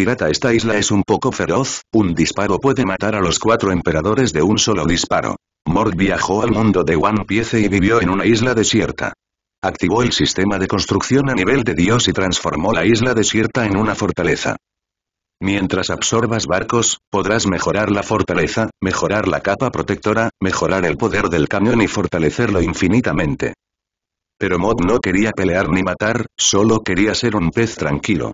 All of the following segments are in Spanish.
Pirata esta isla es un poco feroz, un disparo puede matar a los cuatro emperadores de un solo disparo. Mord viajó al mundo de One Piece y vivió en una isla desierta. Activó el sistema de construcción a nivel de Dios y transformó la isla desierta en una fortaleza. Mientras absorbas barcos, podrás mejorar la fortaleza, mejorar la capa protectora, mejorar el poder del cañón y fortalecerlo infinitamente. Pero Mod no quería pelear ni matar, solo quería ser un pez tranquilo.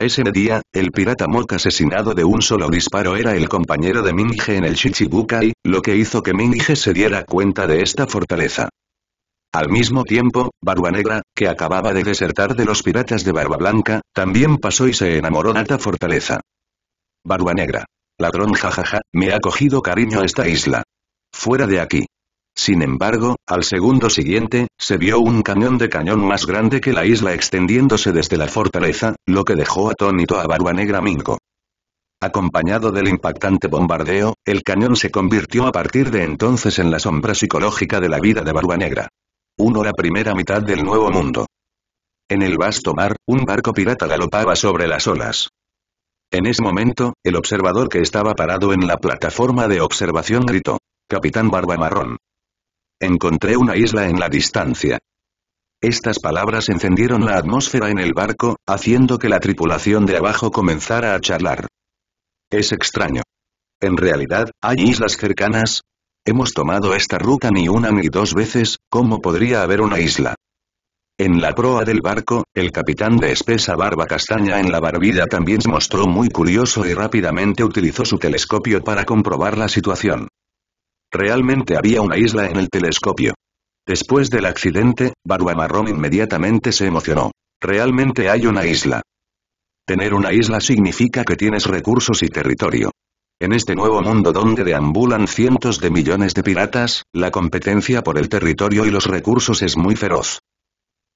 Ese día, el pirata Mok asesinado de un solo disparo era el compañero de Minge en el Chichibukai, lo que hizo que Minge se diera cuenta de esta fortaleza. Al mismo tiempo, Barba Negra, que acababa de desertar de los piratas de Barba Blanca, también pasó y se enamoró de esta fortaleza. Barba Negra. Ladrón jajaja, me ha cogido cariño a esta isla. Fuera de aquí. Sin embargo, al segundo siguiente, se vio un cañón de cañón más grande que la isla extendiéndose desde la fortaleza, lo que dejó atónito a Barba Negra Mingo. Acompañado del impactante bombardeo, el cañón se convirtió a partir de entonces en la sombra psicológica de la vida de Barba Negra. 1. La primera mitad del Nuevo Mundo. En el vasto mar, un barco pirata galopaba sobre las olas. En ese momento, el observador que estaba parado en la plataforma de observación gritó. Capitán Barba Marrón. Encontré una isla en la distancia. Estas palabras encendieron la atmósfera en el barco, haciendo que la tripulación de abajo comenzara a charlar. Es extraño. En realidad, ¿hay islas cercanas? Hemos tomado esta ruta ni una ni dos veces, ¿cómo podría haber una isla? En la proa del barco, el capitán de espesa barba castaña en la barbilla también se mostró muy curioso y rápidamente utilizó su telescopio para comprobar la situación. Realmente había una isla en el telescopio. Después del accidente, Barba Marrón inmediatamente se emocionó. Realmente hay una isla. Tener una isla significa que tienes recursos y territorio. En este nuevo mundo donde deambulan cientos de millones de piratas, la competencia por el territorio y los recursos es muy feroz.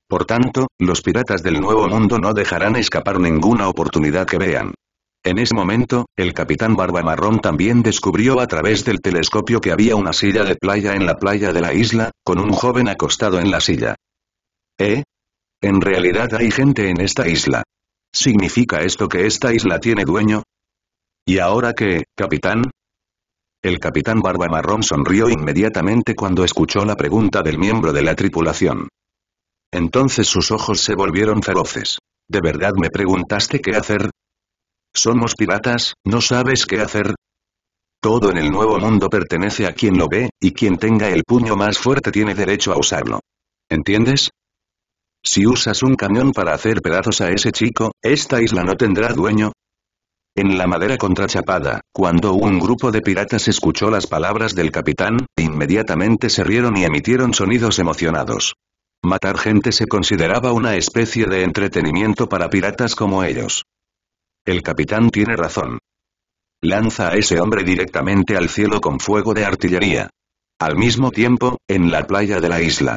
Por tanto, los piratas del nuevo mundo no dejarán escapar ninguna oportunidad que vean. En ese momento, el capitán Barba Marrón también descubrió a través del telescopio que había una silla de playa en la playa de la isla, con un joven acostado en la silla. ¿Eh? En realidad hay gente en esta isla. ¿Significa esto que esta isla tiene dueño? ¿Y ahora qué, capitán? El capitán Barba Marrón sonrió inmediatamente cuando escuchó la pregunta del miembro de la tripulación. Entonces sus ojos se volvieron feroces. ¿De verdad me preguntaste qué hacer? Somos piratas, ¿no sabes qué hacer? Todo en el nuevo mundo pertenece a quien lo ve, y quien tenga el puño más fuerte tiene derecho a usarlo. ¿Entiendes? Si usas un cañón para hacer pedazos a ese chico, esta isla no tendrá dueño, en la madera contrachapada, cuando un grupo de piratas escuchó las palabras del capitán, inmediatamente se rieron y emitieron sonidos emocionados. Matar gente se consideraba una especie de entretenimiento para piratas como ellos. El capitán tiene razón. Lanza a ese hombre directamente al cielo con fuego de artillería. Al mismo tiempo, en la playa de la isla.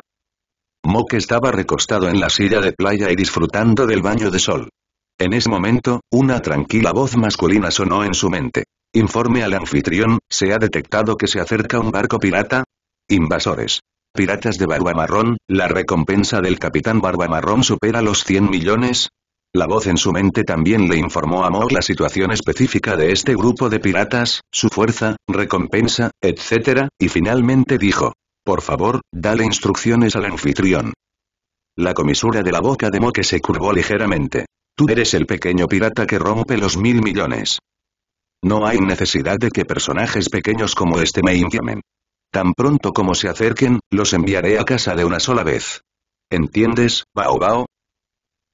Mock estaba recostado en la silla de playa y disfrutando del baño de sol. En ese momento, una tranquila voz masculina sonó en su mente. Informe al anfitrión, ¿se ha detectado que se acerca un barco pirata? Invasores. Piratas de Barba Marrón, la recompensa del capitán Barba Marrón supera los 100 millones. La voz en su mente también le informó a Mog la situación específica de este grupo de piratas, su fuerza, recompensa, etc., y finalmente dijo. Por favor, dale instrucciones al anfitrión. La comisura de la boca de Moke se curvó ligeramente. Tú eres el pequeño pirata que rompe los mil millones. No hay necesidad de que personajes pequeños como este me llamen. Tan pronto como se acerquen, los enviaré a casa de una sola vez. ¿Entiendes, Bao Bao?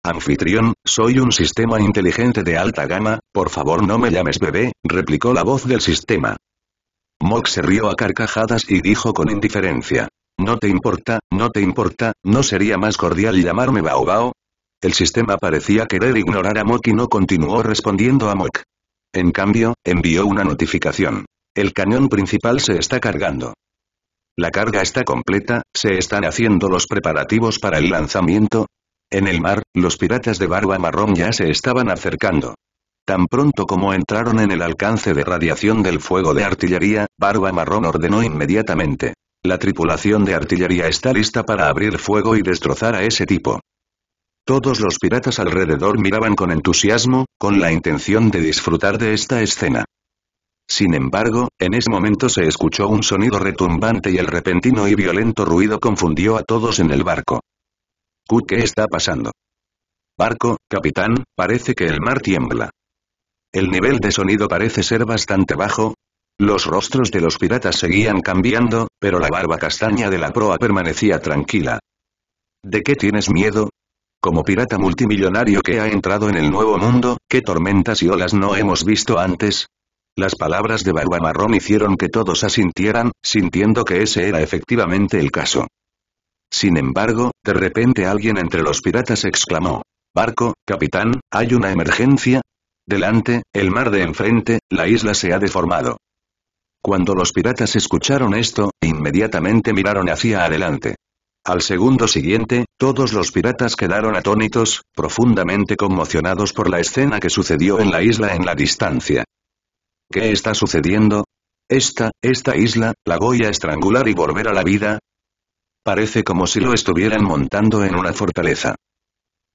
Anfitrión, soy un sistema inteligente de alta gama, por favor no me llames bebé, replicó la voz del sistema. Mok se rió a carcajadas y dijo con indiferencia. No te importa, no te importa, ¿no sería más cordial llamarme Bao Bao? El sistema parecía querer ignorar a Mok y no continuó respondiendo a Mok. En cambio, envió una notificación. El cañón principal se está cargando. La carga está completa, se están haciendo los preparativos para el lanzamiento. En el mar, los piratas de barba marrón ya se estaban acercando. Tan pronto como entraron en el alcance de radiación del fuego de artillería, Barba Marrón ordenó inmediatamente. La tripulación de artillería está lista para abrir fuego y destrozar a ese tipo. Todos los piratas alrededor miraban con entusiasmo, con la intención de disfrutar de esta escena. Sin embargo, en ese momento se escuchó un sonido retumbante y el repentino y violento ruido confundió a todos en el barco. ¿Qué está pasando? Barco, capitán, parece que el mar tiembla. El nivel de sonido parece ser bastante bajo. Los rostros de los piratas seguían cambiando, pero la barba castaña de la proa permanecía tranquila. ¿De qué tienes miedo? Como pirata multimillonario que ha entrado en el nuevo mundo, ¿qué tormentas y olas no hemos visto antes? Las palabras de Barba Marrón hicieron que todos asintieran, sintiendo que ese era efectivamente el caso. Sin embargo, de repente alguien entre los piratas exclamó. Barco, capitán, ¿hay una emergencia? Delante, el mar de enfrente, la isla se ha deformado. Cuando los piratas escucharon esto, inmediatamente miraron hacia adelante. Al segundo siguiente, todos los piratas quedaron atónitos, profundamente conmocionados por la escena que sucedió en la isla en la distancia. ¿Qué está sucediendo? Esta, esta isla, la voy a estrangular y volver a la vida. Parece como si lo estuvieran montando en una fortaleza.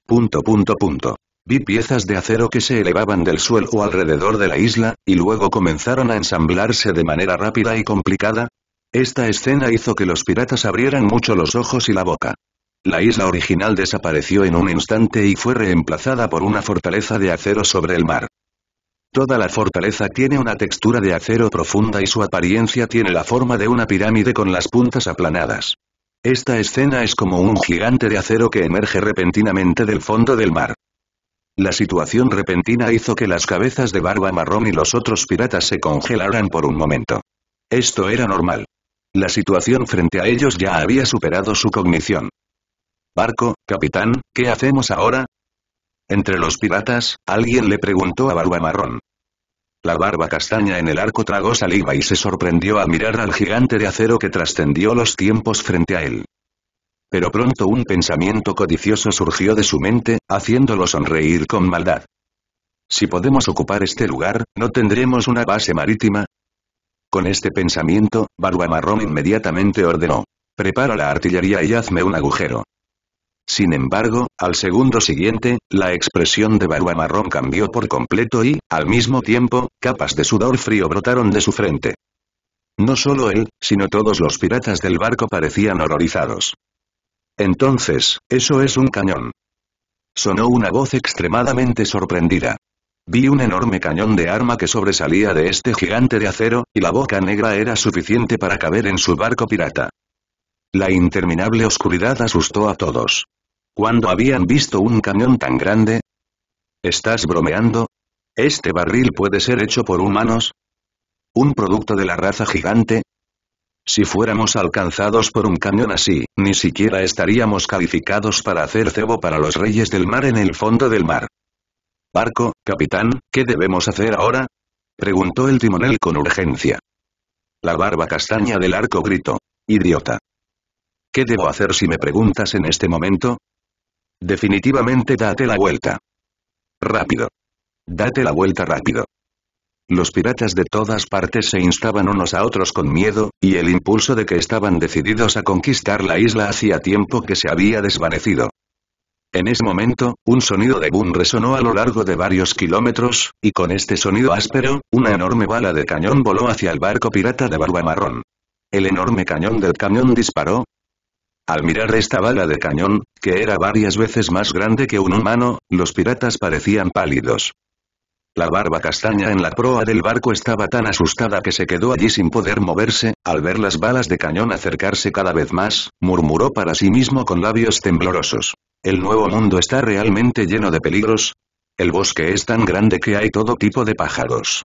Punto punto punto. Vi piezas de acero que se elevaban del suelo alrededor de la isla, y luego comenzaron a ensamblarse de manera rápida y complicada. Esta escena hizo que los piratas abrieran mucho los ojos y la boca. La isla original desapareció en un instante y fue reemplazada por una fortaleza de acero sobre el mar. Toda la fortaleza tiene una textura de acero profunda y su apariencia tiene la forma de una pirámide con las puntas aplanadas. Esta escena es como un gigante de acero que emerge repentinamente del fondo del mar. La situación repentina hizo que las cabezas de Barba Marrón y los otros piratas se congelaran por un momento. Esto era normal. La situación frente a ellos ya había superado su cognición. Barco, capitán, ¿qué hacemos ahora? Entre los piratas, alguien le preguntó a Barba Marrón. La barba castaña en el arco tragó saliva y se sorprendió al mirar al gigante de acero que trascendió los tiempos frente a él. Pero pronto un pensamiento codicioso surgió de su mente, haciéndolo sonreír con maldad. Si podemos ocupar este lugar, ¿no tendremos una base marítima? Con este pensamiento, Barba Marrón inmediatamente ordenó. Prepara la artillería y hazme un agujero. Sin embargo, al segundo siguiente, la expresión de Barba Marrón cambió por completo y, al mismo tiempo, capas de sudor frío brotaron de su frente. No solo él, sino todos los piratas del barco parecían horrorizados. Entonces, eso es un cañón. Sonó una voz extremadamente sorprendida. Vi un enorme cañón de arma que sobresalía de este gigante de acero, y la boca negra era suficiente para caber en su barco pirata. La interminable oscuridad asustó a todos. ¿Cuándo habían visto un cañón tan grande? ¿Estás bromeando? ¿Este barril puede ser hecho por humanos? ¿Un producto de la raza gigante? Si fuéramos alcanzados por un cañón así, ni siquiera estaríamos calificados para hacer cebo para los reyes del mar en el fondo del mar. Barco, capitán, ¿qué debemos hacer ahora? Preguntó el timonel con urgencia. La barba castaña del arco gritó. Idiota. ¿Qué debo hacer si me preguntas en este momento? Definitivamente date la vuelta. Rápido. Date la vuelta rápido. Los piratas de todas partes se instaban unos a otros con miedo, y el impulso de que estaban decididos a conquistar la isla hacía tiempo que se había desvanecido. En ese momento, un sonido de boom resonó a lo largo de varios kilómetros, y con este sonido áspero, una enorme bala de cañón voló hacia el barco pirata de barba marrón. El enorme cañón del cañón disparó. Al mirar esta bala de cañón, que era varias veces más grande que un humano, los piratas parecían pálidos. La barba castaña en la proa del barco estaba tan asustada que se quedó allí sin poder moverse, al ver las balas de cañón acercarse cada vez más, murmuró para sí mismo con labios temblorosos. El nuevo mundo está realmente lleno de peligros. El bosque es tan grande que hay todo tipo de pájaros.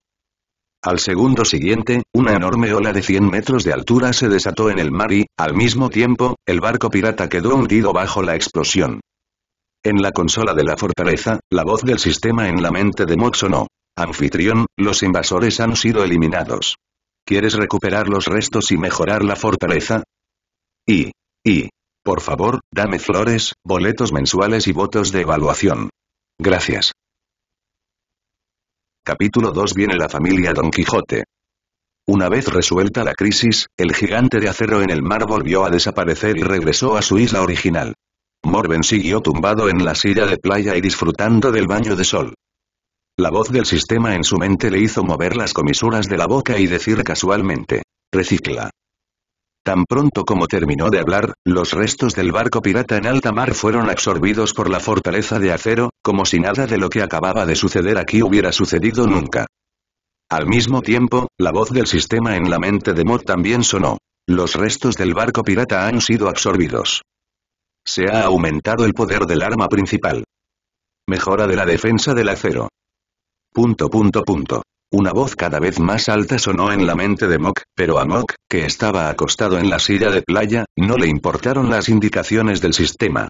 Al segundo siguiente, una enorme ola de 100 metros de altura se desató en el mar y, al mismo tiempo, el barco pirata quedó hundido bajo la explosión. En la consola de la fortaleza, la voz del sistema en la mente de Mox sonó. Anfitrión, los invasores han sido eliminados. ¿Quieres recuperar los restos y mejorar la fortaleza? Y. Y. Por favor, dame flores, boletos mensuales y votos de evaluación. Gracias. Capítulo 2 Viene la familia Don Quijote. Una vez resuelta la crisis, el gigante de acero en el mar volvió a desaparecer y regresó a su isla original. Morben siguió tumbado en la silla de playa y disfrutando del baño de sol. La voz del sistema en su mente le hizo mover las comisuras de la boca y decir casualmente. Recicla. Tan pronto como terminó de hablar, los restos del barco pirata en alta mar fueron absorbidos por la fortaleza de acero, como si nada de lo que acababa de suceder aquí hubiera sucedido nunca. Al mismo tiempo, la voz del sistema en la mente de Mod también sonó. Los restos del barco pirata han sido absorbidos. Se ha aumentado el poder del arma principal. Mejora de la defensa del acero. Punto punto punto. Una voz cada vez más alta sonó en la mente de Mok, pero a Mok, que estaba acostado en la silla de playa, no le importaron las indicaciones del sistema.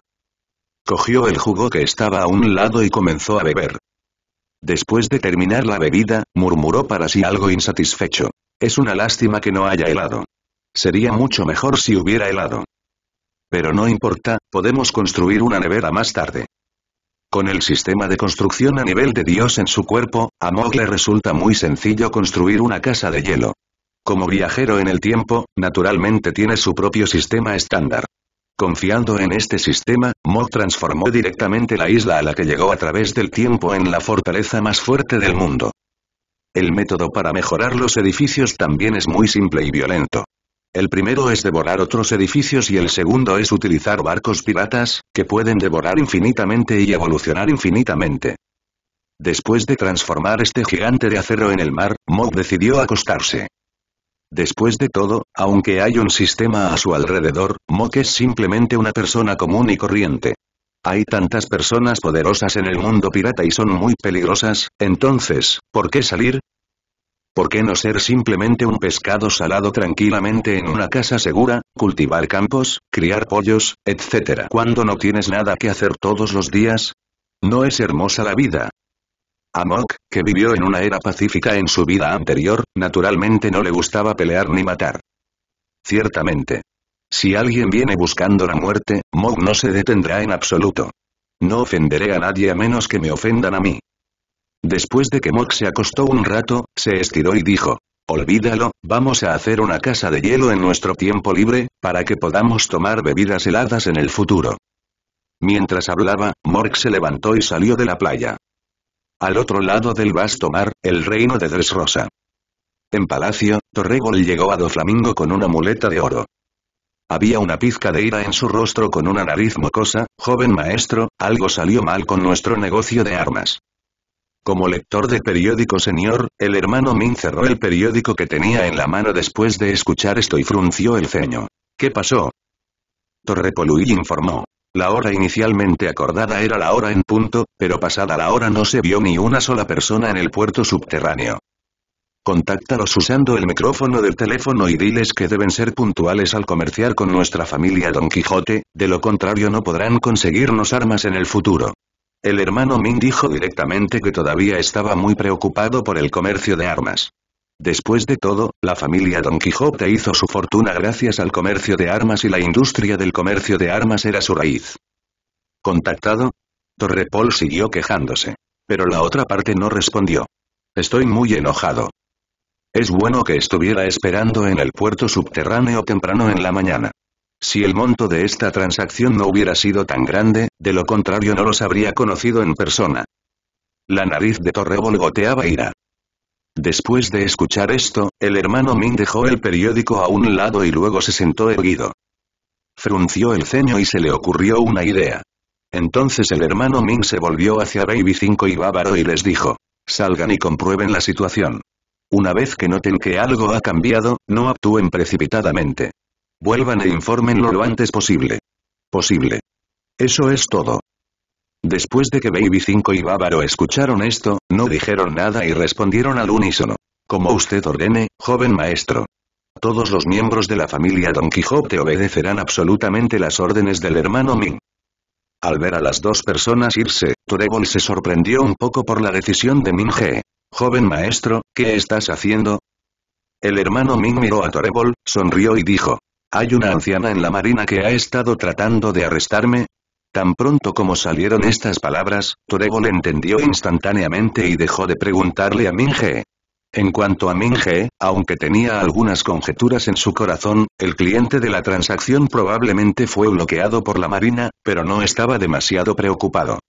Cogió el jugo que estaba a un lado y comenzó a beber. Después de terminar la bebida, murmuró para sí algo insatisfecho. Es una lástima que no haya helado. Sería mucho mejor si hubiera helado. Pero no importa, podemos construir una nevera más tarde. Con el sistema de construcción a nivel de Dios en su cuerpo, a Mog le resulta muy sencillo construir una casa de hielo. Como viajero en el tiempo, naturalmente tiene su propio sistema estándar. Confiando en este sistema, Mog transformó directamente la isla a la que llegó a través del tiempo en la fortaleza más fuerte del mundo. El método para mejorar los edificios también es muy simple y violento. El primero es devorar otros edificios y el segundo es utilizar barcos piratas, que pueden devorar infinitamente y evolucionar infinitamente. Después de transformar este gigante de acero en el mar, Mog decidió acostarse. Después de todo, aunque hay un sistema a su alrededor, Mog es simplemente una persona común y corriente. Hay tantas personas poderosas en el mundo pirata y son muy peligrosas, entonces, ¿por qué salir? ¿Por qué no ser simplemente un pescado salado tranquilamente en una casa segura, cultivar campos, criar pollos, etc. cuando no tienes nada que hacer todos los días? ¿No es hermosa la vida? Amok, que vivió en una era pacífica en su vida anterior, naturalmente no le gustaba pelear ni matar. Ciertamente. Si alguien viene buscando la muerte, Mog no se detendrá en absoluto. No ofenderé a nadie a menos que me ofendan a mí. Después de que Mok se acostó un rato, se estiró y dijo, Olvídalo, vamos a hacer una casa de hielo en nuestro tiempo libre, para que podamos tomar bebidas heladas en el futuro. Mientras hablaba, Mork se levantó y salió de la playa. Al otro lado del vasto mar, el reino de Dressrosa. En palacio, Torregol llegó a Doflamingo con una muleta de oro. Había una pizca de ira en su rostro con una nariz mocosa, joven maestro, algo salió mal con nuestro negocio de armas. Como lector de periódico señor, el hermano Min cerró el periódico que tenía en la mano después de escuchar esto y frunció el ceño. ¿Qué pasó? Torrepolui informó. La hora inicialmente acordada era la hora en punto, pero pasada la hora no se vio ni una sola persona en el puerto subterráneo. Contáctalos usando el micrófono del teléfono y diles que deben ser puntuales al comerciar con nuestra familia Don Quijote, de lo contrario no podrán conseguirnos armas en el futuro. El hermano Min dijo directamente que todavía estaba muy preocupado por el comercio de armas. Después de todo, la familia Don Quijote hizo su fortuna gracias al comercio de armas y la industria del comercio de armas era su raíz. ¿Contactado? Torrepol siguió quejándose. Pero la otra parte no respondió. Estoy muy enojado. Es bueno que estuviera esperando en el puerto subterráneo temprano en la mañana. Si el monto de esta transacción no hubiera sido tan grande, de lo contrario no los habría conocido en persona. La nariz de Torrebol goteaba ira. Después de escuchar esto, el hermano Min dejó el periódico a un lado y luego se sentó erguido. Frunció el ceño y se le ocurrió una idea. Entonces el hermano Min se volvió hacia Baby 5 y Bávaro y les dijo, salgan y comprueben la situación. Una vez que noten que algo ha cambiado, no actúen precipitadamente. Vuelvan e infórmenlo lo antes posible. Posible. Eso es todo. Después de que Baby 5 y Bávaro escucharon esto, no dijeron nada y respondieron al unísono. Como usted ordene, joven maestro. Todos los miembros de la familia Don Quijote obedecerán absolutamente las órdenes del hermano Ming. Al ver a las dos personas irse, Torebol se sorprendió un poco por la decisión de Ge. Joven maestro, ¿qué estás haciendo? El hermano Ming miró a Torebol, sonrió y dijo, hay una anciana en la marina que ha estado tratando de arrestarme. Tan pronto como salieron estas palabras, Torebol entendió instantáneamente y dejó de preguntarle a Minge. En cuanto a Minge, aunque tenía algunas conjeturas en su corazón, el cliente de la transacción probablemente fue bloqueado por la marina, pero no estaba demasiado preocupado.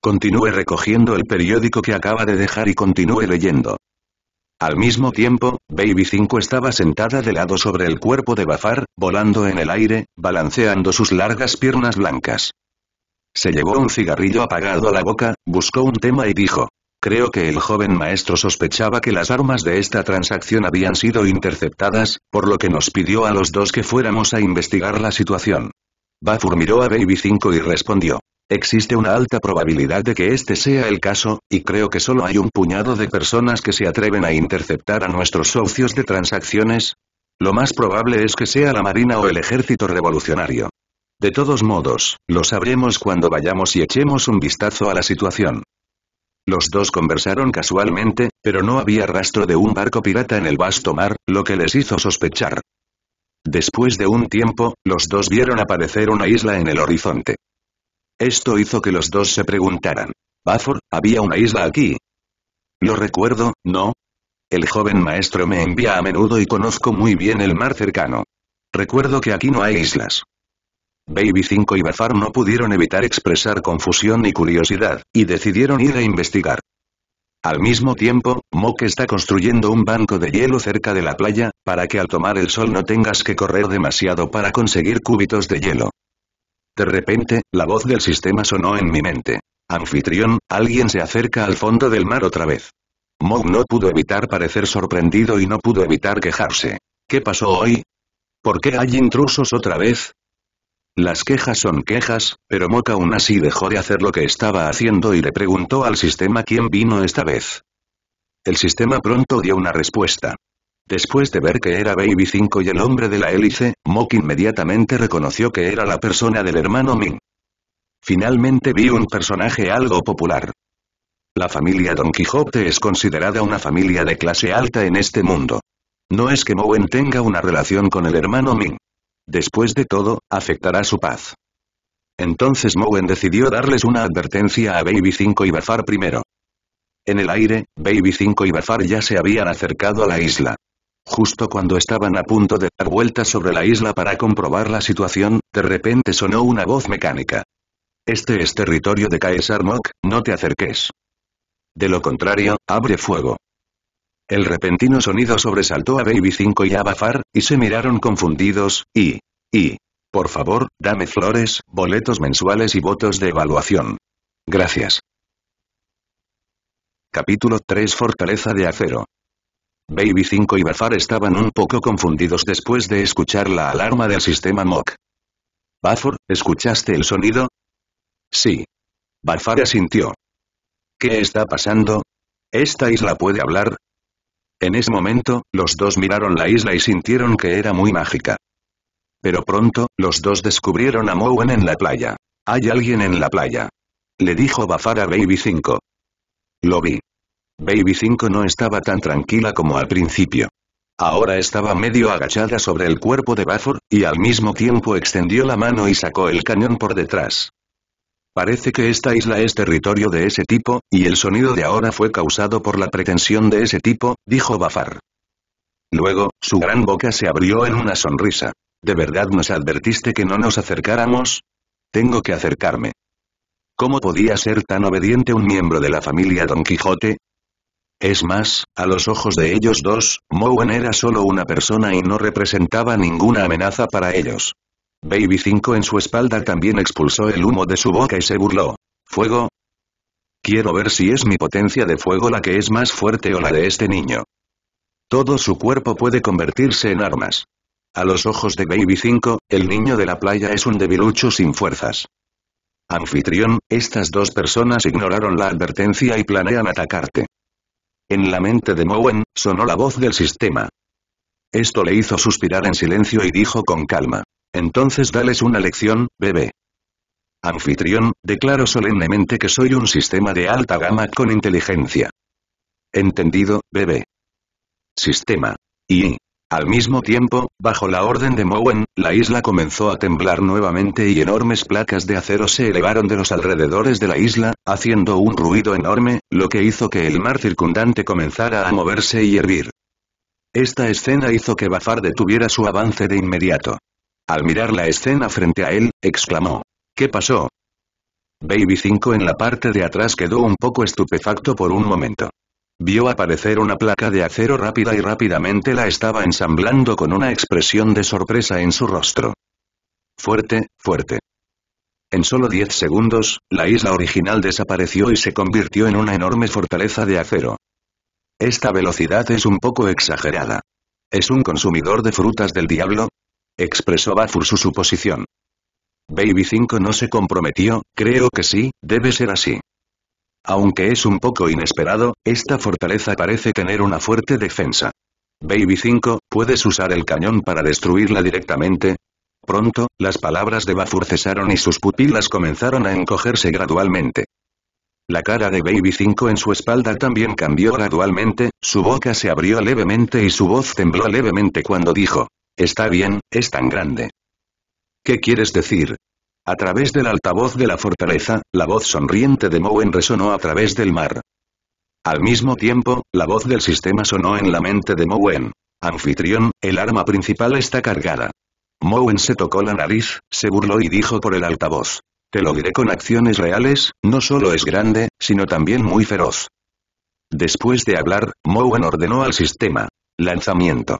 Continúe recogiendo el periódico que acaba de dejar y continúe leyendo. Al mismo tiempo, Baby 5 estaba sentada de lado sobre el cuerpo de Bafar, volando en el aire, balanceando sus largas piernas blancas. Se llevó un cigarrillo apagado a la boca, buscó un tema y dijo. Creo que el joven maestro sospechaba que las armas de esta transacción habían sido interceptadas, por lo que nos pidió a los dos que fuéramos a investigar la situación. Bafur miró a Baby 5 y respondió. Existe una alta probabilidad de que este sea el caso, y creo que solo hay un puñado de personas que se atreven a interceptar a nuestros socios de transacciones. Lo más probable es que sea la Marina o el Ejército Revolucionario. De todos modos, lo sabremos cuando vayamos y echemos un vistazo a la situación. Los dos conversaron casualmente, pero no había rastro de un barco pirata en el vasto mar, lo que les hizo sospechar. Después de un tiempo, los dos vieron aparecer una isla en el horizonte. Esto hizo que los dos se preguntaran. Bafor, ¿había una isla aquí? Lo recuerdo, ¿no? El joven maestro me envía a menudo y conozco muy bien el mar cercano. Recuerdo que aquí no hay islas. Baby 5 y Bafar no pudieron evitar expresar confusión y curiosidad, y decidieron ir a investigar. Al mismo tiempo, Mock está construyendo un banco de hielo cerca de la playa, para que al tomar el sol no tengas que correr demasiado para conseguir cúbitos de hielo. De repente, la voz del sistema sonó en mi mente. Anfitrión, alguien se acerca al fondo del mar otra vez. Mog no pudo evitar parecer sorprendido y no pudo evitar quejarse. ¿Qué pasó hoy? ¿Por qué hay intrusos otra vez? Las quejas son quejas, pero Mok aún así dejó de hacer lo que estaba haciendo y le preguntó al sistema quién vino esta vez. El sistema pronto dio una respuesta. Después de ver que era Baby 5 y el hombre de la hélice, Mok inmediatamente reconoció que era la persona del hermano Ming. Finalmente vi un personaje algo popular. La familia Don Quijote es considerada una familia de clase alta en este mundo. No es que Mowen tenga una relación con el hermano Ming. Después de todo, afectará su paz. Entonces Mowen decidió darles una advertencia a Baby 5 y Bafar primero. En el aire, Baby 5 y Bafar ya se habían acercado a la isla. Justo cuando estaban a punto de dar vueltas sobre la isla para comprobar la situación, de repente sonó una voz mecánica. Este es territorio de Caesar Mok, no te acerques. De lo contrario, abre fuego. El repentino sonido sobresaltó a Baby 5 y a Bafar, y se miraron confundidos, y... y... Por favor, dame flores, boletos mensuales y votos de evaluación. Gracias. Capítulo 3 Fortaleza de Acero Baby 5 y Bafar estaban un poco confundidos después de escuchar la alarma del sistema MOC. Bafar, ¿escuchaste el sonido? Sí. Bafar asintió. ¿Qué está pasando? ¿Esta isla puede hablar? En ese momento, los dos miraron la isla y sintieron que era muy mágica. Pero pronto, los dos descubrieron a Mowen en la playa. Hay alguien en la playa. Le dijo Bafar a Baby 5. Lo vi. Baby 5 no estaba tan tranquila como al principio. Ahora estaba medio agachada sobre el cuerpo de Bafford, y al mismo tiempo extendió la mano y sacó el cañón por detrás. Parece que esta isla es territorio de ese tipo, y el sonido de ahora fue causado por la pretensión de ese tipo, dijo Bafar. Luego, su gran boca se abrió en una sonrisa. ¿De verdad nos advertiste que no nos acercáramos? Tengo que acercarme. ¿Cómo podía ser tan obediente un miembro de la familia Don Quijote? Es más, a los ojos de ellos dos, Mowen era solo una persona y no representaba ninguna amenaza para ellos. Baby 5 en su espalda también expulsó el humo de su boca y se burló. ¿Fuego? Quiero ver si es mi potencia de fuego la que es más fuerte o la de este niño. Todo su cuerpo puede convertirse en armas. A los ojos de Baby 5, el niño de la playa es un debilucho sin fuerzas. Anfitrión, estas dos personas ignoraron la advertencia y planean atacarte. En la mente de Mowen, sonó la voz del sistema. Esto le hizo suspirar en silencio y dijo con calma. Entonces dales una lección, bebé. Anfitrión, declaro solemnemente que soy un sistema de alta gama con inteligencia. Entendido, bebé. Sistema. Y, al mismo tiempo, bajo la orden de Mowen, la isla comenzó a temblar nuevamente y enormes placas de acero se elevaron de los alrededores de la isla, haciendo un ruido enorme, lo que hizo que el mar circundante comenzara a moverse y hervir. Esta escena hizo que Bafar detuviera su avance de inmediato. Al mirar la escena frente a él, exclamó. ¿Qué pasó? Baby 5 en la parte de atrás quedó un poco estupefacto por un momento. Vio aparecer una placa de acero rápida y rápidamente la estaba ensamblando con una expresión de sorpresa en su rostro. Fuerte, fuerte. En solo 10 segundos, la isla original desapareció y se convirtió en una enorme fortaleza de acero. Esta velocidad es un poco exagerada. ¿Es un consumidor de frutas del diablo? Expresó Bafur su suposición. Baby 5 no se comprometió, creo que sí, debe ser así. Aunque es un poco inesperado, esta fortaleza parece tener una fuerte defensa. Baby 5, ¿puedes usar el cañón para destruirla directamente? Pronto, las palabras de Bafur cesaron y sus pupilas comenzaron a encogerse gradualmente. La cara de Baby 5 en su espalda también cambió gradualmente, su boca se abrió levemente y su voz tembló levemente cuando dijo, Está bien, es tan grande. ¿Qué quieres decir? A través del altavoz de la fortaleza, la voz sonriente de Mowen resonó a través del mar. Al mismo tiempo, la voz del sistema sonó en la mente de Mowen. Anfitrión, el arma principal está cargada. Mowen se tocó la nariz, se burló y dijo por el altavoz. Te lo diré con acciones reales, no solo es grande, sino también muy feroz. Después de hablar, Mowen ordenó al sistema. Lanzamiento.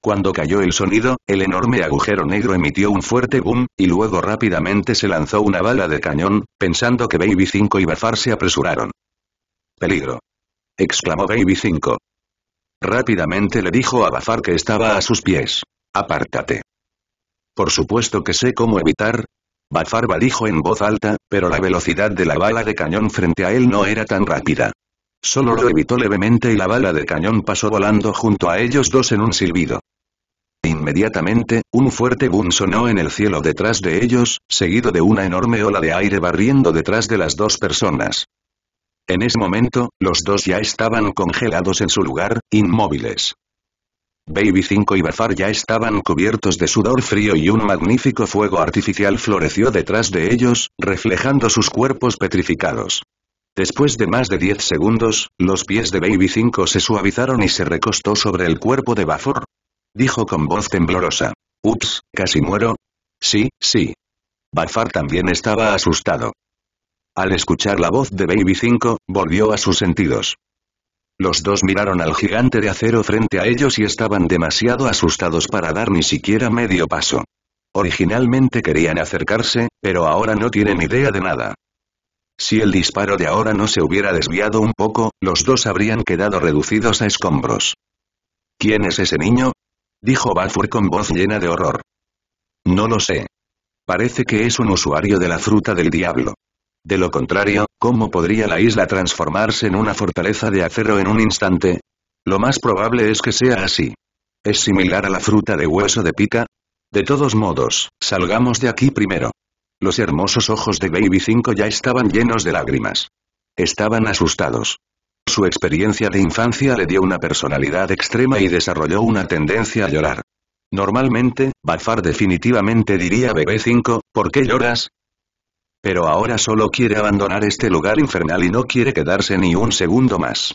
Cuando cayó el sonido, el enorme agujero negro emitió un fuerte boom, y luego rápidamente se lanzó una bala de cañón, pensando que Baby 5 y Bafar se apresuraron. ¡Peligro! exclamó Baby 5. Rápidamente le dijo a Bafar que estaba a sus pies. Apártate. Por supuesto que sé cómo evitar. Bafar dijo en voz alta, pero la velocidad de la bala de cañón frente a él no era tan rápida. Solo lo evitó levemente y la bala de cañón pasó volando junto a ellos dos en un silbido. Inmediatamente, un fuerte boom sonó en el cielo detrás de ellos, seguido de una enorme ola de aire barriendo detrás de las dos personas. En ese momento, los dos ya estaban congelados en su lugar, inmóviles. Baby 5 y Bafar ya estaban cubiertos de sudor frío y un magnífico fuego artificial floreció detrás de ellos, reflejando sus cuerpos petrificados. Después de más de 10 segundos, los pies de Baby 5 se suavizaron y se recostó sobre el cuerpo de Bafor. Dijo con voz temblorosa. Ups, casi muero. Sí, sí. Bafar también estaba asustado. Al escuchar la voz de Baby 5, volvió a sus sentidos. Los dos miraron al gigante de acero frente a ellos y estaban demasiado asustados para dar ni siquiera medio paso. Originalmente querían acercarse, pero ahora no tienen idea de nada. Si el disparo de ahora no se hubiera desviado un poco, los dos habrían quedado reducidos a escombros. ¿Quién es ese niño? Dijo Balfour con voz llena de horror. No lo sé. Parece que es un usuario de la fruta del diablo. De lo contrario, ¿cómo podría la isla transformarse en una fortaleza de acero en un instante? Lo más probable es que sea así. ¿Es similar a la fruta de hueso de pica? De todos modos, salgamos de aquí primero. Los hermosos ojos de Baby 5 ya estaban llenos de lágrimas. Estaban asustados. Su experiencia de infancia le dio una personalidad extrema y desarrolló una tendencia a llorar. Normalmente, Bafar definitivamente diría Bebé 5, ¿por qué lloras? Pero ahora solo quiere abandonar este lugar infernal y no quiere quedarse ni un segundo más.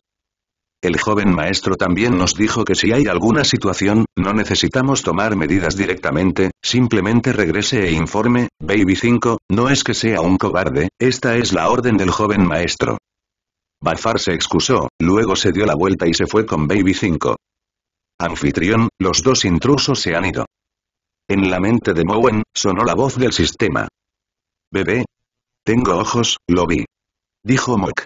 El joven maestro también nos dijo que si hay alguna situación, no necesitamos tomar medidas directamente, simplemente regrese e informe, Baby 5, no es que sea un cobarde, esta es la orden del joven maestro. Bafar se excusó, luego se dio la vuelta y se fue con Baby 5. Anfitrión, los dos intrusos se han ido. En la mente de Mowen, sonó la voz del sistema. Bebé. Tengo ojos, lo vi. Dijo Mok.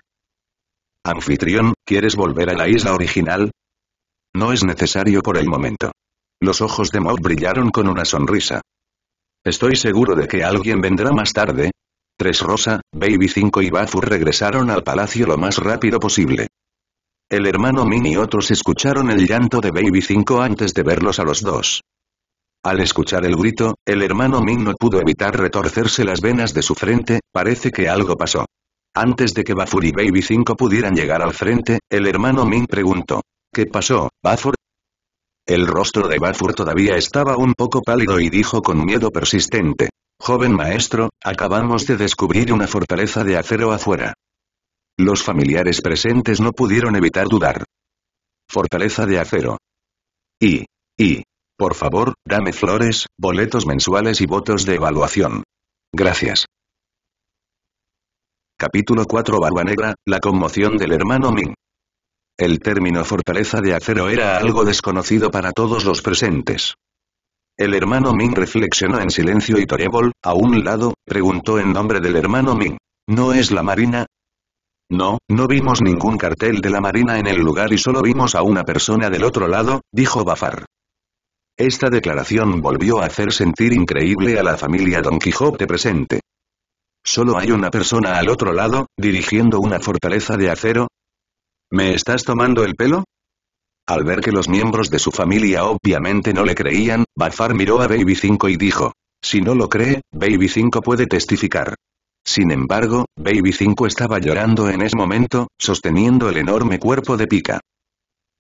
Anfitrión, ¿quieres volver a la isla original? No es necesario por el momento. Los ojos de Maud brillaron con una sonrisa. Estoy seguro de que alguien vendrá más tarde. Tres Rosa, Baby 5 y Bafur regresaron al palacio lo más rápido posible. El hermano Min y otros escucharon el llanto de Baby 5 antes de verlos a los dos. Al escuchar el grito, el hermano Min no pudo evitar retorcerse las venas de su frente, parece que algo pasó. Antes de que Bafur y Baby 5 pudieran llegar al frente, el hermano Min preguntó. ¿Qué pasó, Bafur? El rostro de Bafur todavía estaba un poco pálido y dijo con miedo persistente. Joven maestro, acabamos de descubrir una fortaleza de acero afuera. Los familiares presentes no pudieron evitar dudar. Fortaleza de acero. Y, y, por favor, dame flores, boletos mensuales y votos de evaluación. Gracias. Capítulo 4 Barba Negra, la conmoción del hermano Ming. El término fortaleza de acero era algo desconocido para todos los presentes. El hermano Ming reflexionó en silencio y Torebol, a un lado, preguntó en nombre del hermano Ming. ¿No es la marina? No, no vimos ningún cartel de la marina en el lugar y solo vimos a una persona del otro lado, dijo Bafar. Esta declaración volvió a hacer sentir increíble a la familia Don Quijote presente. ¿Solo hay una persona al otro lado, dirigiendo una fortaleza de acero? ¿Me estás tomando el pelo? Al ver que los miembros de su familia obviamente no le creían, Bafar miró a Baby 5 y dijo, si no lo cree, Baby 5 puede testificar. Sin embargo, Baby 5 estaba llorando en ese momento, sosteniendo el enorme cuerpo de Pika.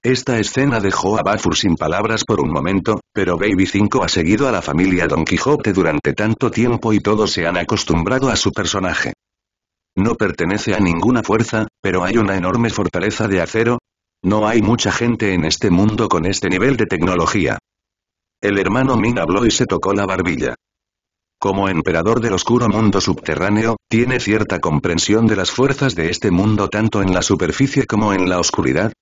Esta escena dejó a Bafur sin palabras por un momento, pero Baby 5 ha seguido a la familia Don Quijote durante tanto tiempo y todos se han acostumbrado a su personaje. No pertenece a ninguna fuerza, pero hay una enorme fortaleza de acero, no hay mucha gente en este mundo con este nivel de tecnología. El hermano Min habló y se tocó la barbilla. Como emperador del oscuro mundo subterráneo, tiene cierta comprensión de las fuerzas de este mundo tanto en la superficie como en la oscuridad.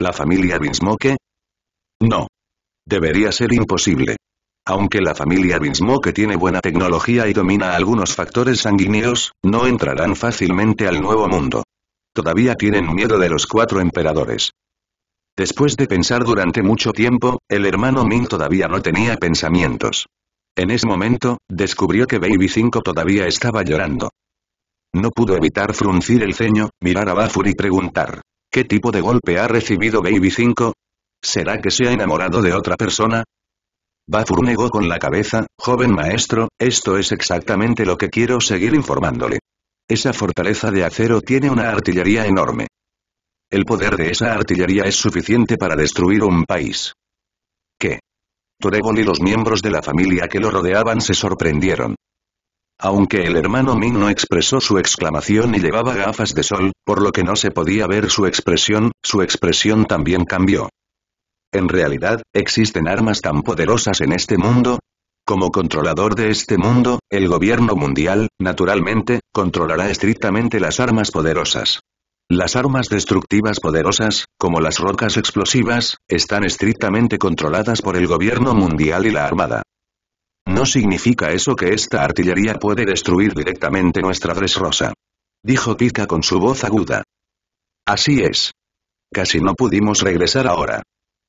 ¿La familia Binsmoke? No. Debería ser imposible. Aunque la familia Binsmoke tiene buena tecnología y domina algunos factores sanguíneos, no entrarán fácilmente al nuevo mundo. Todavía tienen miedo de los cuatro emperadores. Después de pensar durante mucho tiempo, el hermano Min todavía no tenía pensamientos. En ese momento, descubrió que Baby 5 todavía estaba llorando. No pudo evitar fruncir el ceño, mirar a Bafur y preguntar. ¿Qué tipo de golpe ha recibido Baby 5? ¿Será que se ha enamorado de otra persona? Bafur negó con la cabeza, joven maestro, esto es exactamente lo que quiero seguir informándole. Esa fortaleza de acero tiene una artillería enorme. El poder de esa artillería es suficiente para destruir un país. ¿Qué? Torebol y los miembros de la familia que lo rodeaban se sorprendieron. Aunque el hermano Ming no expresó su exclamación y llevaba gafas de sol, por lo que no se podía ver su expresión, su expresión también cambió. En realidad, ¿existen armas tan poderosas en este mundo? Como controlador de este mundo, el gobierno mundial, naturalmente, controlará estrictamente las armas poderosas. Las armas destructivas poderosas, como las rocas explosivas, están estrictamente controladas por el gobierno mundial y la armada. No significa eso que esta artillería puede destruir directamente nuestra Dressrosa. Dijo Pika con su voz aguda. Así es. Casi no pudimos regresar ahora.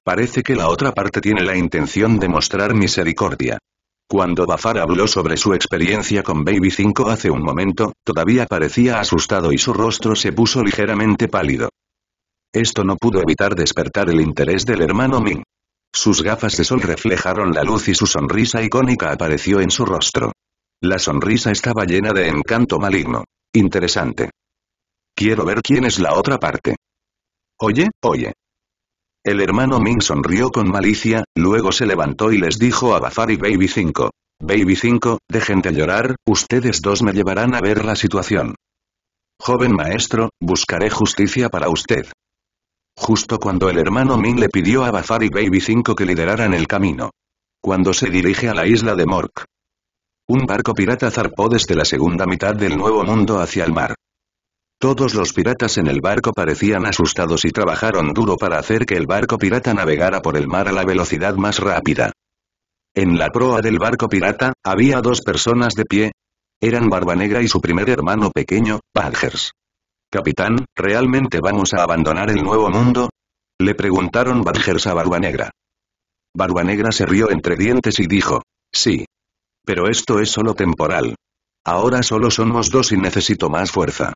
Parece que la otra parte tiene la intención de mostrar misericordia. Cuando Bafar habló sobre su experiencia con Baby 5 hace un momento, todavía parecía asustado y su rostro se puso ligeramente pálido. Esto no pudo evitar despertar el interés del hermano Ming. Sus gafas de sol reflejaron la luz y su sonrisa icónica apareció en su rostro. La sonrisa estaba llena de encanto maligno. Interesante. Quiero ver quién es la otra parte. Oye, oye. El hermano Ming sonrió con malicia, luego se levantó y les dijo a Bafar y Baby 5. Baby 5, dejen de llorar, ustedes dos me llevarán a ver la situación. Joven maestro, buscaré justicia para usted. Justo cuando el hermano Ming le pidió a Bafar y Baby 5 que lideraran el camino. Cuando se dirige a la isla de Mork. Un barco pirata zarpó desde la segunda mitad del Nuevo Mundo hacia el mar. Todos los piratas en el barco parecían asustados y trabajaron duro para hacer que el barco pirata navegara por el mar a la velocidad más rápida. En la proa del barco pirata, había dos personas de pie. Eran Barba Negra y su primer hermano pequeño, Badgers. Capitán, ¿realmente vamos a abandonar el nuevo mundo? Le preguntaron Badgers a Barba Negra. Barba Negra se rió entre dientes y dijo, sí. Pero esto es solo temporal. Ahora solo somos dos y necesito más fuerza.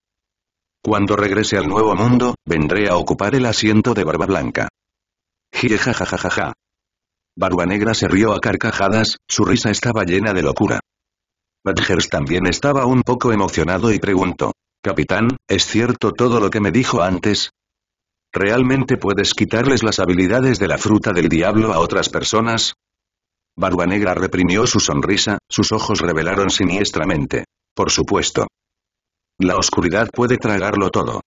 Cuando regrese al nuevo mundo, vendré a ocupar el asiento de Barba Blanca. Jijajajaja. Barba Negra se rió a carcajadas, su risa estaba llena de locura. Badgers también estaba un poco emocionado y preguntó. Capitán, ¿es cierto todo lo que me dijo antes? ¿Realmente puedes quitarles las habilidades de la fruta del diablo a otras personas? Barba Negra reprimió su sonrisa, sus ojos revelaron siniestramente. Por supuesto. La oscuridad puede tragarlo todo.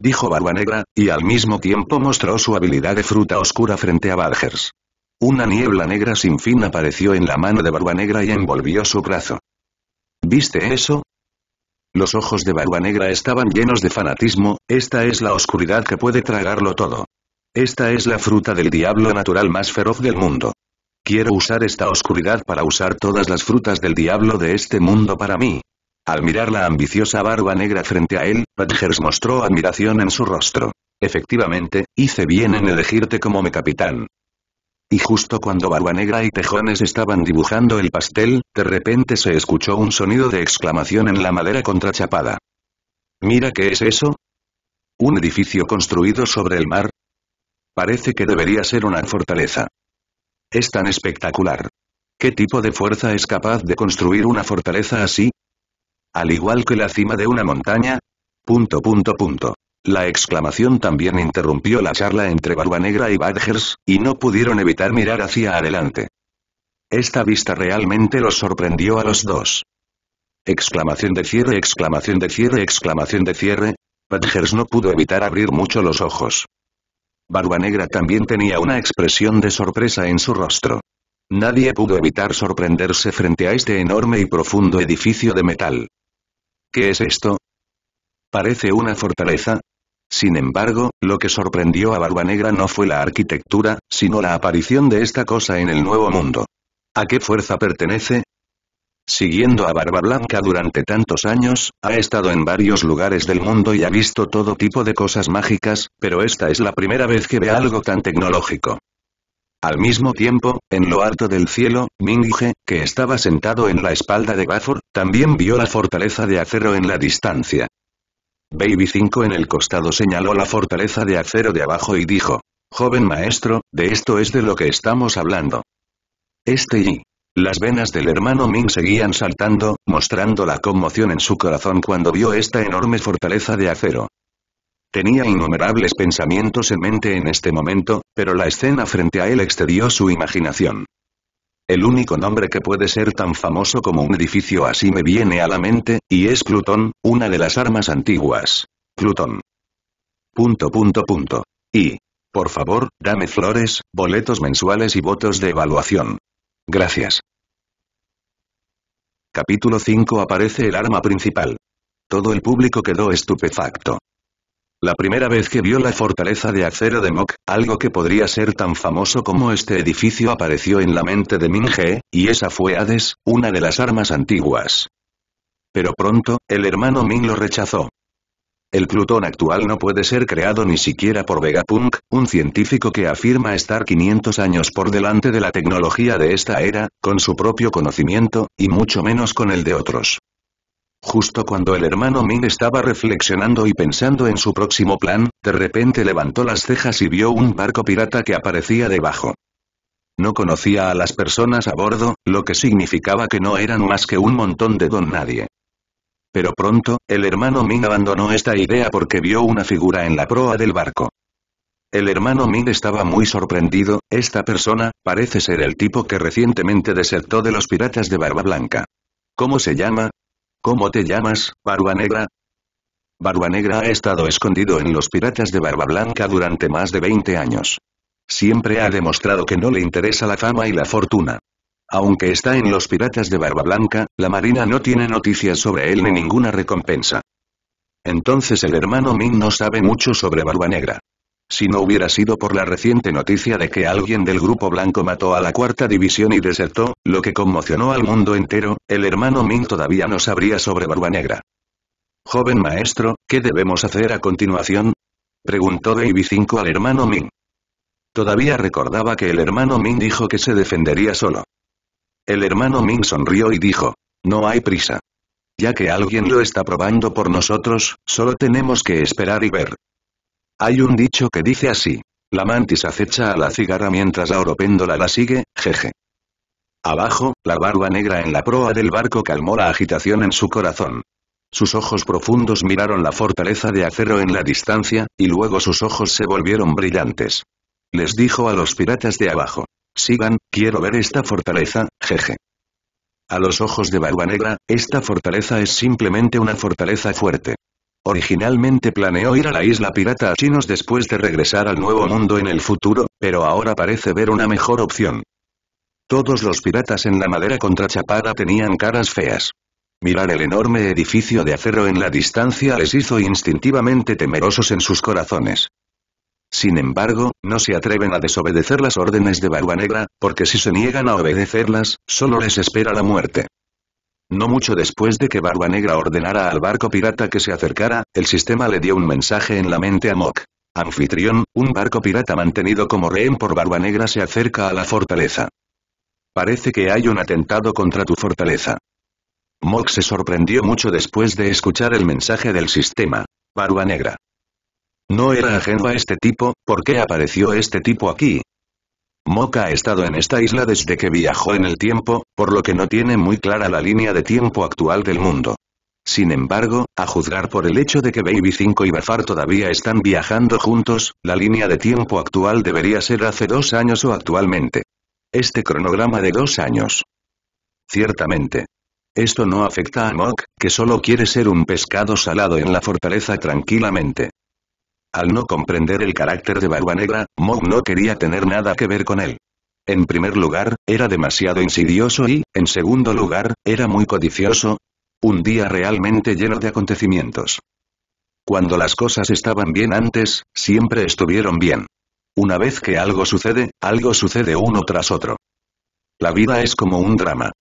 Dijo Barba Negra, y al mismo tiempo mostró su habilidad de fruta oscura frente a Badgers. Una niebla negra sin fin apareció en la mano de Barba Negra y envolvió su brazo. ¿Viste eso? Los ojos de Barba Negra estaban llenos de fanatismo, esta es la oscuridad que puede tragarlo todo. Esta es la fruta del diablo natural más feroz del mundo. Quiero usar esta oscuridad para usar todas las frutas del diablo de este mundo para mí. Al mirar la ambiciosa barba negra frente a él, Badgers mostró admiración en su rostro. Efectivamente, hice bien en elegirte como mi capitán. Y justo cuando Barba Negra y Tejones estaban dibujando el pastel, de repente se escuchó un sonido de exclamación en la madera contrachapada. Mira qué es eso. Un edificio construido sobre el mar, Parece que debería ser una fortaleza. Es tan espectacular. ¿Qué tipo de fuerza es capaz de construir una fortaleza así? Al igual que la cima de una montaña. Punto punto punto. La exclamación también interrumpió la charla entre Barba Negra y Badgers, y no pudieron evitar mirar hacia adelante. Esta vista realmente los sorprendió a los dos. Exclamación de cierre, exclamación de cierre, exclamación de cierre. Badgers no pudo evitar abrir mucho los ojos. Barba Negra también tenía una expresión de sorpresa en su rostro. Nadie pudo evitar sorprenderse frente a este enorme y profundo edificio de metal. ¿Qué es esto? Parece una fortaleza. Sin embargo, lo que sorprendió a Barba Negra no fue la arquitectura, sino la aparición de esta cosa en el nuevo mundo. ¿A qué fuerza pertenece? Siguiendo a Barba Blanca durante tantos años, ha estado en varios lugares del mundo y ha visto todo tipo de cosas mágicas, pero esta es la primera vez que ve algo tan tecnológico. Al mismo tiempo, en lo alto del cielo, Minghe, que estaba sentado en la espalda de Gafford, también vio la fortaleza de acero en la distancia. Baby 5 en el costado señaló la fortaleza de acero de abajo y dijo, Joven maestro, de esto es de lo que estamos hablando. Este y las venas del hermano Ming seguían saltando, mostrando la conmoción en su corazón cuando vio esta enorme fortaleza de acero. Tenía innumerables pensamientos en mente en este momento, pero la escena frente a él excedió su imaginación. El único nombre que puede ser tan famoso como un edificio así me viene a la mente, y es Plutón, una de las armas antiguas. Plutón. Punto punto punto. Y. Por favor, dame flores, boletos mensuales y votos de evaluación. Gracias. Capítulo 5 Aparece el arma principal. Todo el público quedó estupefacto. La primera vez que vio la fortaleza de acero de Mok, algo que podría ser tan famoso como este edificio apareció en la mente de Ming-He, y esa fue Hades, una de las armas antiguas. Pero pronto, el hermano Ming lo rechazó. El Plutón actual no puede ser creado ni siquiera por Vegapunk, un científico que afirma estar 500 años por delante de la tecnología de esta era, con su propio conocimiento, y mucho menos con el de otros. Justo cuando el hermano Ming estaba reflexionando y pensando en su próximo plan, de repente levantó las cejas y vio un barco pirata que aparecía debajo. No conocía a las personas a bordo, lo que significaba que no eran más que un montón de don nadie. Pero pronto, el hermano Min abandonó esta idea porque vio una figura en la proa del barco. El hermano Min estaba muy sorprendido, esta persona, parece ser el tipo que recientemente desertó de los piratas de Barba Blanca. ¿Cómo se llama? ¿Cómo te llamas, Barba Negra? Barba Negra ha estado escondido en los piratas de Barba Blanca durante más de 20 años. Siempre ha demostrado que no le interesa la fama y la fortuna. Aunque está en los piratas de Barba Blanca, la marina no tiene noticias sobre él ni ninguna recompensa. Entonces el hermano Min no sabe mucho sobre Barba Negra. Si no hubiera sido por la reciente noticia de que alguien del grupo blanco mató a la cuarta división y desertó, lo que conmocionó al mundo entero, el hermano Min todavía no sabría sobre Barba Negra. Joven maestro, ¿qué debemos hacer a continuación? Preguntó Baby 5 al hermano Min. Todavía recordaba que el hermano Min dijo que se defendería solo. El hermano Ming sonrió y dijo, no hay prisa. Ya que alguien lo está probando por nosotros, solo tenemos que esperar y ver. Hay un dicho que dice así. La mantis acecha a la cigarra mientras la oropéndola la sigue, jeje. Abajo, la barba negra en la proa del barco calmó la agitación en su corazón. Sus ojos profundos miraron la fortaleza de acero en la distancia, y luego sus ojos se volvieron brillantes. Les dijo a los piratas de abajo. Sigan, quiero ver esta fortaleza, jeje. A los ojos de Barba Negra, esta fortaleza es simplemente una fortaleza fuerte. Originalmente planeó ir a la isla pirata a chinos después de regresar al nuevo mundo en el futuro, pero ahora parece ver una mejor opción. Todos los piratas en la madera contrachapada tenían caras feas. Mirar el enorme edificio de acero en la distancia les hizo instintivamente temerosos en sus corazones. Sin embargo, no se atreven a desobedecer las órdenes de Barba Negra, porque si se niegan a obedecerlas, solo les espera la muerte. No mucho después de que Barba Negra ordenara al barco pirata que se acercara, el sistema le dio un mensaje en la mente a Mok. Anfitrión, un barco pirata mantenido como rehén por Barba Negra se acerca a la fortaleza. Parece que hay un atentado contra tu fortaleza. Mok se sorprendió mucho después de escuchar el mensaje del sistema. Barba Negra. No era ajeno a este tipo, ¿por qué apareció este tipo aquí? Moka ha estado en esta isla desde que viajó en el tiempo, por lo que no tiene muy clara la línea de tiempo actual del mundo. Sin embargo, a juzgar por el hecho de que Baby 5 y Bafar todavía están viajando juntos, la línea de tiempo actual debería ser hace dos años o actualmente. Este cronograma de dos años. Ciertamente. Esto no afecta a Mok, que solo quiere ser un pescado salado en la fortaleza tranquilamente. Al no comprender el carácter de Barba Negra, Mog no quería tener nada que ver con él. En primer lugar, era demasiado insidioso y, en segundo lugar, era muy codicioso. Un día realmente lleno de acontecimientos. Cuando las cosas estaban bien antes, siempre estuvieron bien. Una vez que algo sucede, algo sucede uno tras otro. La vida es como un drama.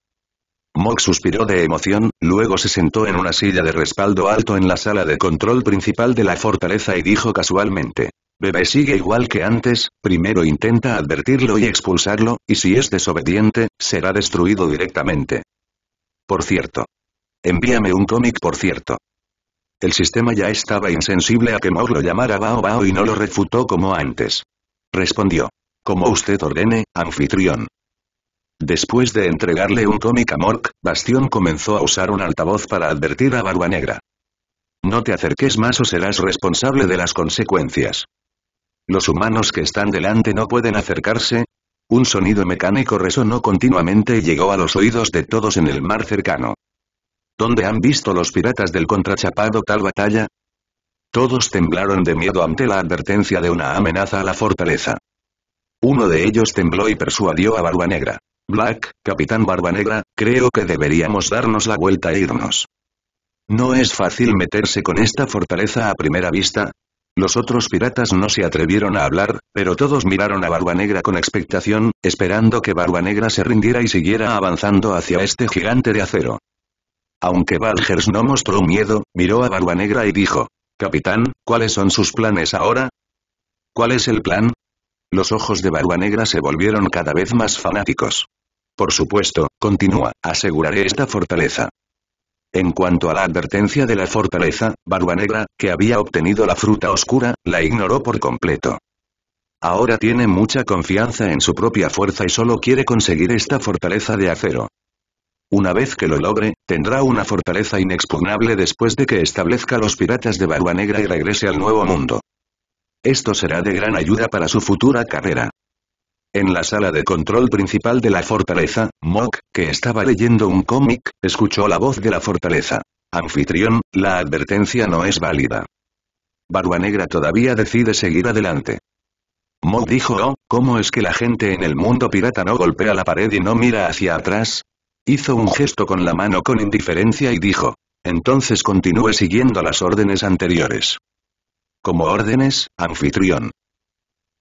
Mok suspiró de emoción, luego se sentó en una silla de respaldo alto en la sala de control principal de la fortaleza y dijo casualmente. Bebé sigue igual que antes, primero intenta advertirlo y expulsarlo, y si es desobediente, será destruido directamente. Por cierto. Envíame un cómic por cierto. El sistema ya estaba insensible a que Mok lo llamara Bao Bao y no lo refutó como antes. Respondió. Como usted ordene, anfitrión. Después de entregarle un cómic a Mork, Bastión comenzó a usar un altavoz para advertir a Barba Negra. No te acerques más o serás responsable de las consecuencias. Los humanos que están delante no pueden acercarse. Un sonido mecánico resonó continuamente y llegó a los oídos de todos en el mar cercano. ¿Dónde han visto los piratas del contrachapado tal batalla? Todos temblaron de miedo ante la advertencia de una amenaza a la fortaleza. Uno de ellos tembló y persuadió a Barba Negra. Black, Capitán Barba Negra, creo que deberíamos darnos la vuelta e irnos. No es fácil meterse con esta fortaleza a primera vista. Los otros piratas no se atrevieron a hablar, pero todos miraron a Barba Negra con expectación, esperando que Barba Negra se rindiera y siguiera avanzando hacia este gigante de acero. Aunque Valgers no mostró miedo, miró a Barba Negra y dijo, Capitán, ¿cuáles son sus planes ahora? ¿Cuál es el plan? Los ojos de Barba Negra se volvieron cada vez más fanáticos. Por supuesto, continúa, aseguraré esta fortaleza. En cuanto a la advertencia de la fortaleza, Barba Negra, que había obtenido la fruta oscura, la ignoró por completo. Ahora tiene mucha confianza en su propia fuerza y solo quiere conseguir esta fortaleza de acero. Una vez que lo logre, tendrá una fortaleza inexpugnable después de que establezca los piratas de Barba Negra y regrese al Nuevo Mundo. Esto será de gran ayuda para su futura carrera. En la sala de control principal de la fortaleza, Mok, que estaba leyendo un cómic, escuchó la voz de la fortaleza. Anfitrión, la advertencia no es válida. Barba Negra todavía decide seguir adelante. Mok dijo, oh, ¿cómo es que la gente en el mundo pirata no golpea la pared y no mira hacia atrás? Hizo un gesto con la mano con indiferencia y dijo. Entonces continúe siguiendo las órdenes anteriores. Como órdenes, anfitrión.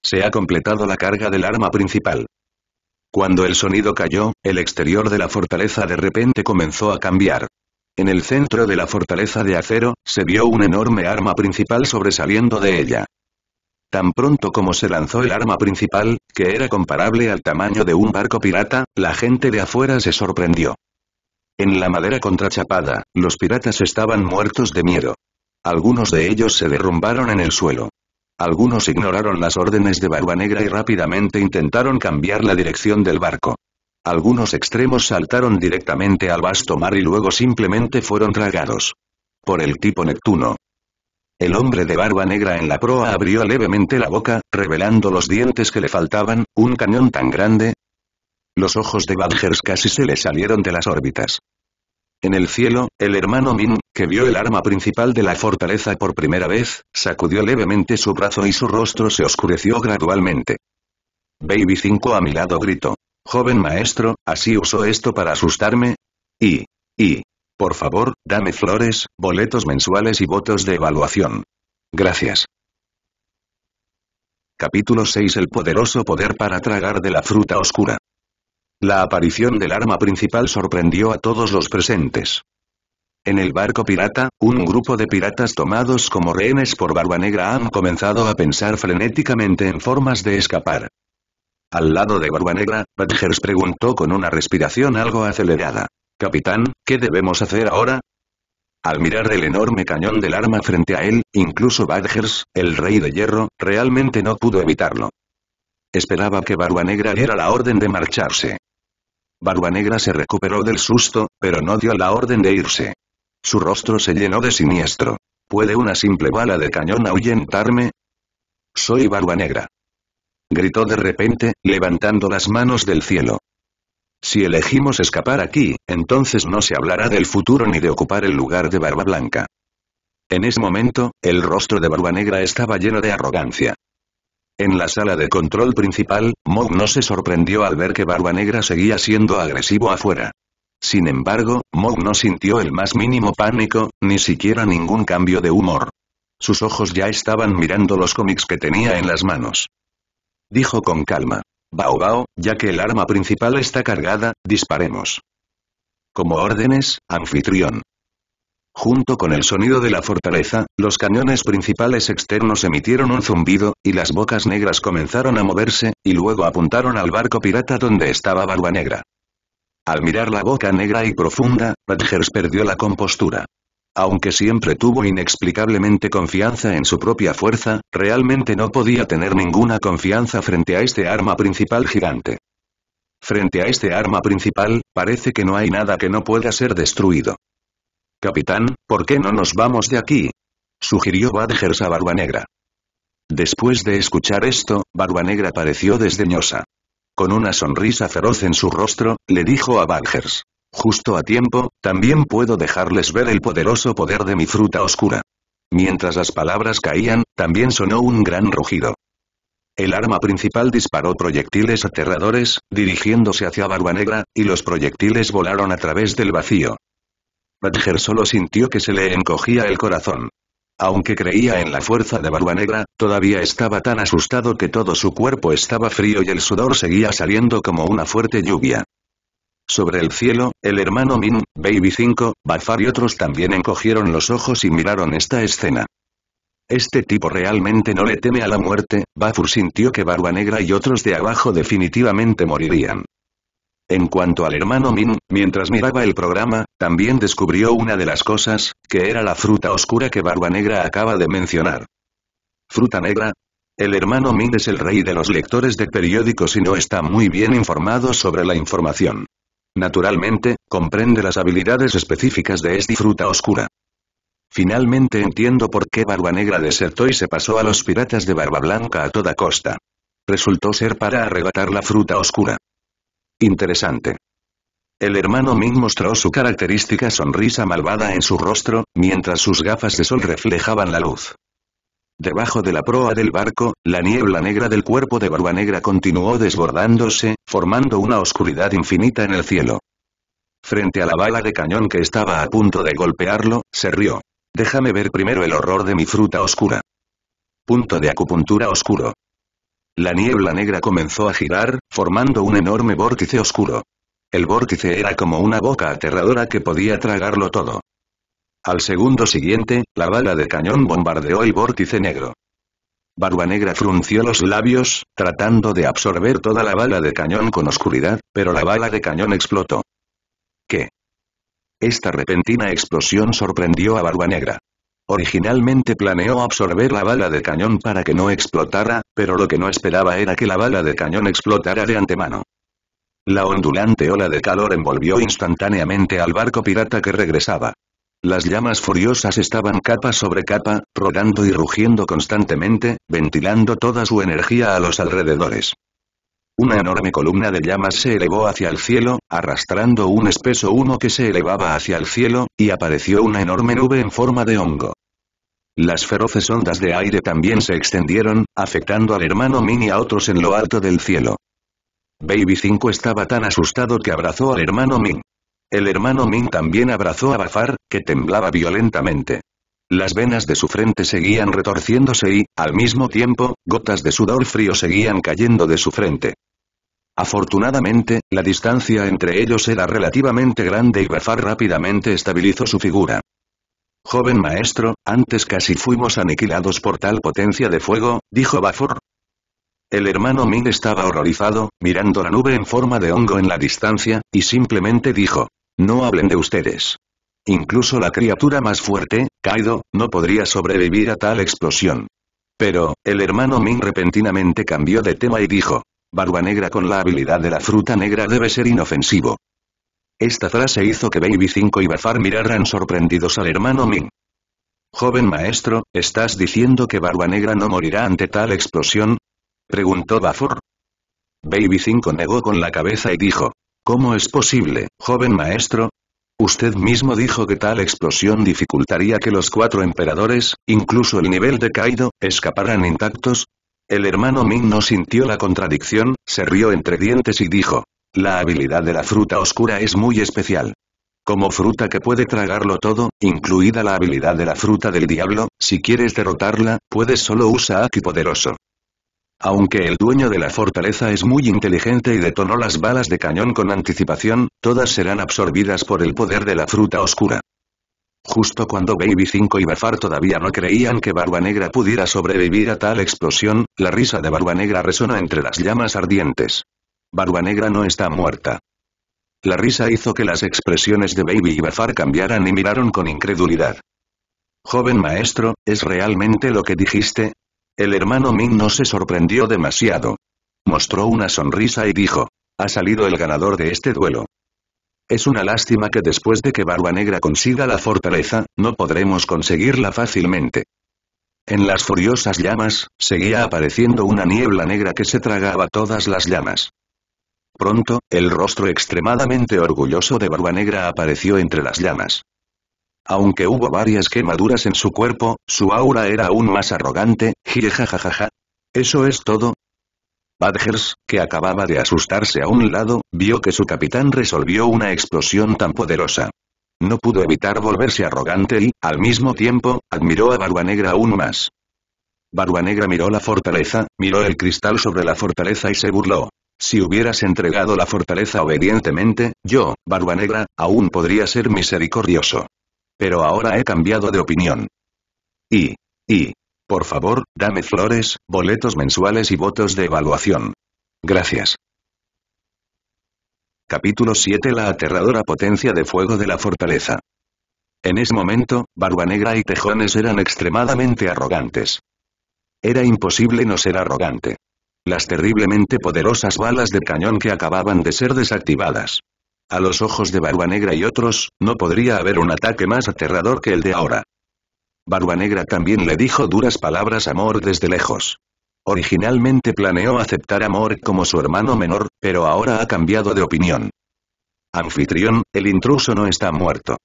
Se ha completado la carga del arma principal. Cuando el sonido cayó, el exterior de la fortaleza de repente comenzó a cambiar. En el centro de la fortaleza de acero, se vio un enorme arma principal sobresaliendo de ella. Tan pronto como se lanzó el arma principal, que era comparable al tamaño de un barco pirata, la gente de afuera se sorprendió. En la madera contrachapada, los piratas estaban muertos de miedo. Algunos de ellos se derrumbaron en el suelo. Algunos ignoraron las órdenes de Barba Negra y rápidamente intentaron cambiar la dirección del barco. Algunos extremos saltaron directamente al vasto mar y luego simplemente fueron tragados. Por el tipo Neptuno. El hombre de barba negra en la proa abrió levemente la boca, revelando los dientes que le faltaban, un cañón tan grande. Los ojos de Badgers casi se le salieron de las órbitas. En el cielo, el hermano Min, que vio el arma principal de la fortaleza por primera vez, sacudió levemente su brazo y su rostro se oscureció gradualmente. Baby 5 a mi lado gritó. Joven maestro, ¿así usó esto para asustarme? Y... y... Por favor, dame flores, boletos mensuales y votos de evaluación. Gracias. Capítulo 6 El poderoso poder para tragar de la fruta oscura. La aparición del arma principal sorprendió a todos los presentes. En el barco pirata, un grupo de piratas tomados como rehenes por Barba Negra han comenzado a pensar frenéticamente en formas de escapar. Al lado de Barba Negra, Badgers preguntó con una respiración algo acelerada. Capitán, ¿qué debemos hacer ahora? Al mirar el enorme cañón del arma frente a él, incluso Badgers, el rey de hierro, realmente no pudo evitarlo. Esperaba que Barba Negra diera la orden de marcharse. Barba Negra se recuperó del susto, pero no dio la orden de irse. Su rostro se llenó de siniestro. ¿Puede una simple bala de cañón ahuyentarme? Soy Barba Negra. Gritó de repente, levantando las manos del cielo. Si elegimos escapar aquí, entonces no se hablará del futuro ni de ocupar el lugar de Barba Blanca. En ese momento, el rostro de Barba Negra estaba lleno de arrogancia. En la sala de control principal, Mog no se sorprendió al ver que Barba Negra seguía siendo agresivo afuera. Sin embargo, Mog no sintió el más mínimo pánico, ni siquiera ningún cambio de humor. Sus ojos ya estaban mirando los cómics que tenía en las manos. Dijo con calma. Bao Bao, ya que el arma principal está cargada, disparemos. Como órdenes, anfitrión. Junto con el sonido de la fortaleza, los cañones principales externos emitieron un zumbido, y las bocas negras comenzaron a moverse, y luego apuntaron al barco pirata donde estaba Barba Negra. Al mirar la boca negra y profunda, Badgers perdió la compostura. Aunque siempre tuvo inexplicablemente confianza en su propia fuerza, realmente no podía tener ninguna confianza frente a este arma principal gigante. Frente a este arma principal, parece que no hay nada que no pueda ser destruido. Capitán, ¿por qué no nos vamos de aquí? Sugirió Badgers a Barba Negra. Después de escuchar esto, Barba Negra pareció desdeñosa. Con una sonrisa feroz en su rostro, le dijo a Badgers. Justo a tiempo, también puedo dejarles ver el poderoso poder de mi fruta oscura. Mientras las palabras caían, también sonó un gran rugido. El arma principal disparó proyectiles aterradores, dirigiéndose hacia Barba Negra, y los proyectiles volaron a través del vacío. Badger solo sintió que se le encogía el corazón. Aunque creía en la fuerza de Barba Negra, todavía estaba tan asustado que todo su cuerpo estaba frío y el sudor seguía saliendo como una fuerte lluvia. Sobre el cielo, el hermano Min, Baby 5, Bafar y otros también encogieron los ojos y miraron esta escena. Este tipo realmente no le teme a la muerte, Bafur sintió que Barba Negra y otros de abajo definitivamente morirían. En cuanto al hermano Min, mientras miraba el programa, también descubrió una de las cosas, que era la fruta oscura que Barba Negra acaba de mencionar. ¿Fruta negra? El hermano Min es el rey de los lectores de periódicos y no está muy bien informado sobre la información. Naturalmente, comprende las habilidades específicas de esta fruta oscura. Finalmente entiendo por qué Barba Negra desertó y se pasó a los piratas de Barba Blanca a toda costa. Resultó ser para arrebatar la fruta oscura. Interesante. El hermano Ming mostró su característica sonrisa malvada en su rostro, mientras sus gafas de sol reflejaban la luz. Debajo de la proa del barco, la niebla negra del cuerpo de Barba Negra continuó desbordándose, formando una oscuridad infinita en el cielo. Frente a la bala de cañón que estaba a punto de golpearlo, se rió. Déjame ver primero el horror de mi fruta oscura. Punto de acupuntura oscuro. La niebla negra comenzó a girar, formando un enorme vórtice oscuro. El vórtice era como una boca aterradora que podía tragarlo todo. Al segundo siguiente, la bala de cañón bombardeó el vórtice negro. Barba Negra frunció los labios, tratando de absorber toda la bala de cañón con oscuridad, pero la bala de cañón explotó. ¿Qué? Esta repentina explosión sorprendió a Barba Negra. Originalmente planeó absorber la bala de cañón para que no explotara, pero lo que no esperaba era que la bala de cañón explotara de antemano. La ondulante ola de calor envolvió instantáneamente al barco pirata que regresaba. Las llamas furiosas estaban capa sobre capa, rodando y rugiendo constantemente, ventilando toda su energía a los alrededores. Una enorme columna de llamas se elevó hacia el cielo, arrastrando un espeso humo que se elevaba hacia el cielo, y apareció una enorme nube en forma de hongo. Las feroces ondas de aire también se extendieron, afectando al hermano Min y a otros en lo alto del cielo. Baby 5 estaba tan asustado que abrazó al hermano Min. El hermano Ming también abrazó a Bafar, que temblaba violentamente. Las venas de su frente seguían retorciéndose y, al mismo tiempo, gotas de sudor frío seguían cayendo de su frente. Afortunadamente, la distancia entre ellos era relativamente grande y Bafar rápidamente estabilizó su figura. Joven maestro, antes casi fuimos aniquilados por tal potencia de fuego, dijo Bafar. El hermano Ming estaba horrorizado, mirando la nube en forma de hongo en la distancia, y simplemente dijo, no hablen de ustedes. Incluso la criatura más fuerte, Kaido, no podría sobrevivir a tal explosión. Pero, el hermano Min repentinamente cambió de tema y dijo, Barba Negra con la habilidad de la fruta negra debe ser inofensivo. Esta frase hizo que Baby 5 y Bafar miraran sorprendidos al hermano Min. Joven maestro, ¿estás diciendo que Barba Negra no morirá ante tal explosión? Preguntó Bafur. Baby 5 negó con la cabeza y dijo, ¿Cómo es posible, joven maestro? Usted mismo dijo que tal explosión dificultaría que los cuatro emperadores, incluso el nivel de Kaido, escaparan intactos. El hermano Ming no sintió la contradicción, se rió entre dientes y dijo, la habilidad de la fruta oscura es muy especial. Como fruta que puede tragarlo todo, incluida la habilidad de la fruta del diablo, si quieres derrotarla, puedes solo usar Aki poderoso. Aunque el dueño de la fortaleza es muy inteligente y detonó las balas de cañón con anticipación, todas serán absorbidas por el poder de la fruta oscura. Justo cuando Baby 5 y Bafar todavía no creían que Barba Negra pudiera sobrevivir a tal explosión, la risa de Barba Negra resonó entre las llamas ardientes. Barba Negra no está muerta. La risa hizo que las expresiones de Baby y Bafar cambiaran y miraron con incredulidad. Joven maestro, ¿es realmente lo que dijiste? El hermano Ming no se sorprendió demasiado. Mostró una sonrisa y dijo, ha salido el ganador de este duelo. Es una lástima que después de que Barba Negra consiga la fortaleza, no podremos conseguirla fácilmente. En las furiosas llamas, seguía apareciendo una niebla negra que se tragaba todas las llamas. Pronto, el rostro extremadamente orgulloso de Barba Negra apareció entre las llamas. Aunque hubo varias quemaduras en su cuerpo, su aura era aún más arrogante, jijajajaja. ¿Eso es todo? Badgers, que acababa de asustarse a un lado, vio que su capitán resolvió una explosión tan poderosa. No pudo evitar volverse arrogante y, al mismo tiempo, admiró a Barba Negra aún más. Barba Negra miró la fortaleza, miró el cristal sobre la fortaleza y se burló. Si hubieras entregado la fortaleza obedientemente, yo, Barba Negra, aún podría ser misericordioso. Pero ahora he cambiado de opinión. Y, y, por favor, dame flores, boletos mensuales y votos de evaluación. Gracias. Capítulo 7 La aterradora potencia de fuego de la fortaleza. En ese momento, Barba Negra y Tejones eran extremadamente arrogantes. Era imposible no ser arrogante. Las terriblemente poderosas balas de cañón que acababan de ser desactivadas. A los ojos de Barba Negra y otros, no podría haber un ataque más aterrador que el de ahora. Barba Negra también le dijo duras palabras a Mor desde lejos. Originalmente planeó aceptar a Mor como su hermano menor, pero ahora ha cambiado de opinión. Anfitrión, el intruso no está muerto.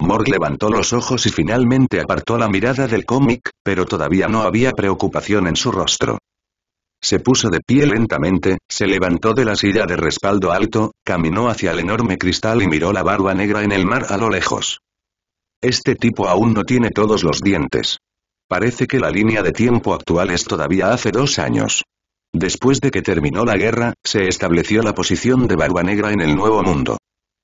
Mor levantó los ojos y finalmente apartó la mirada del cómic, pero todavía no había preocupación en su rostro. Se puso de pie lentamente, se levantó de la silla de respaldo alto, caminó hacia el enorme cristal y miró la barba negra en el mar a lo lejos. Este tipo aún no tiene todos los dientes. Parece que la línea de tiempo actual es todavía hace dos años. Después de que terminó la guerra, se estableció la posición de Barba Negra en el Nuevo Mundo.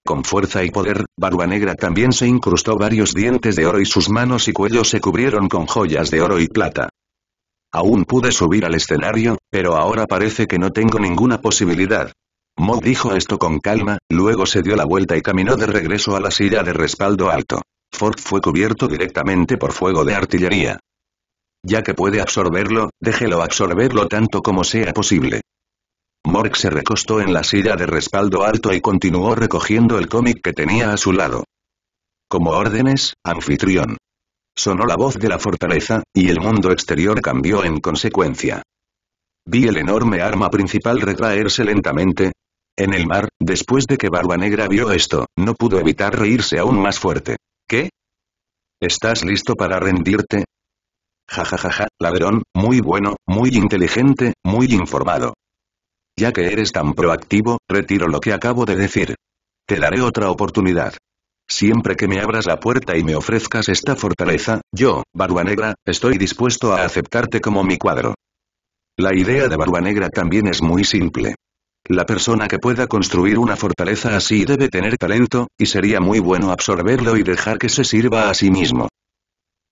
Con fuerza y poder, Barba Negra también se incrustó varios dientes de oro y sus manos y cuello se cubrieron con joyas de oro y plata. Aún pude subir al escenario, pero ahora parece que no tengo ninguna posibilidad. Mo dijo esto con calma, luego se dio la vuelta y caminó de regreso a la silla de respaldo alto. Ford fue cubierto directamente por fuego de artillería. Ya que puede absorberlo, déjelo absorberlo tanto como sea posible. Mork se recostó en la silla de respaldo alto y continuó recogiendo el cómic que tenía a su lado. Como órdenes, anfitrión. Sonó la voz de la fortaleza, y el mundo exterior cambió en consecuencia. Vi el enorme arma principal retraerse lentamente. En el mar, después de que Barba Negra vio esto, no pudo evitar reírse aún más fuerte. ¿Qué? ¿Estás listo para rendirte? Jajajaja, ladrón, muy bueno, muy inteligente, muy informado. Ya que eres tan proactivo, retiro lo que acabo de decir. Te daré otra oportunidad. Siempre que me abras la puerta y me ofrezcas esta fortaleza, yo, Barba Negra, estoy dispuesto a aceptarte como mi cuadro. La idea de Barba Negra también es muy simple. La persona que pueda construir una fortaleza así debe tener talento, y sería muy bueno absorberlo y dejar que se sirva a sí mismo.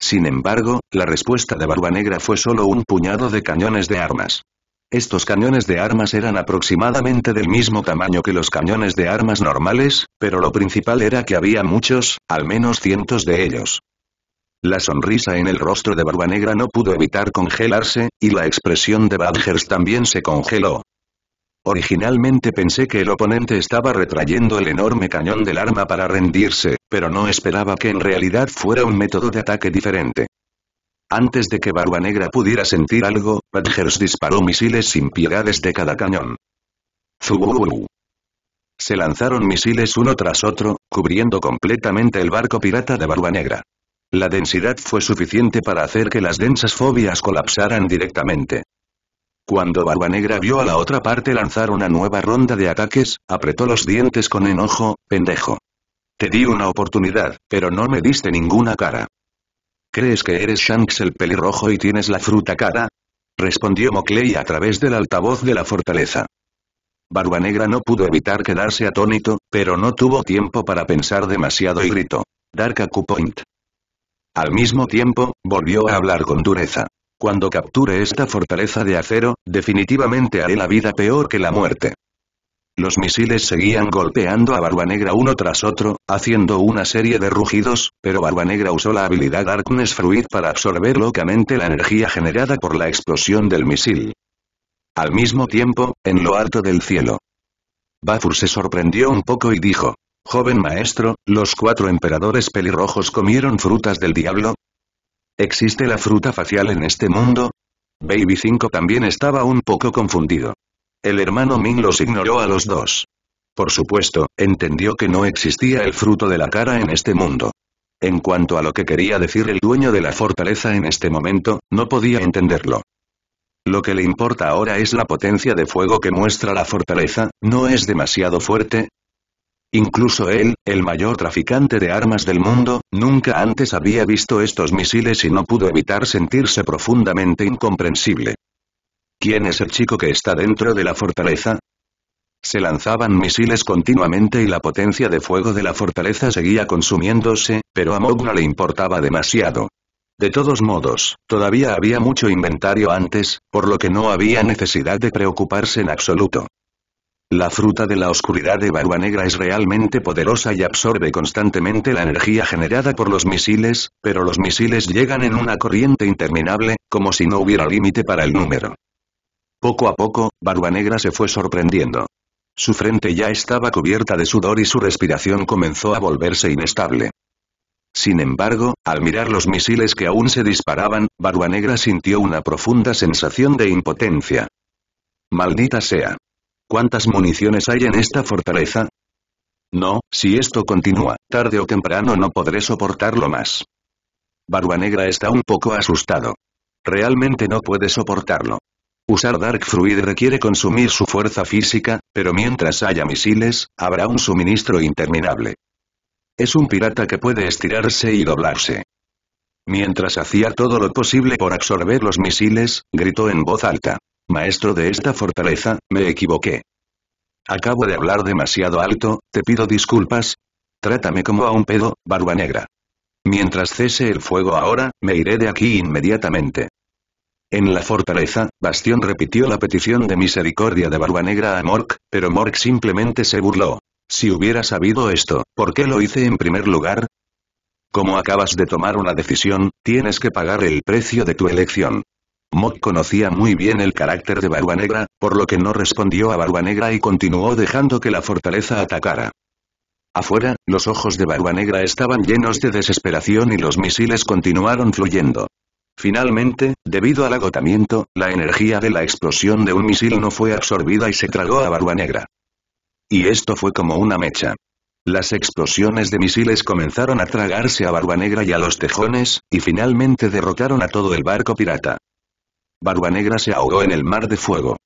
Sin embargo, la respuesta de Barba Negra fue solo un puñado de cañones de armas. Estos cañones de armas eran aproximadamente del mismo tamaño que los cañones de armas normales, pero lo principal era que había muchos, al menos cientos de ellos. La sonrisa en el rostro de Barba Negra no pudo evitar congelarse, y la expresión de Badgers también se congeló. Originalmente pensé que el oponente estaba retrayendo el enorme cañón del arma para rendirse, pero no esperaba que en realidad fuera un método de ataque diferente. Antes de que Barba Negra pudiera sentir algo, Badgers disparó misiles sin piedad desde cada cañón. Zubu. Se lanzaron misiles uno tras otro, cubriendo completamente el barco pirata de Barba Negra. La densidad fue suficiente para hacer que las densas fobias colapsaran directamente. Cuando Barba Negra vio a la otra parte lanzar una nueva ronda de ataques, apretó los dientes con enojo, pendejo. Te di una oportunidad, pero no me diste ninguna cara. ¿Crees que eres Shanks el pelirrojo y tienes la fruta cara? Respondió Mocley a través del altavoz de la fortaleza. Barba Negra no pudo evitar quedarse atónito, pero no tuvo tiempo para pensar demasiado y gritó. Dark Aku Point. Al mismo tiempo, volvió a hablar con dureza. Cuando capture esta fortaleza de acero, definitivamente haré la vida peor que la muerte. Los misiles seguían golpeando a Barba Negra uno tras otro, haciendo una serie de rugidos, pero Barba Negra usó la habilidad Darkness Fruit para absorber locamente la energía generada por la explosión del misil. Al mismo tiempo, en lo alto del cielo. Bafur se sorprendió un poco y dijo, Joven maestro, ¿los cuatro emperadores pelirrojos comieron frutas del diablo? ¿Existe la fruta facial en este mundo? Baby 5 también estaba un poco confundido. El hermano Min los ignoró a los dos. Por supuesto, entendió que no existía el fruto de la cara en este mundo. En cuanto a lo que quería decir el dueño de la fortaleza en este momento, no podía entenderlo. Lo que le importa ahora es la potencia de fuego que muestra la fortaleza, ¿no es demasiado fuerte? Incluso él, el mayor traficante de armas del mundo, nunca antes había visto estos misiles y no pudo evitar sentirse profundamente incomprensible. ¿Quién es el chico que está dentro de la fortaleza? Se lanzaban misiles continuamente y la potencia de fuego de la fortaleza seguía consumiéndose, pero a Mog no le importaba demasiado. De todos modos, todavía había mucho inventario antes, por lo que no había necesidad de preocuparse en absoluto. La fruta de la oscuridad de Barba Negra es realmente poderosa y absorbe constantemente la energía generada por los misiles, pero los misiles llegan en una corriente interminable, como si no hubiera límite para el número. Poco a poco, Barba Negra se fue sorprendiendo. Su frente ya estaba cubierta de sudor y su respiración comenzó a volverse inestable. Sin embargo, al mirar los misiles que aún se disparaban, Barba Negra sintió una profunda sensación de impotencia. Maldita sea. ¿Cuántas municiones hay en esta fortaleza? No, si esto continúa, tarde o temprano no podré soportarlo más. Barba Negra está un poco asustado. Realmente no puede soportarlo. Usar Dark Fruit requiere consumir su fuerza física, pero mientras haya misiles, habrá un suministro interminable. Es un pirata que puede estirarse y doblarse. Mientras hacía todo lo posible por absorber los misiles, gritó en voz alta. Maestro de esta fortaleza, me equivoqué. Acabo de hablar demasiado alto, te pido disculpas. Trátame como a un pedo, barba negra. Mientras cese el fuego ahora, me iré de aquí inmediatamente. En la fortaleza, Bastión repitió la petición de misericordia de Barba Negra a Mork, pero Mork simplemente se burló. Si hubiera sabido esto, ¿por qué lo hice en primer lugar? Como acabas de tomar una decisión, tienes que pagar el precio de tu elección. Mork conocía muy bien el carácter de Barba Negra, por lo que no respondió a Barba Negra y continuó dejando que la fortaleza atacara. Afuera, los ojos de Barba Negra estaban llenos de desesperación y los misiles continuaron fluyendo. Finalmente, debido al agotamiento, la energía de la explosión de un misil no fue absorbida y se tragó a Barba Negra. Y esto fue como una mecha. Las explosiones de misiles comenzaron a tragarse a Barba Negra y a los tejones, y finalmente derrotaron a todo el barco pirata. Barba Negra se ahogó en el mar de fuego.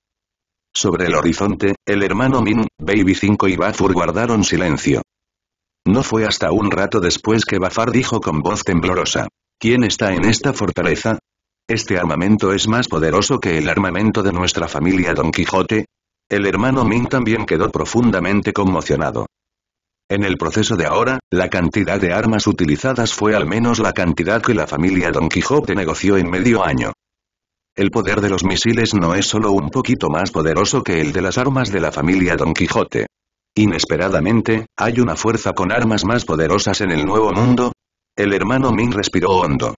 Sobre el horizonte, el hermano Min, Baby 5 y Bafur guardaron silencio. No fue hasta un rato después que Bafar dijo con voz temblorosa. ¿Quién está en esta fortaleza? ¿Este armamento es más poderoso que el armamento de nuestra familia Don Quijote? El hermano Min también quedó profundamente conmocionado. En el proceso de ahora, la cantidad de armas utilizadas fue al menos la cantidad que la familia Don Quijote negoció en medio año. El poder de los misiles no es solo un poquito más poderoso que el de las armas de la familia Don Quijote. Inesperadamente, ¿hay una fuerza con armas más poderosas en el Nuevo Mundo? El hermano Min respiró hondo.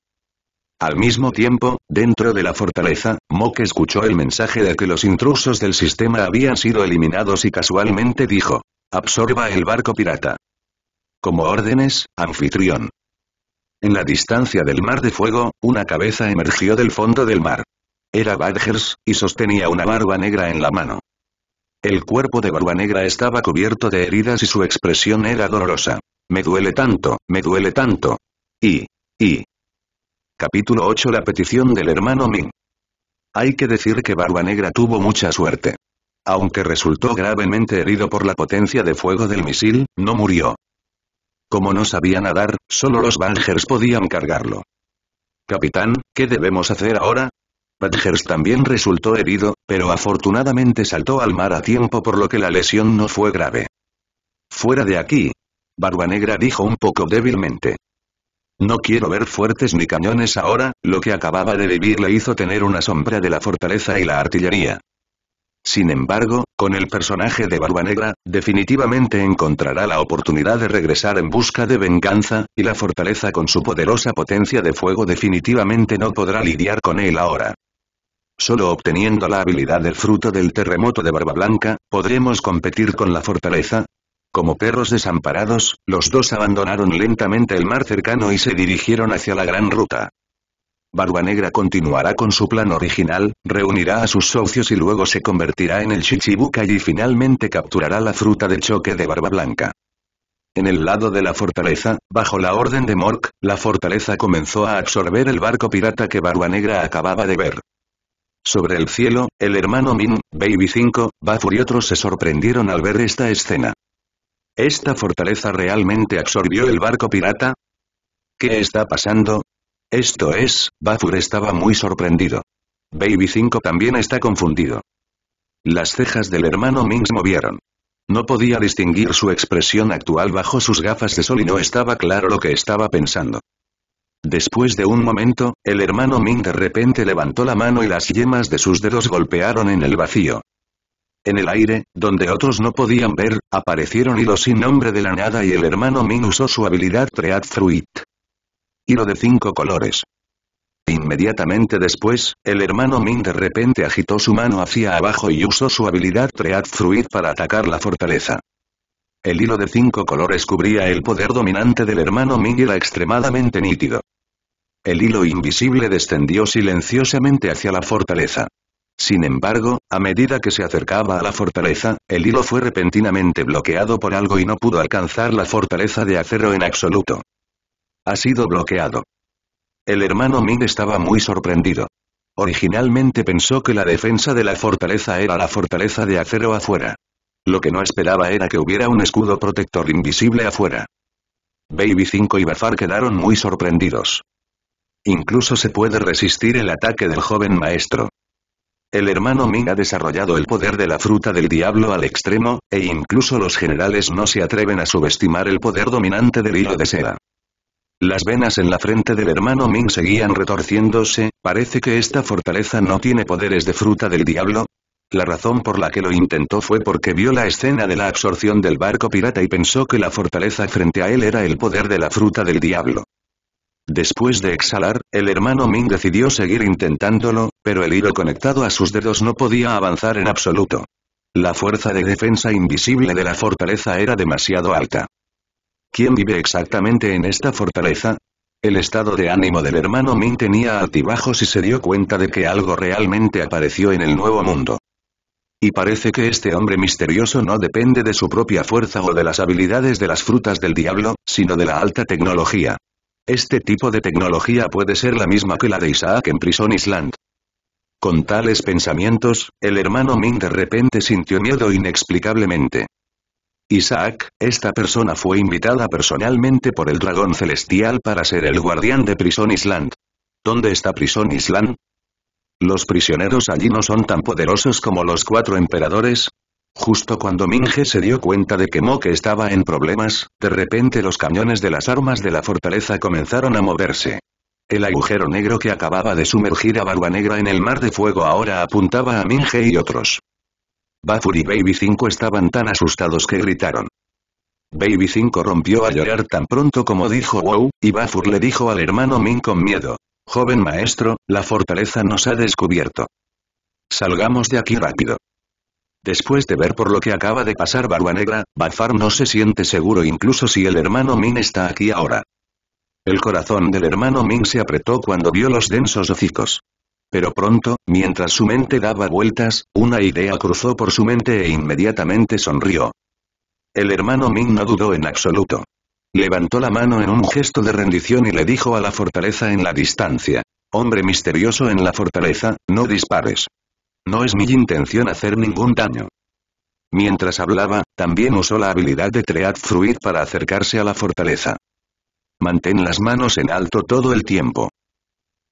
Al mismo tiempo, dentro de la fortaleza, Mok escuchó el mensaje de que los intrusos del sistema habían sido eliminados y casualmente dijo, Absorba el barco pirata. Como órdenes, anfitrión. En la distancia del mar de fuego, una cabeza emergió del fondo del mar. Era Badgers, y sostenía una barba negra en la mano. El cuerpo de Barba Negra estaba cubierto de heridas y su expresión era dolorosa. Me duele tanto, me duele tanto. Y, y. Capítulo 8 La petición del hermano Ming. Hay que decir que Barba Negra tuvo mucha suerte. Aunque resultó gravemente herido por la potencia de fuego del misil, no murió. Como no sabía nadar, solo los Bangers podían cargarlo. Capitán, ¿qué debemos hacer ahora? Badgers también resultó herido, pero afortunadamente saltó al mar a tiempo por lo que la lesión no fue grave. Fuera de aquí. Barba Negra dijo un poco débilmente. No quiero ver fuertes ni cañones ahora, lo que acababa de vivir le hizo tener una sombra de la fortaleza y la artillería. Sin embargo, con el personaje de Barba Negra, definitivamente encontrará la oportunidad de regresar en busca de venganza, y la fortaleza con su poderosa potencia de fuego definitivamente no podrá lidiar con él ahora. Solo obteniendo la habilidad del fruto del terremoto de Barba Blanca, podremos competir con la fortaleza. Como perros desamparados, los dos abandonaron lentamente el mar cercano y se dirigieron hacia la gran ruta. Barba Negra continuará con su plan original, reunirá a sus socios y luego se convertirá en el Chichibukai y finalmente capturará la fruta de choque de Barba Blanca. En el lado de la fortaleza, bajo la orden de Mork, la fortaleza comenzó a absorber el barco pirata que Barba Negra acababa de ver. Sobre el cielo, el hermano Min, Baby 5, Bafur y otros se sorprendieron al ver esta escena. ¿Esta fortaleza realmente absorbió el barco pirata? ¿Qué está pasando? Esto es, Bafur estaba muy sorprendido. Baby 5 también está confundido. Las cejas del hermano Ming se movieron. No podía distinguir su expresión actual bajo sus gafas de sol y no estaba claro lo que estaba pensando. Después de un momento, el hermano Ming de repente levantó la mano y las yemas de sus dedos golpearon en el vacío. En el aire, donde otros no podían ver, aparecieron hilos sin nombre de la nada y el hermano Ming usó su habilidad Treat Fruit. Hilo de cinco colores. Inmediatamente después, el hermano Min de repente agitó su mano hacia abajo y usó su habilidad Treat Fruit para atacar la fortaleza. El hilo de cinco colores cubría el poder dominante del hermano Min y era extremadamente nítido. El hilo invisible descendió silenciosamente hacia la fortaleza. Sin embargo, a medida que se acercaba a la fortaleza, el hilo fue repentinamente bloqueado por algo y no pudo alcanzar la fortaleza de acero en absoluto. Ha sido bloqueado. El hermano Ming estaba muy sorprendido. Originalmente pensó que la defensa de la fortaleza era la fortaleza de acero afuera. Lo que no esperaba era que hubiera un escudo protector invisible afuera. Baby 5 y Bafar quedaron muy sorprendidos. Incluso se puede resistir el ataque del joven maestro. El hermano Ming ha desarrollado el poder de la fruta del diablo al extremo, e incluso los generales no se atreven a subestimar el poder dominante del hilo de seda. Las venas en la frente del hermano Ming seguían retorciéndose, parece que esta fortaleza no tiene poderes de fruta del diablo. La razón por la que lo intentó fue porque vio la escena de la absorción del barco pirata y pensó que la fortaleza frente a él era el poder de la fruta del diablo. Después de exhalar, el hermano Ming decidió seguir intentándolo, pero el hilo conectado a sus dedos no podía avanzar en absoluto. La fuerza de defensa invisible de la fortaleza era demasiado alta. ¿Quién vive exactamente en esta fortaleza? El estado de ánimo del hermano Min tenía altibajos y se dio cuenta de que algo realmente apareció en el nuevo mundo. Y parece que este hombre misterioso no depende de su propia fuerza o de las habilidades de las frutas del diablo, sino de la alta tecnología. Este tipo de tecnología puede ser la misma que la de Isaac en Prison Island. Con tales pensamientos, el hermano Ming de repente sintió miedo inexplicablemente. Isaac, esta persona fue invitada personalmente por el dragón celestial para ser el guardián de Prison Island. ¿Dónde está Prison Island? ¿Los prisioneros allí no son tan poderosos como los cuatro emperadores? Justo cuando Minge se dio cuenta de que Moke estaba en problemas, de repente los cañones de las armas de la fortaleza comenzaron a moverse. El agujero negro que acababa de sumergir a Barba Negra en el mar de fuego ahora apuntaba a Minge y otros. Bafur y Baby 5 estaban tan asustados que gritaron. Baby 5 rompió a llorar tan pronto como dijo wow, y Bafur le dijo al hermano Min con miedo. Joven maestro, la fortaleza nos ha descubierto. Salgamos de aquí rápido. Después de ver por lo que acaba de pasar Barba Negra, Bafar no se siente seguro incluso si el hermano Min está aquí ahora. El corazón del hermano Min se apretó cuando vio los densos hocicos. Pero pronto, mientras su mente daba vueltas, una idea cruzó por su mente e inmediatamente sonrió. El hermano Min no dudó en absoluto. Levantó la mano en un gesto de rendición y le dijo a la fortaleza en la distancia. Hombre misterioso en la fortaleza, no dispares. No es mi intención hacer ningún daño. Mientras hablaba, también usó la habilidad de Treat Fruit para acercarse a la fortaleza. Mantén las manos en alto todo el tiempo.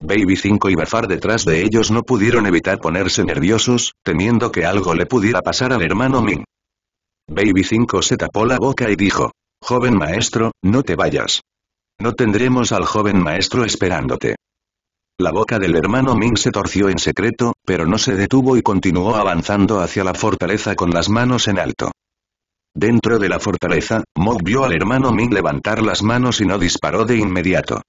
Baby 5 y Bafar detrás de ellos no pudieron evitar ponerse nerviosos, temiendo que algo le pudiera pasar al hermano Min. Baby 5 se tapó la boca y dijo, Joven maestro, no te vayas. No tendremos al joven maestro esperándote. La boca del hermano Min se torció en secreto, pero no se detuvo y continuó avanzando hacia la fortaleza con las manos en alto. Dentro de la fortaleza, Mok vio al hermano Min levantar las manos y no disparó de inmediato.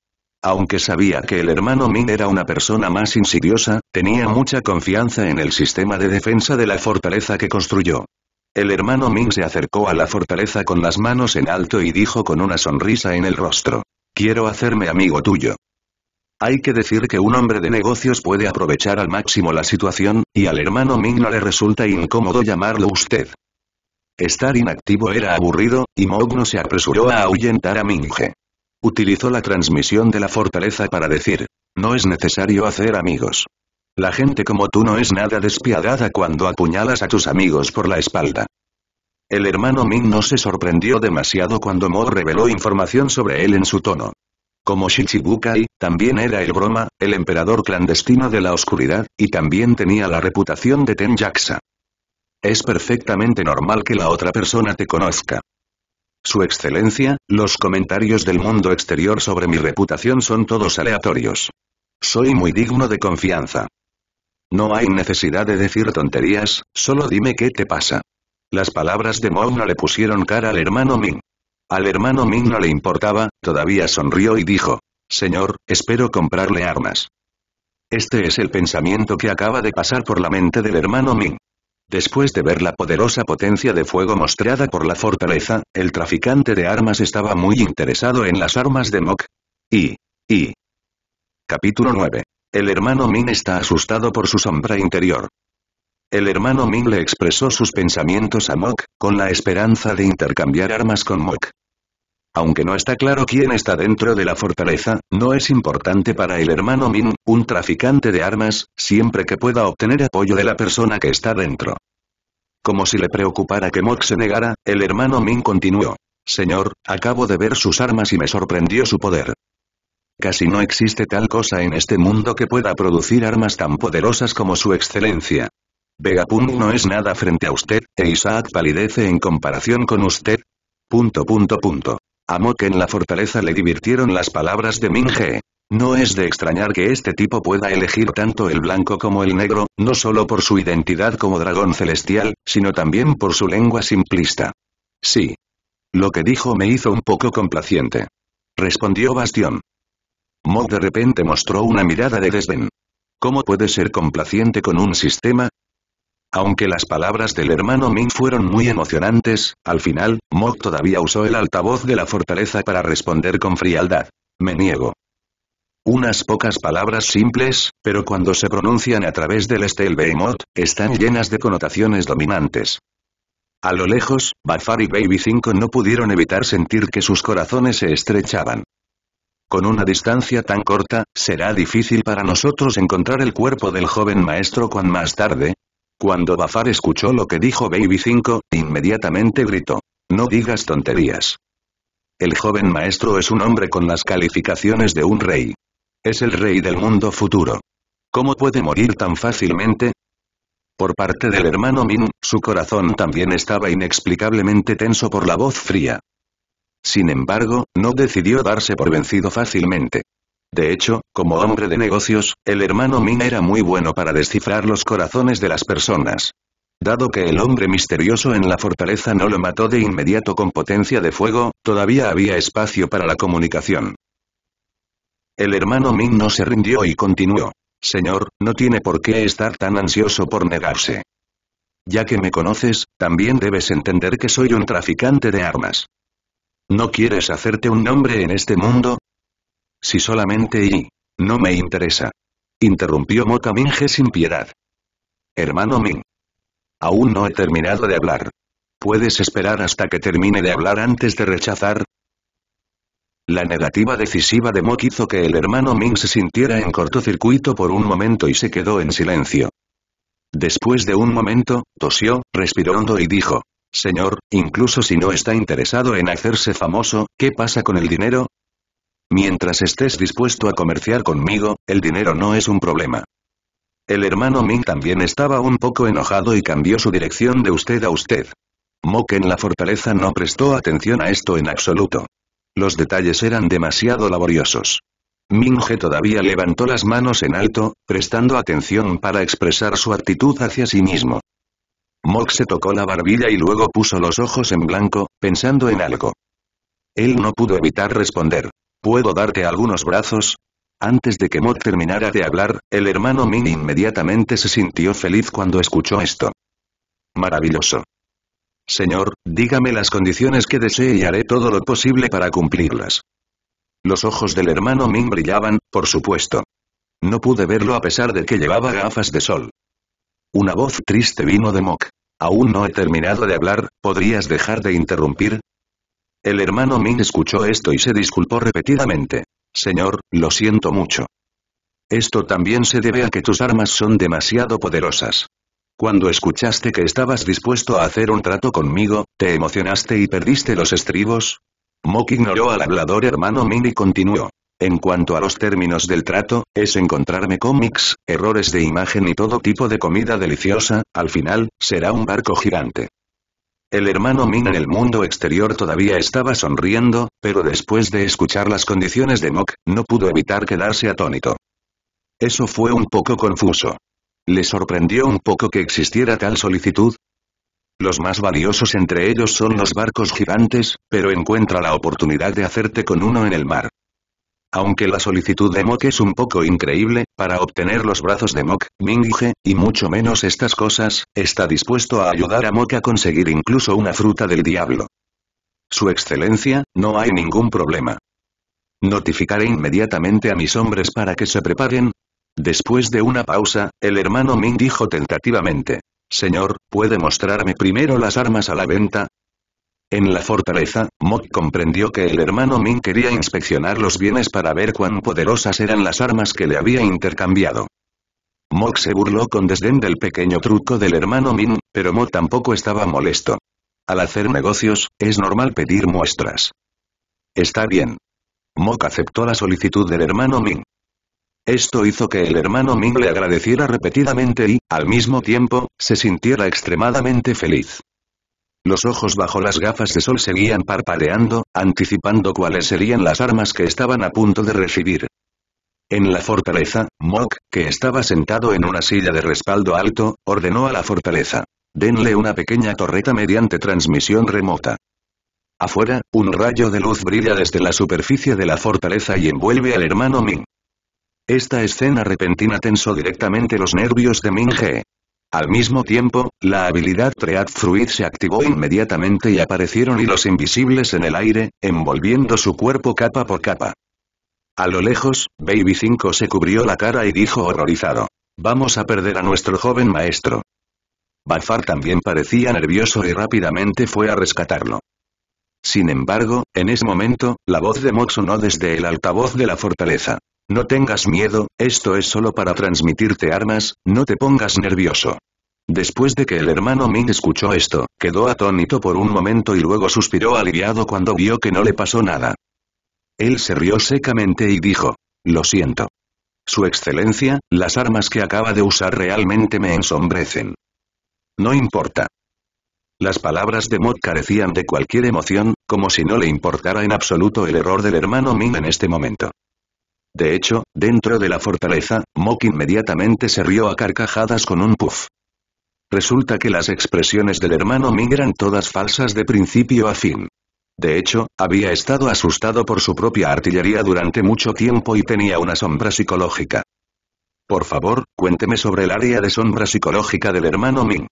Aunque sabía que el hermano Min era una persona más insidiosa, tenía mucha confianza en el sistema de defensa de la fortaleza que construyó. El hermano Min se acercó a la fortaleza con las manos en alto y dijo con una sonrisa en el rostro. Quiero hacerme amigo tuyo. Hay que decir que un hombre de negocios puede aprovechar al máximo la situación, y al hermano Min no le resulta incómodo llamarlo usted. Estar inactivo era aburrido, y Mogno se apresuró a ahuyentar a Minge. Utilizó la transmisión de la fortaleza para decir, no es necesario hacer amigos. La gente como tú no es nada despiadada cuando apuñalas a tus amigos por la espalda. El hermano Min no se sorprendió demasiado cuando Mo reveló información sobre él en su tono. Como Shichibukai, también era el broma, el emperador clandestino de la oscuridad, y también tenía la reputación de Tenjaksa. Es perfectamente normal que la otra persona te conozca. Su excelencia, los comentarios del mundo exterior sobre mi reputación son todos aleatorios. Soy muy digno de confianza. No hay necesidad de decir tonterías, solo dime qué te pasa. Las palabras de Mo no le pusieron cara al hermano Min. Al hermano Min no le importaba, todavía sonrió y dijo, Señor, espero comprarle armas. Este es el pensamiento que acaba de pasar por la mente del hermano Min. Después de ver la poderosa potencia de fuego mostrada por la fortaleza, el traficante de armas estaba muy interesado en las armas de Mok. Y. Y. Capítulo 9. El hermano Min está asustado por su sombra interior. El hermano Min le expresó sus pensamientos a Mok, con la esperanza de intercambiar armas con Mok. Aunque no está claro quién está dentro de la fortaleza, no es importante para el hermano Min, un traficante de armas, siempre que pueda obtener apoyo de la persona que está dentro. Como si le preocupara que Mok se negara, el hermano Min continuó. Señor, acabo de ver sus armas y me sorprendió su poder. Casi no existe tal cosa en este mundo que pueda producir armas tan poderosas como su excelencia. Vegapunk no es nada frente a usted, e Isaac palidece en comparación con usted. Punto punto punto. A Mok en la fortaleza le divirtieron las palabras de Minge. No es de extrañar que este tipo pueda elegir tanto el blanco como el negro, no solo por su identidad como dragón celestial, sino también por su lengua simplista. Sí. Lo que dijo me hizo un poco complaciente. Respondió Bastión. Mok de repente mostró una mirada de desdén. ¿Cómo puede ser complaciente con un sistema? Aunque las palabras del hermano Min fueron muy emocionantes, al final, Mok todavía usó el altavoz de la fortaleza para responder con frialdad. Me niego. Unas pocas palabras simples, pero cuando se pronuncian a través del Estel Behemoth, están llenas de connotaciones dominantes. A lo lejos, Bafar y Baby 5 no pudieron evitar sentir que sus corazones se estrechaban. Con una distancia tan corta, será difícil para nosotros encontrar el cuerpo del joven maestro Quan más tarde. Cuando Bafar escuchó lo que dijo Baby 5, inmediatamente gritó. No digas tonterías. El joven maestro es un hombre con las calificaciones de un rey. Es el rey del mundo futuro. ¿Cómo puede morir tan fácilmente? Por parte del hermano Min, su corazón también estaba inexplicablemente tenso por la voz fría. Sin embargo, no decidió darse por vencido fácilmente. De hecho, como hombre de negocios, el hermano Min era muy bueno para descifrar los corazones de las personas. Dado que el hombre misterioso en la fortaleza no lo mató de inmediato con potencia de fuego, todavía había espacio para la comunicación. El hermano Min no se rindió y continuó. Señor, no tiene por qué estar tan ansioso por negarse. Ya que me conoces, también debes entender que soy un traficante de armas. ¿No quieres hacerte un nombre en este mundo? Si solamente y... No me interesa. Interrumpió Moka Minge sin piedad. Hermano Min. Aún no he terminado de hablar. ¿Puedes esperar hasta que termine de hablar antes de rechazar? La negativa decisiva de Mok hizo que el hermano Ming se sintiera en cortocircuito por un momento y se quedó en silencio. Después de un momento, tosió, respiró hondo y dijo, Señor, incluso si no está interesado en hacerse famoso, ¿qué pasa con el dinero? Mientras estés dispuesto a comerciar conmigo, el dinero no es un problema. El hermano Ming también estaba un poco enojado y cambió su dirección de usted a usted. Mok en la fortaleza no prestó atención a esto en absoluto. Los detalles eran demasiado laboriosos. Ming-he todavía levantó las manos en alto, prestando atención para expresar su actitud hacia sí mismo. Mok se tocó la barbilla y luego puso los ojos en blanco, pensando en algo. Él no pudo evitar responder. ¿Puedo darte algunos brazos? Antes de que Mok terminara de hablar, el hermano Min inmediatamente se sintió feliz cuando escuchó esto. Maravilloso. Señor, dígame las condiciones que desee y haré todo lo posible para cumplirlas. Los ojos del hermano Min brillaban, por supuesto. No pude verlo a pesar de que llevaba gafas de sol. Una voz triste vino de Mok. Aún no he terminado de hablar, ¿podrías dejar de interrumpir? El hermano Min escuchó esto y se disculpó repetidamente. Señor, lo siento mucho. Esto también se debe a que tus armas son demasiado poderosas. Cuando escuchaste que estabas dispuesto a hacer un trato conmigo, ¿te emocionaste y perdiste los estribos? Mok ignoró al hablador hermano Min y continuó. En cuanto a los términos del trato, es encontrarme cómics, errores de imagen y todo tipo de comida deliciosa, al final, será un barco gigante. El hermano Min en el mundo exterior todavía estaba sonriendo, pero después de escuchar las condiciones de Mok, no pudo evitar quedarse atónito. Eso fue un poco confuso. ¿Le sorprendió un poco que existiera tal solicitud? Los más valiosos entre ellos son los barcos gigantes, pero encuentra la oportunidad de hacerte con uno en el mar. Aunque la solicitud de Mok es un poco increíble, para obtener los brazos de Mok, Mingge, y mucho menos estas cosas, está dispuesto a ayudar a Mok a conseguir incluso una fruta del diablo. Su excelencia, no hay ningún problema. Notificaré inmediatamente a mis hombres para que se preparen. Después de una pausa, el hermano Ming dijo tentativamente. Señor, ¿puede mostrarme primero las armas a la venta? En la fortaleza, Mok comprendió que el hermano Min quería inspeccionar los bienes para ver cuán poderosas eran las armas que le había intercambiado. Mok se burló con desdén del pequeño truco del hermano Min, pero Mok tampoco estaba molesto. Al hacer negocios, es normal pedir muestras. Está bien. Mok aceptó la solicitud del hermano Min. Esto hizo que el hermano Min le agradeciera repetidamente y, al mismo tiempo, se sintiera extremadamente feliz. Los ojos bajo las gafas de sol seguían parpadeando, anticipando cuáles serían las armas que estaban a punto de recibir. En la fortaleza, Mok, que estaba sentado en una silla de respaldo alto, ordenó a la fortaleza. Denle una pequeña torreta mediante transmisión remota. Afuera, un rayo de luz brilla desde la superficie de la fortaleza y envuelve al hermano Ming. Esta escena repentina tensó directamente los nervios de Ming He. Al mismo tiempo, la habilidad Tread Fruit se activó inmediatamente y aparecieron hilos invisibles en el aire, envolviendo su cuerpo capa por capa. A lo lejos, Baby 5 se cubrió la cara y dijo horrorizado. Vamos a perder a nuestro joven maestro. Bafar también parecía nervioso y rápidamente fue a rescatarlo. Sin embargo, en ese momento, la voz de Mok sonó desde el altavoz de la fortaleza. No tengas miedo, esto es solo para transmitirte armas, no te pongas nervioso. Después de que el hermano Min escuchó esto, quedó atónito por un momento y luego suspiró aliviado cuando vio que no le pasó nada. Él se rió secamente y dijo, lo siento. Su excelencia, las armas que acaba de usar realmente me ensombrecen. No importa. Las palabras de Mod carecían de cualquier emoción, como si no le importara en absoluto el error del hermano Min en este momento. De hecho, dentro de la fortaleza, Mok inmediatamente se rió a carcajadas con un puff. Resulta que las expresiones del hermano Ming eran todas falsas de principio a fin. De hecho, había estado asustado por su propia artillería durante mucho tiempo y tenía una sombra psicológica. Por favor, cuénteme sobre el área de sombra psicológica del hermano Ming.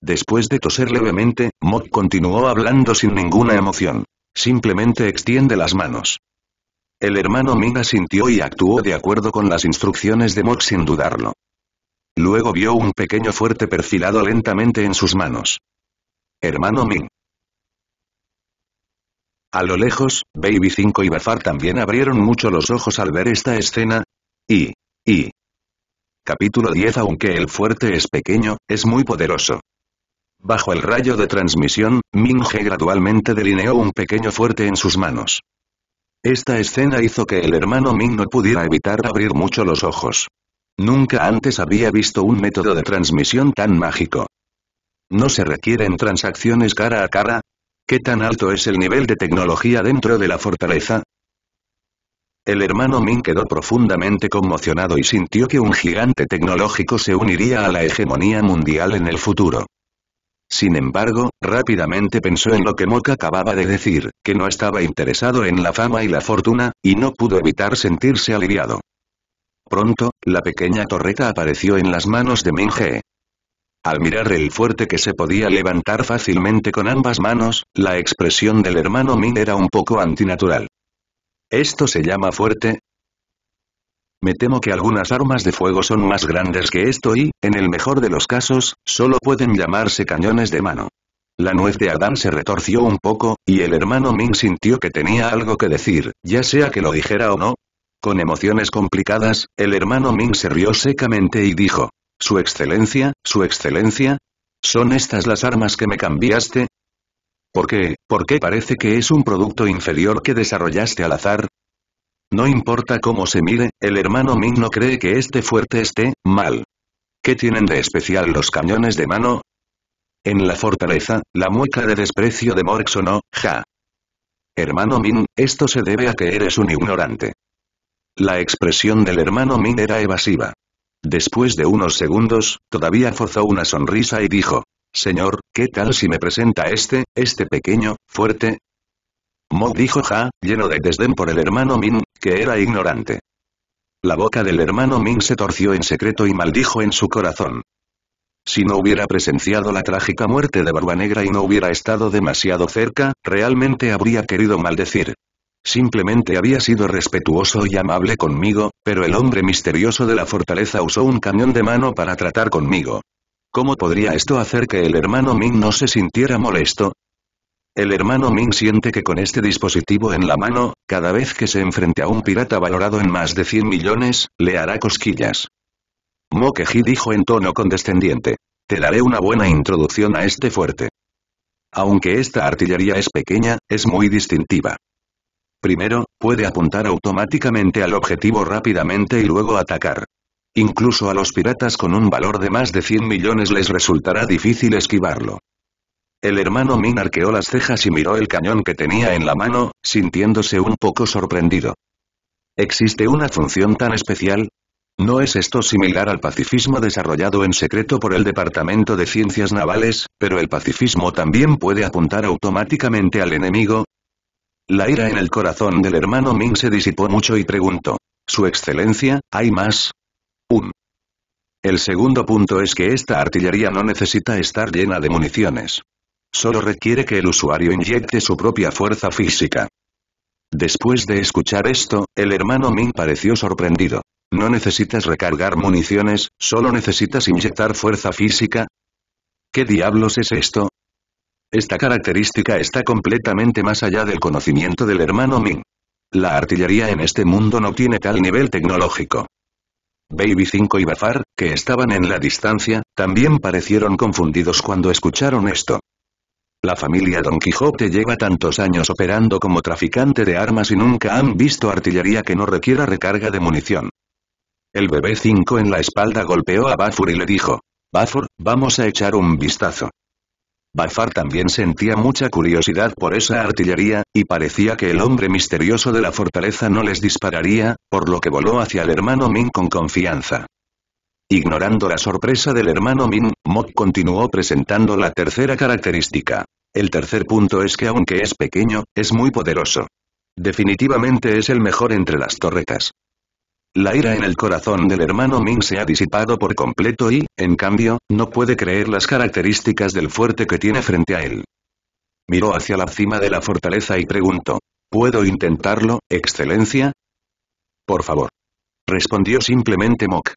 Después de toser levemente, Mok continuó hablando sin ninguna emoción. Simplemente extiende las manos. El hermano Ming asintió y actuó de acuerdo con las instrucciones de Mok sin dudarlo. Luego vio un pequeño fuerte perfilado lentamente en sus manos. Hermano Ming. A lo lejos, Baby 5 y Bafar también abrieron mucho los ojos al ver esta escena. Y, y. Capítulo 10 Aunque el fuerte es pequeño, es muy poderoso. Bajo el rayo de transmisión, Ming-He gradualmente delineó un pequeño fuerte en sus manos. Esta escena hizo que el hermano Ming no pudiera evitar abrir mucho los ojos. Nunca antes había visto un método de transmisión tan mágico. ¿No se requieren transacciones cara a cara? ¿Qué tan alto es el nivel de tecnología dentro de la fortaleza? El hermano Min quedó profundamente conmocionado y sintió que un gigante tecnológico se uniría a la hegemonía mundial en el futuro. Sin embargo, rápidamente pensó en lo que Mok acababa de decir, que no estaba interesado en la fama y la fortuna, y no pudo evitar sentirse aliviado. Pronto, la pequeña torreta apareció en las manos de Minge. Al mirar el fuerte que se podía levantar fácilmente con ambas manos, la expresión del hermano Min era un poco antinatural. ¿Esto se llama fuerte? Me temo que algunas armas de fuego son más grandes que esto y, en el mejor de los casos, solo pueden llamarse cañones de mano. La nuez de Adán se retorció un poco, y el hermano Min sintió que tenía algo que decir, ya sea que lo dijera o no, con emociones complicadas, el hermano Ming se rió secamente y dijo, Su excelencia, su excelencia. ¿Son estas las armas que me cambiaste? ¿Por qué, por qué parece que es un producto inferior que desarrollaste al azar? No importa cómo se mire, el hermano Ming no cree que este fuerte esté, mal. ¿Qué tienen de especial los cañones de mano? En la fortaleza, la mueca de desprecio de Mork sonó, ja. Hermano Min, esto se debe a que eres un ignorante. La expresión del hermano Min era evasiva. Después de unos segundos, todavía forzó una sonrisa y dijo, Señor, ¿qué tal si me presenta este, este pequeño, fuerte? Mo dijo ja, lleno de desdén por el hermano Min, que era ignorante. La boca del hermano Min se torció en secreto y maldijo en su corazón. Si no hubiera presenciado la trágica muerte de Barba Negra y no hubiera estado demasiado cerca, realmente habría querido maldecir. Simplemente había sido respetuoso y amable conmigo, pero el hombre misterioso de la fortaleza usó un cañón de mano para tratar conmigo. ¿Cómo podría esto hacer que el hermano Ming no se sintiera molesto? El hermano Ming siente que con este dispositivo en la mano, cada vez que se enfrente a un pirata valorado en más de 100 millones, le hará cosquillas. Mokeji dijo en tono condescendiente. Te daré una buena introducción a este fuerte. Aunque esta artillería es pequeña, es muy distintiva. Primero, puede apuntar automáticamente al objetivo rápidamente y luego atacar. Incluso a los piratas con un valor de más de 100 millones les resultará difícil esquivarlo. El hermano Min arqueó las cejas y miró el cañón que tenía en la mano, sintiéndose un poco sorprendido. ¿Existe una función tan especial? ¿No es esto similar al pacifismo desarrollado en secreto por el Departamento de Ciencias Navales, pero el pacifismo también puede apuntar automáticamente al enemigo? La ira en el corazón del hermano Ming se disipó mucho y preguntó. Su excelencia, ¿hay más? Un. El segundo punto es que esta artillería no necesita estar llena de municiones. Solo requiere que el usuario inyecte su propia fuerza física. Después de escuchar esto, el hermano Ming pareció sorprendido. ¿No necesitas recargar municiones, solo necesitas inyectar fuerza física? ¿Qué diablos es esto? Esta característica está completamente más allá del conocimiento del hermano Ming. La artillería en este mundo no tiene tal nivel tecnológico. Baby 5 y Bafar, que estaban en la distancia, también parecieron confundidos cuando escucharon esto. La familia Don Quijote lleva tantos años operando como traficante de armas y nunca han visto artillería que no requiera recarga de munición. El bebé 5 en la espalda golpeó a Bafur y le dijo, Bafur, vamos a echar un vistazo. Bafar también sentía mucha curiosidad por esa artillería, y parecía que el hombre misterioso de la fortaleza no les dispararía, por lo que voló hacia el hermano Min con confianza. Ignorando la sorpresa del hermano Min, Mok continuó presentando la tercera característica. El tercer punto es que aunque es pequeño, es muy poderoso. Definitivamente es el mejor entre las torretas. La ira en el corazón del hermano Ming se ha disipado por completo y, en cambio, no puede creer las características del fuerte que tiene frente a él. Miró hacia la cima de la fortaleza y preguntó. ¿Puedo intentarlo, excelencia? Por favor. Respondió simplemente Mok.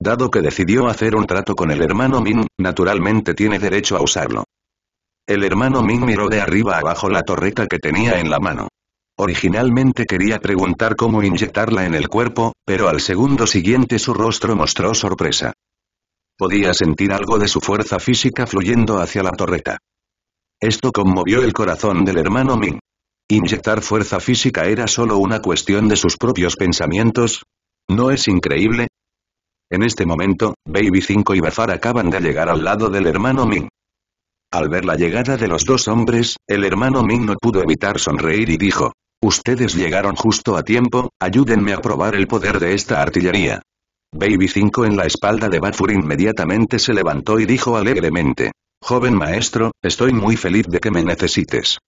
Dado que decidió hacer un trato con el hermano Min, naturalmente tiene derecho a usarlo. El hermano Min miró de arriba abajo la torreta que tenía en la mano. Originalmente quería preguntar cómo inyectarla en el cuerpo, pero al segundo siguiente su rostro mostró sorpresa. Podía sentir algo de su fuerza física fluyendo hacia la torreta. Esto conmovió el corazón del hermano Ming. ¿Inyectar fuerza física era solo una cuestión de sus propios pensamientos? ¿No es increíble? En este momento, Baby 5 y Bafar acaban de llegar al lado del hermano Ming. Al ver la llegada de los dos hombres, el hermano Ming no pudo evitar sonreír y dijo, Ustedes llegaron justo a tiempo, ayúdenme a probar el poder de esta artillería. Baby 5 en la espalda de Bafur inmediatamente se levantó y dijo alegremente. Joven maestro, estoy muy feliz de que me necesites.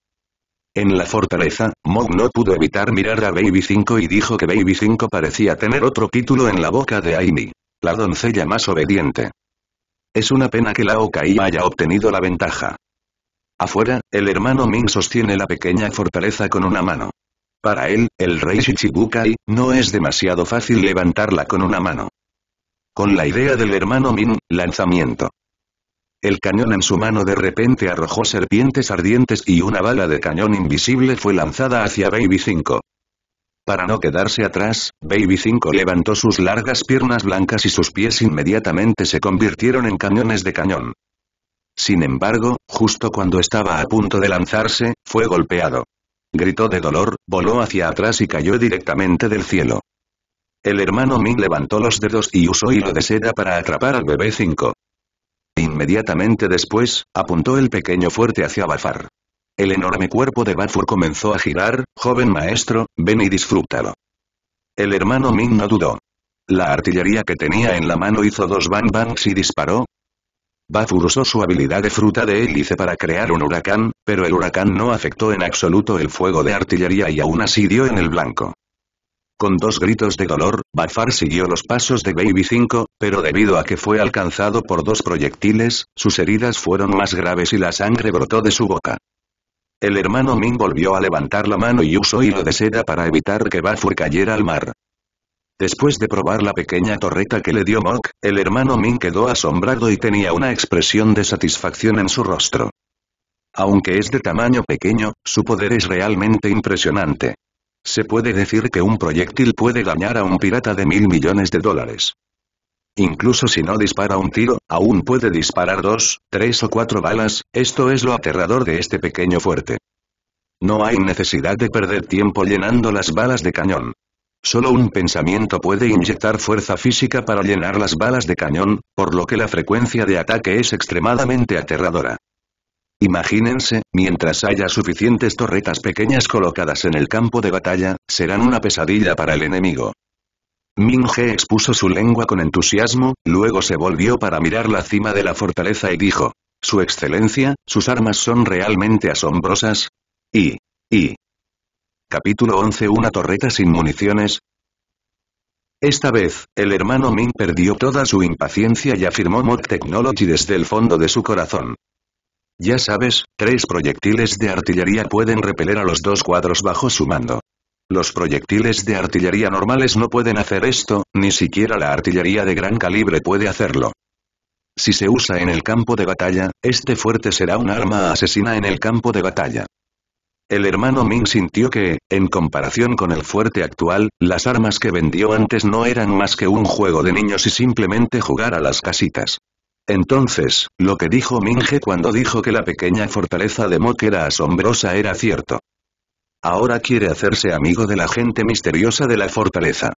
En la fortaleza, Mog no pudo evitar mirar a Baby 5 y dijo que Baby 5 parecía tener otro título en la boca de Aimi. La doncella más obediente. Es una pena que Lao Kai haya obtenido la ventaja. Afuera, el hermano Ming sostiene la pequeña fortaleza con una mano. Para él, el rey Shichibukai, no es demasiado fácil levantarla con una mano. Con la idea del hermano Min, lanzamiento. El cañón en su mano de repente arrojó serpientes ardientes y una bala de cañón invisible fue lanzada hacia Baby 5. Para no quedarse atrás, Baby 5 levantó sus largas piernas blancas y sus pies inmediatamente se convirtieron en cañones de cañón. Sin embargo, justo cuando estaba a punto de lanzarse, fue golpeado. Gritó de dolor, voló hacia atrás y cayó directamente del cielo. El hermano Min levantó los dedos y usó hilo de seda para atrapar al bebé 5. Inmediatamente después, apuntó el pequeño fuerte hacia Bafar. El enorme cuerpo de Bafur comenzó a girar, joven maestro, ven y disfrútalo. El hermano Min no dudó. La artillería que tenía en la mano hizo dos bang bangs y disparó, Bafur usó su habilidad de fruta de hélice para crear un huracán, pero el huracán no afectó en absoluto el fuego de artillería y aún así dio en el blanco. Con dos gritos de dolor, Bafar siguió los pasos de Baby 5, pero debido a que fue alcanzado por dos proyectiles, sus heridas fueron más graves y la sangre brotó de su boca. El hermano Min volvió a levantar la mano y usó hilo de seda para evitar que Bafur cayera al mar. Después de probar la pequeña torreta que le dio Mok, el hermano Min quedó asombrado y tenía una expresión de satisfacción en su rostro. Aunque es de tamaño pequeño, su poder es realmente impresionante. Se puede decir que un proyectil puede dañar a un pirata de mil millones de dólares. Incluso si no dispara un tiro, aún puede disparar dos, tres o cuatro balas, esto es lo aterrador de este pequeño fuerte. No hay necesidad de perder tiempo llenando las balas de cañón. Solo un pensamiento puede inyectar fuerza física para llenar las balas de cañón, por lo que la frecuencia de ataque es extremadamente aterradora. Imagínense, mientras haya suficientes torretas pequeñas colocadas en el campo de batalla, serán una pesadilla para el enemigo. Ming-He expuso su lengua con entusiasmo, luego se volvió para mirar la cima de la fortaleza y dijo, Su excelencia, sus armas son realmente asombrosas. Y, y, Capítulo 11 Una torreta sin municiones. Esta vez, el hermano Ming perdió toda su impaciencia y afirmó Mod Technology desde el fondo de su corazón. Ya sabes, tres proyectiles de artillería pueden repeler a los dos cuadros bajo su mando. Los proyectiles de artillería normales no pueden hacer esto, ni siquiera la artillería de gran calibre puede hacerlo. Si se usa en el campo de batalla, este fuerte será un arma asesina en el campo de batalla. El hermano Ming sintió que, en comparación con el fuerte actual, las armas que vendió antes no eran más que un juego de niños y simplemente jugar a las casitas. Entonces, lo que dijo Minge cuando dijo que la pequeña fortaleza de Mok era asombrosa era cierto. Ahora quiere hacerse amigo de la gente misteriosa de la fortaleza.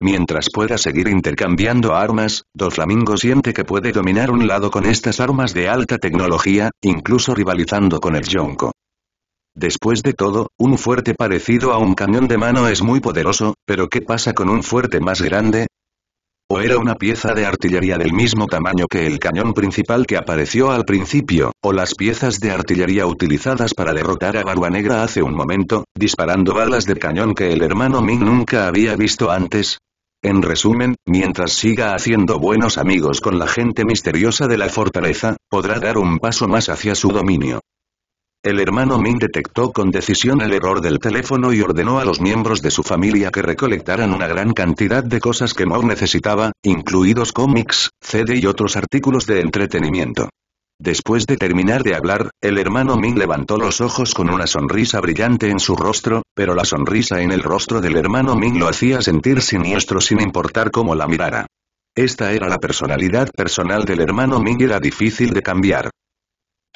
Mientras pueda seguir intercambiando armas, Doflamingo siente que puede dominar un lado con estas armas de alta tecnología, incluso rivalizando con el Yonko. Después de todo, un fuerte parecido a un cañón de mano es muy poderoso, pero ¿qué pasa con un fuerte más grande? ¿O era una pieza de artillería del mismo tamaño que el cañón principal que apareció al principio, o las piezas de artillería utilizadas para derrotar a Barba Negra hace un momento, disparando balas de cañón que el hermano Ming nunca había visto antes? En resumen, mientras siga haciendo buenos amigos con la gente misteriosa de la fortaleza, podrá dar un paso más hacia su dominio. El hermano Ming detectó con decisión el error del teléfono y ordenó a los miembros de su familia que recolectaran una gran cantidad de cosas que Mo necesitaba, incluidos cómics, CD y otros artículos de entretenimiento. Después de terminar de hablar, el hermano Ming levantó los ojos con una sonrisa brillante en su rostro, pero la sonrisa en el rostro del hermano Ming lo hacía sentir siniestro sin importar cómo la mirara. Esta era la personalidad personal del hermano Ming y era difícil de cambiar.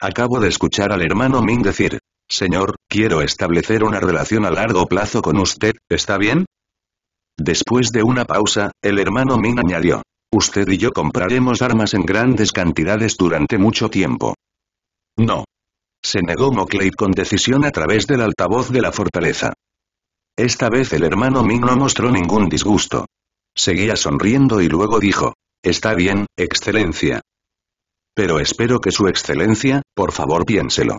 Acabo de escuchar al hermano Ming decir, Señor, quiero establecer una relación a largo plazo con usted, ¿está bien? Después de una pausa, el hermano Ming añadió, Usted y yo compraremos armas en grandes cantidades durante mucho tiempo. No. Se negó Mockley con decisión a través del altavoz de la fortaleza. Esta vez el hermano Ming no mostró ningún disgusto. Seguía sonriendo y luego dijo, Está bien, excelencia. Pero espero que su excelencia, por favor piénselo.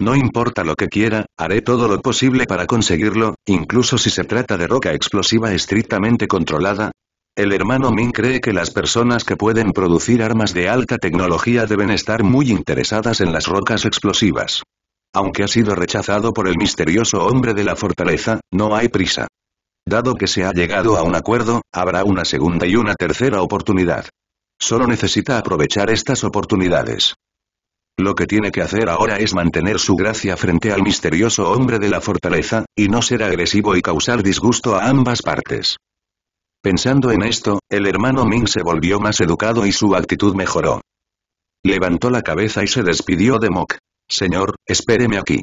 No importa lo que quiera, haré todo lo posible para conseguirlo, incluso si se trata de roca explosiva estrictamente controlada, el hermano Ming cree que las personas que pueden producir armas de alta tecnología deben estar muy interesadas en las rocas explosivas. Aunque ha sido rechazado por el misterioso hombre de la fortaleza, no hay prisa. Dado que se ha llegado a un acuerdo, habrá una segunda y una tercera oportunidad. Solo necesita aprovechar estas oportunidades. Lo que tiene que hacer ahora es mantener su gracia frente al misterioso hombre de la fortaleza, y no ser agresivo y causar disgusto a ambas partes. Pensando en esto, el hermano Ming se volvió más educado y su actitud mejoró. Levantó la cabeza y se despidió de Mok. Señor, espéreme aquí.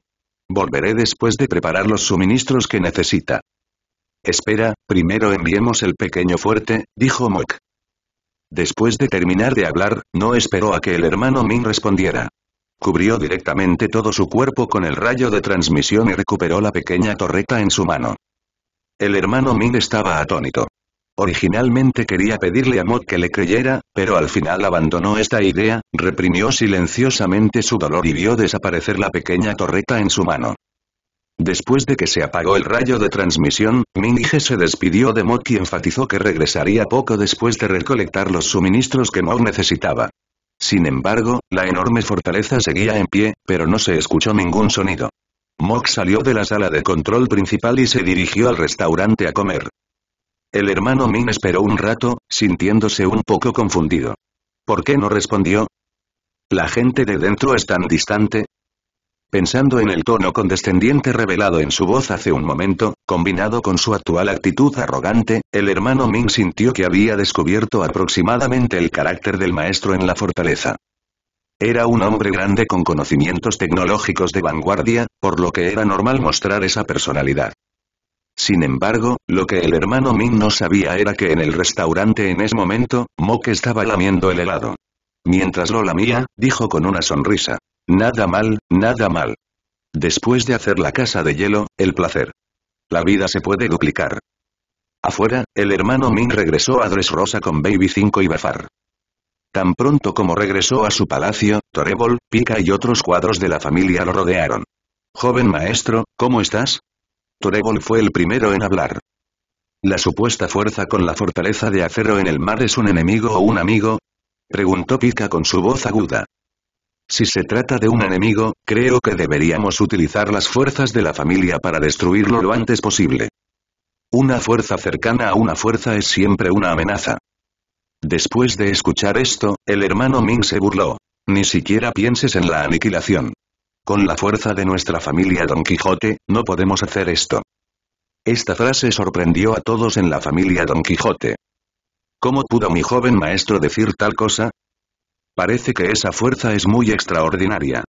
Volveré después de preparar los suministros que necesita. Espera, primero enviemos el pequeño fuerte, dijo Mok. Después de terminar de hablar, no esperó a que el hermano Ming respondiera. Cubrió directamente todo su cuerpo con el rayo de transmisión y recuperó la pequeña torreta en su mano. El hermano Ming estaba atónito. Originalmente quería pedirle a Mod que le creyera, pero al final abandonó esta idea, reprimió silenciosamente su dolor y vio desaparecer la pequeña torreta en su mano. Después de que se apagó el rayo de transmisión, Minghe se despidió de Mod y enfatizó que regresaría poco después de recolectar los suministros que Mod necesitaba. Sin embargo, la enorme fortaleza seguía en pie, pero no se escuchó ningún sonido. Mok salió de la sala de control principal y se dirigió al restaurante a comer. El hermano Min esperó un rato, sintiéndose un poco confundido. ¿Por qué no respondió? ¿La gente de dentro es tan distante? Pensando en el tono condescendiente revelado en su voz hace un momento, combinado con su actual actitud arrogante, el hermano Min sintió que había descubierto aproximadamente el carácter del maestro en la fortaleza. Era un hombre grande con conocimientos tecnológicos de vanguardia, por lo que era normal mostrar esa personalidad. Sin embargo, lo que el hermano Min no sabía era que en el restaurante en ese momento, Mok estaba lamiendo el helado. Mientras lo lamía, dijo con una sonrisa. Nada mal, nada mal. Después de hacer la casa de hielo, el placer. La vida se puede duplicar. Afuera, el hermano Min regresó a Dressrosa con Baby 5 y Bafar. Tan pronto como regresó a su palacio, Torebol, Pika y otros cuadros de la familia lo rodearon. Joven maestro, ¿cómo estás? Torebol fue el primero en hablar. ¿La supuesta fuerza con la fortaleza de acero en el mar es un enemigo o un amigo? Preguntó Pika con su voz aguda. Si se trata de un enemigo, creo que deberíamos utilizar las fuerzas de la familia para destruirlo lo antes posible. Una fuerza cercana a una fuerza es siempre una amenaza. Después de escuchar esto, el hermano Ming se burló. Ni siquiera pienses en la aniquilación. Con la fuerza de nuestra familia Don Quijote, no podemos hacer esto. Esta frase sorprendió a todos en la familia Don Quijote. ¿Cómo pudo mi joven maestro decir tal cosa? Parece que esa fuerza es muy extraordinaria.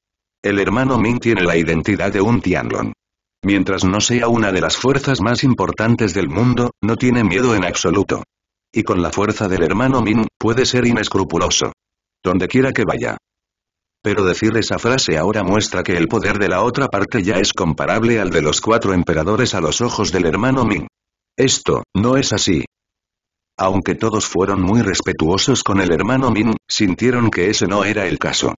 El hermano Ming tiene la identidad de un Tianlong. Mientras no sea una de las fuerzas más importantes del mundo, no tiene miedo en absoluto. Y con la fuerza del hermano Ming, puede ser inescrupuloso. Donde quiera que vaya. Pero decir esa frase ahora muestra que el poder de la otra parte ya es comparable al de los cuatro emperadores a los ojos del hermano Ming. Esto, no es así. Aunque todos fueron muy respetuosos con el hermano Ming, sintieron que ese no era el caso.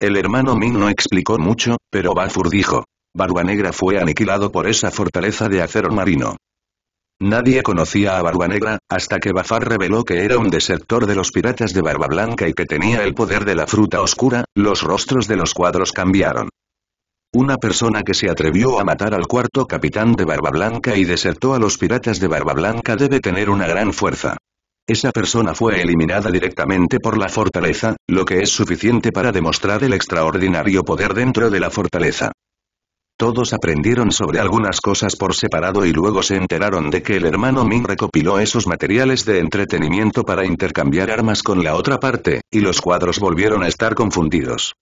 El hermano Ming no explicó mucho, pero Bafur dijo. Barba Negra fue aniquilado por esa fortaleza de acero marino. Nadie conocía a Barba Negra, hasta que Bafar reveló que era un desertor de los piratas de Barba Blanca y que tenía el poder de la fruta oscura, los rostros de los cuadros cambiaron. Una persona que se atrevió a matar al cuarto capitán de Barba Blanca y desertó a los piratas de Barba Blanca debe tener una gran fuerza. Esa persona fue eliminada directamente por la fortaleza, lo que es suficiente para demostrar el extraordinario poder dentro de la fortaleza. Todos aprendieron sobre algunas cosas por separado y luego se enteraron de que el hermano Ming recopiló esos materiales de entretenimiento para intercambiar armas con la otra parte, y los cuadros volvieron a estar confundidos.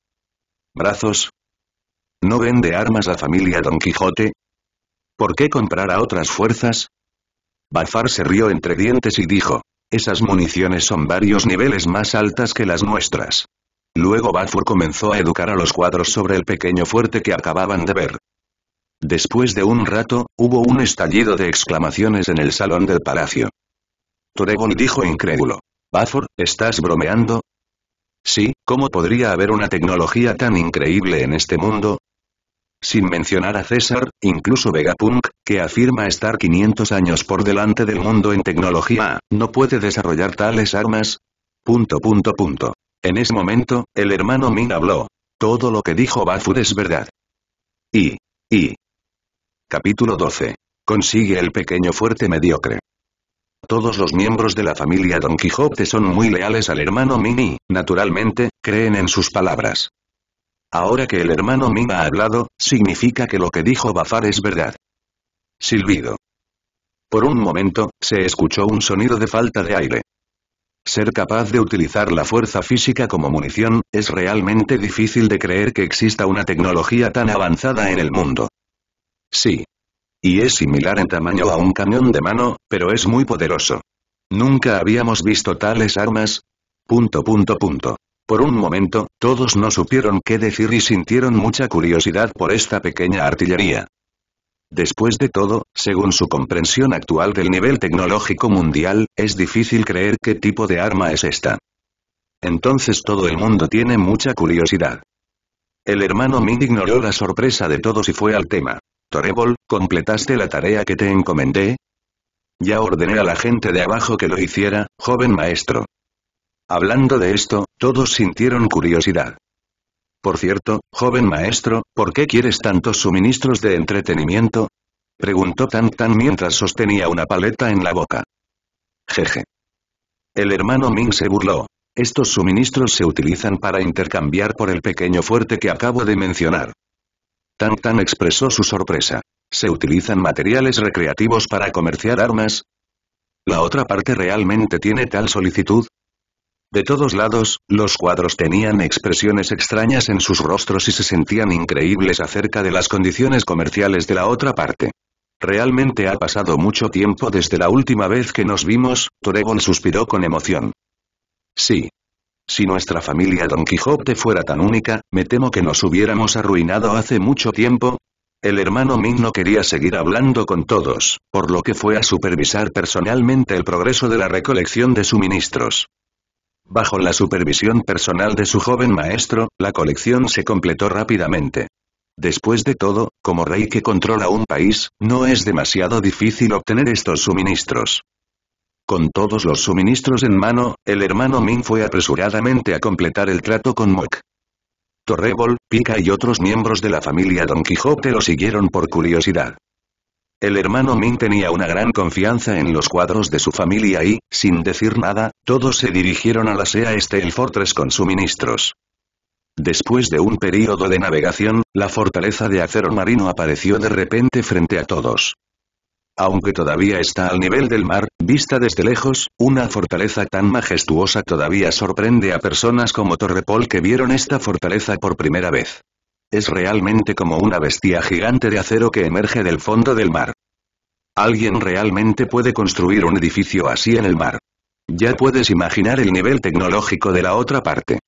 ¿Brazos? ¿No vende armas la familia Don Quijote? ¿Por qué comprar a otras fuerzas? Bafar se rió entre dientes y dijo, esas municiones son varios niveles más altas que las nuestras. Luego Bafur comenzó a educar a los cuadros sobre el pequeño fuerte que acababan de ver. Después de un rato, hubo un estallido de exclamaciones en el salón del palacio. Toregon dijo incrédulo. Bafur, ¿estás bromeando? Sí, ¿cómo podría haber una tecnología tan increíble en este mundo? Sin mencionar a César, incluso Vegapunk, que afirma estar 500 años por delante del mundo en tecnología, no puede desarrollar tales armas. Punto punto. En ese momento, el hermano Min habló. Todo lo que dijo Bafur es verdad. Y. Y. Capítulo 12. Consigue el pequeño fuerte mediocre. Todos los miembros de la familia Don Quijote son muy leales al hermano Min y, naturalmente, creen en sus palabras. Ahora que el hermano Min ha hablado, significa que lo que dijo Bafar es verdad. Silbido. Por un momento, se escuchó un sonido de falta de aire. Ser capaz de utilizar la fuerza física como munición, es realmente difícil de creer que exista una tecnología tan avanzada en el mundo. Sí. Y es similar en tamaño a un cañón de mano, pero es muy poderoso. Nunca habíamos visto tales armas. Punto punto punto. Por un momento, todos no supieron qué decir y sintieron mucha curiosidad por esta pequeña artillería. Después de todo, según su comprensión actual del nivel tecnológico mundial, es difícil creer qué tipo de arma es esta. Entonces todo el mundo tiene mucha curiosidad. El hermano Ming ignoró la sorpresa de todos y fue al tema. Torebol, ¿completaste la tarea que te encomendé? Ya ordené a la gente de abajo que lo hiciera, joven maestro. Hablando de esto, todos sintieron curiosidad. Por cierto, joven maestro, ¿por qué quieres tantos suministros de entretenimiento? Preguntó Tan Tan mientras sostenía una paleta en la boca. Jeje. El hermano Ming se burló. Estos suministros se utilizan para intercambiar por el pequeño fuerte que acabo de mencionar. Tan Tan expresó su sorpresa. ¿Se utilizan materiales recreativos para comerciar armas? ¿La otra parte realmente tiene tal solicitud? De todos lados, los cuadros tenían expresiones extrañas en sus rostros y se sentían increíbles acerca de las condiciones comerciales de la otra parte. Realmente ha pasado mucho tiempo desde la última vez que nos vimos, Torebon suspiró con emoción. Sí. Si nuestra familia Don Quijote fuera tan única, me temo que nos hubiéramos arruinado hace mucho tiempo. El hermano Ming no quería seguir hablando con todos, por lo que fue a supervisar personalmente el progreso de la recolección de suministros. Bajo la supervisión personal de su joven maestro, la colección se completó rápidamente. Después de todo, como rey que controla un país, no es demasiado difícil obtener estos suministros. Con todos los suministros en mano, el hermano Ming fue apresuradamente a completar el trato con Mok. Torrebol, Pika y otros miembros de la familia Don Quijote lo siguieron por curiosidad. El hermano Min tenía una gran confianza en los cuadros de su familia y, sin decir nada, todos se dirigieron a la SEA Steel Fortress con suministros. Después de un período de navegación, la fortaleza de acero marino apareció de repente frente a todos. Aunque todavía está al nivel del mar, vista desde lejos, una fortaleza tan majestuosa todavía sorprende a personas como Torrepol que vieron esta fortaleza por primera vez. Es realmente como una bestia gigante de acero que emerge del fondo del mar. Alguien realmente puede construir un edificio así en el mar. Ya puedes imaginar el nivel tecnológico de la otra parte.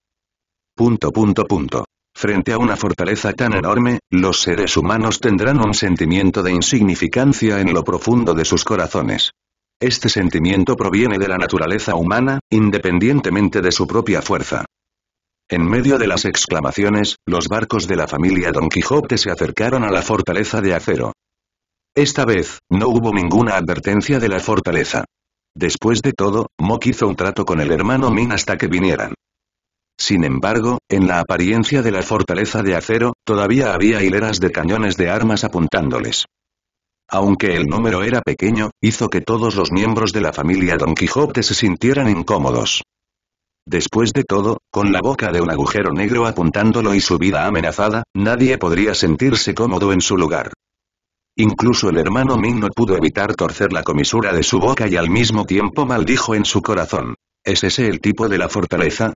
Punto punto punto. Frente a una fortaleza tan enorme, los seres humanos tendrán un sentimiento de insignificancia en lo profundo de sus corazones. Este sentimiento proviene de la naturaleza humana, independientemente de su propia fuerza. En medio de las exclamaciones, los barcos de la familia Don Quijote se acercaron a la fortaleza de acero. Esta vez, no hubo ninguna advertencia de la fortaleza. Después de todo, Mok hizo un trato con el hermano Min hasta que vinieran. Sin embargo, en la apariencia de la fortaleza de acero, todavía había hileras de cañones de armas apuntándoles. Aunque el número era pequeño, hizo que todos los miembros de la familia Don Quijote se sintieran incómodos. Después de todo, con la boca de un agujero negro apuntándolo y su vida amenazada, nadie podría sentirse cómodo en su lugar. Incluso el hermano Ming no pudo evitar torcer la comisura de su boca y al mismo tiempo maldijo en su corazón. ¿Es ese el tipo de la fortaleza?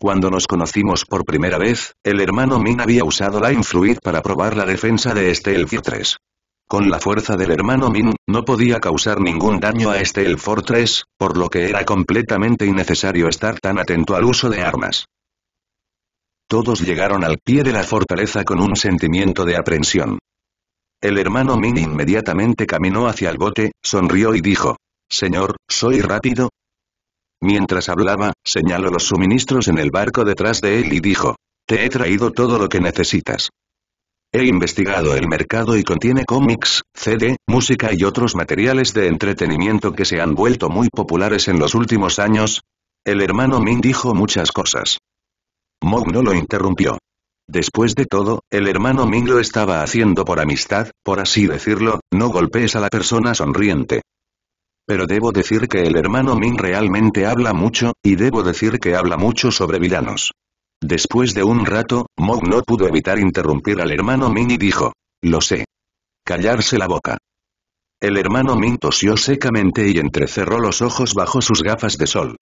Cuando nos conocimos por primera vez, el hermano Min había usado la Influid para probar la defensa de este Fortress. Con la fuerza del hermano Min, no podía causar ningún daño a este Fortress, por lo que era completamente innecesario estar tan atento al uso de armas. Todos llegaron al pie de la fortaleza con un sentimiento de aprensión. El hermano Min inmediatamente caminó hacia el bote, sonrió y dijo, Señor, soy rápido, Mientras hablaba, señaló los suministros en el barco detrás de él y dijo, te he traído todo lo que necesitas. He investigado el mercado y contiene cómics, CD, música y otros materiales de entretenimiento que se han vuelto muy populares en los últimos años. El hermano Min dijo muchas cosas. Mog no lo interrumpió. Después de todo, el hermano Min lo estaba haciendo por amistad, por así decirlo, no golpees a la persona sonriente. Pero debo decir que el hermano Min realmente habla mucho, y debo decir que habla mucho sobre villanos. Después de un rato, Mog no pudo evitar interrumpir al hermano Min y dijo. Lo sé. Callarse la boca. El hermano Min tosió secamente y entrecerró los ojos bajo sus gafas de sol.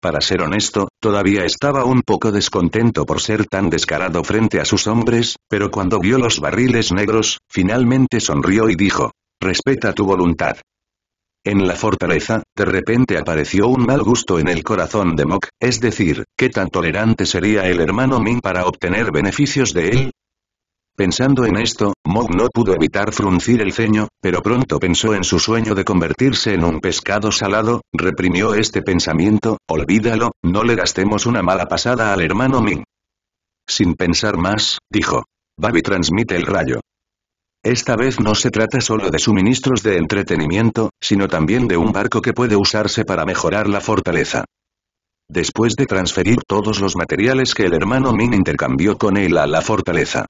Para ser honesto, todavía estaba un poco descontento por ser tan descarado frente a sus hombres, pero cuando vio los barriles negros, finalmente sonrió y dijo. Respeta tu voluntad. En la fortaleza, de repente apareció un mal gusto en el corazón de Mok, es decir, ¿qué tan tolerante sería el hermano Min para obtener beneficios de él? Pensando en esto, Mok no pudo evitar fruncir el ceño, pero pronto pensó en su sueño de convertirse en un pescado salado, reprimió este pensamiento, olvídalo, no le gastemos una mala pasada al hermano Min. Sin pensar más, dijo. Babi transmite el rayo. Esta vez no se trata solo de suministros de entretenimiento, sino también de un barco que puede usarse para mejorar la fortaleza. Después de transferir todos los materiales que el hermano Min intercambió con él a la fortaleza.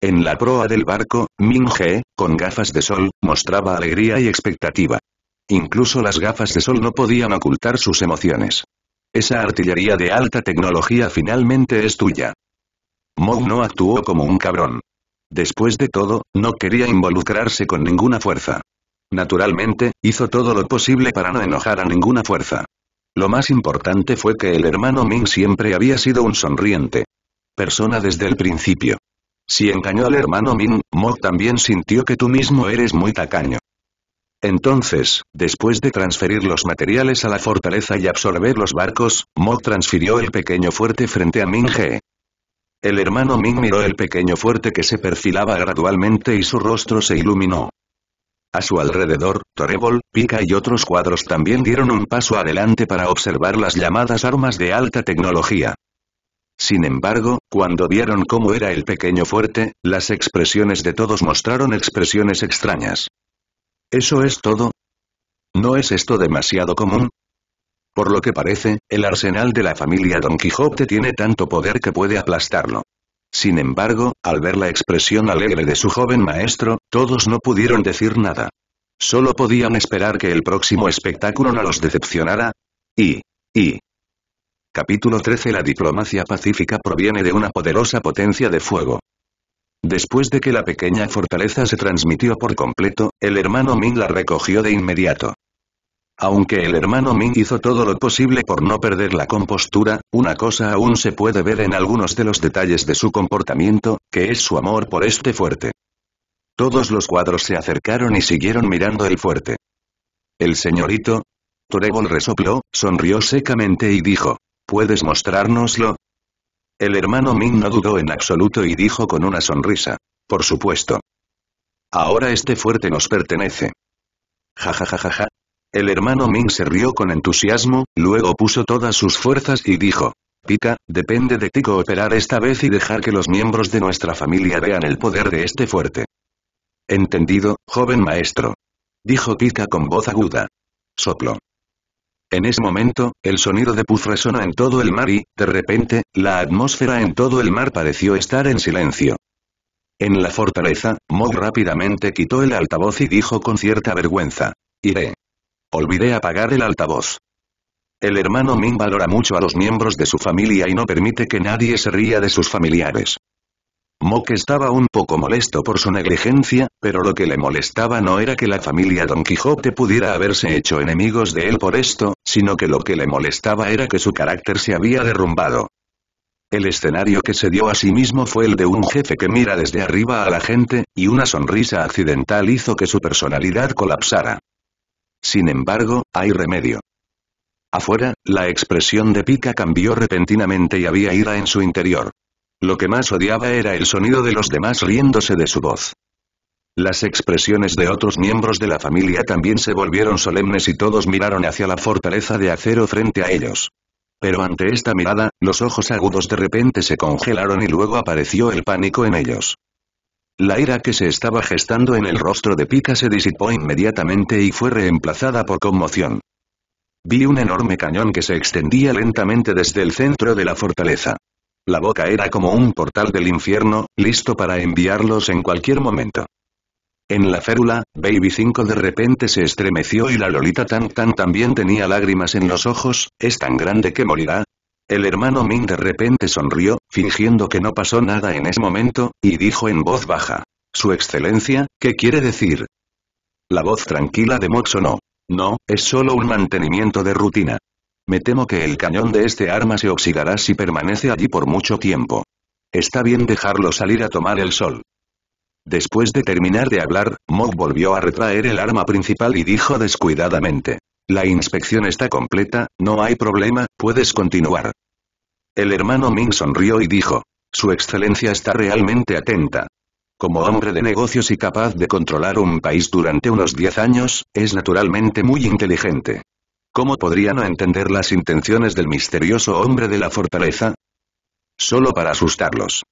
En la proa del barco, Min He, con gafas de sol, mostraba alegría y expectativa. Incluso las gafas de sol no podían ocultar sus emociones. Esa artillería de alta tecnología finalmente es tuya. Mog no actuó como un cabrón. Después de todo, no quería involucrarse con ninguna fuerza. Naturalmente, hizo todo lo posible para no enojar a ninguna fuerza. Lo más importante fue que el hermano Ming siempre había sido un sonriente. Persona desde el principio. Si engañó al hermano Min, Mo también sintió que tú mismo eres muy tacaño. Entonces, después de transferir los materiales a la fortaleza y absorber los barcos, Mo transfirió el pequeño fuerte frente a Ming He. El hermano Ming miró el pequeño fuerte que se perfilaba gradualmente y su rostro se iluminó. A su alrededor, Torebol, Pika y otros cuadros también dieron un paso adelante para observar las llamadas armas de alta tecnología. Sin embargo, cuando vieron cómo era el pequeño fuerte, las expresiones de todos mostraron expresiones extrañas. ¿Eso es todo? ¿No es esto demasiado común? Por lo que parece, el arsenal de la familia Don Quijote tiene tanto poder que puede aplastarlo. Sin embargo, al ver la expresión alegre de su joven maestro, todos no pudieron decir nada. Solo podían esperar que el próximo espectáculo no los decepcionara. Y, y. Capítulo 13 La diplomacia pacífica proviene de una poderosa potencia de fuego. Después de que la pequeña fortaleza se transmitió por completo, el hermano Ming la recogió de inmediato. Aunque el hermano Ming hizo todo lo posible por no perder la compostura, una cosa aún se puede ver en algunos de los detalles de su comportamiento, que es su amor por este fuerte. Todos los cuadros se acercaron y siguieron mirando el fuerte. El señorito. Torebol resopló, sonrió secamente y dijo, ¿puedes mostrárnoslo? El hermano Ming no dudó en absoluto y dijo con una sonrisa. Por supuesto. Ahora este fuerte nos pertenece. Ja ja ja ja ja. El hermano Ming se rió con entusiasmo, luego puso todas sus fuerzas y dijo. Pika, depende de ti cooperar esta vez y dejar que los miembros de nuestra familia vean el poder de este fuerte. Entendido, joven maestro. Dijo Pika con voz aguda. Soplo. En ese momento, el sonido de Puff resonó en todo el mar y, de repente, la atmósfera en todo el mar pareció estar en silencio. En la fortaleza, Mog rápidamente quitó el altavoz y dijo con cierta vergüenza. Iré. Olvidé apagar el altavoz. El hermano Min valora mucho a los miembros de su familia y no permite que nadie se ría de sus familiares. Mok estaba un poco molesto por su negligencia, pero lo que le molestaba no era que la familia Don Quijote pudiera haberse hecho enemigos de él por esto, sino que lo que le molestaba era que su carácter se había derrumbado. El escenario que se dio a sí mismo fue el de un jefe que mira desde arriba a la gente, y una sonrisa accidental hizo que su personalidad colapsara. Sin embargo, hay remedio. Afuera, la expresión de Pica cambió repentinamente y había ira en su interior. Lo que más odiaba era el sonido de los demás riéndose de su voz. Las expresiones de otros miembros de la familia también se volvieron solemnes y todos miraron hacia la fortaleza de acero frente a ellos. Pero ante esta mirada, los ojos agudos de repente se congelaron y luego apareció el pánico en ellos. La ira que se estaba gestando en el rostro de Pika se disipó inmediatamente y fue reemplazada por conmoción. Vi un enorme cañón que se extendía lentamente desde el centro de la fortaleza. La boca era como un portal del infierno, listo para enviarlos en cualquier momento. En la férula, Baby 5 de repente se estremeció y la Lolita Tan Tan también tenía lágrimas en los ojos, ¿es tan grande que morirá? El hermano Ming de repente sonrió, fingiendo que no pasó nada en ese momento, y dijo en voz baja. Su excelencia, ¿qué quiere decir? La voz tranquila de Mox sonó. No, es solo un mantenimiento de rutina. Me temo que el cañón de este arma se oxidará si permanece allí por mucho tiempo. Está bien dejarlo salir a tomar el sol. Después de terminar de hablar, Mog volvió a retraer el arma principal y dijo descuidadamente. La inspección está completa, no hay problema, puedes continuar. El hermano Ming sonrió y dijo. Su excelencia está realmente atenta. Como hombre de negocios y capaz de controlar un país durante unos 10 años, es naturalmente muy inteligente. ¿Cómo podría no entender las intenciones del misterioso hombre de la fortaleza? Solo para asustarlos.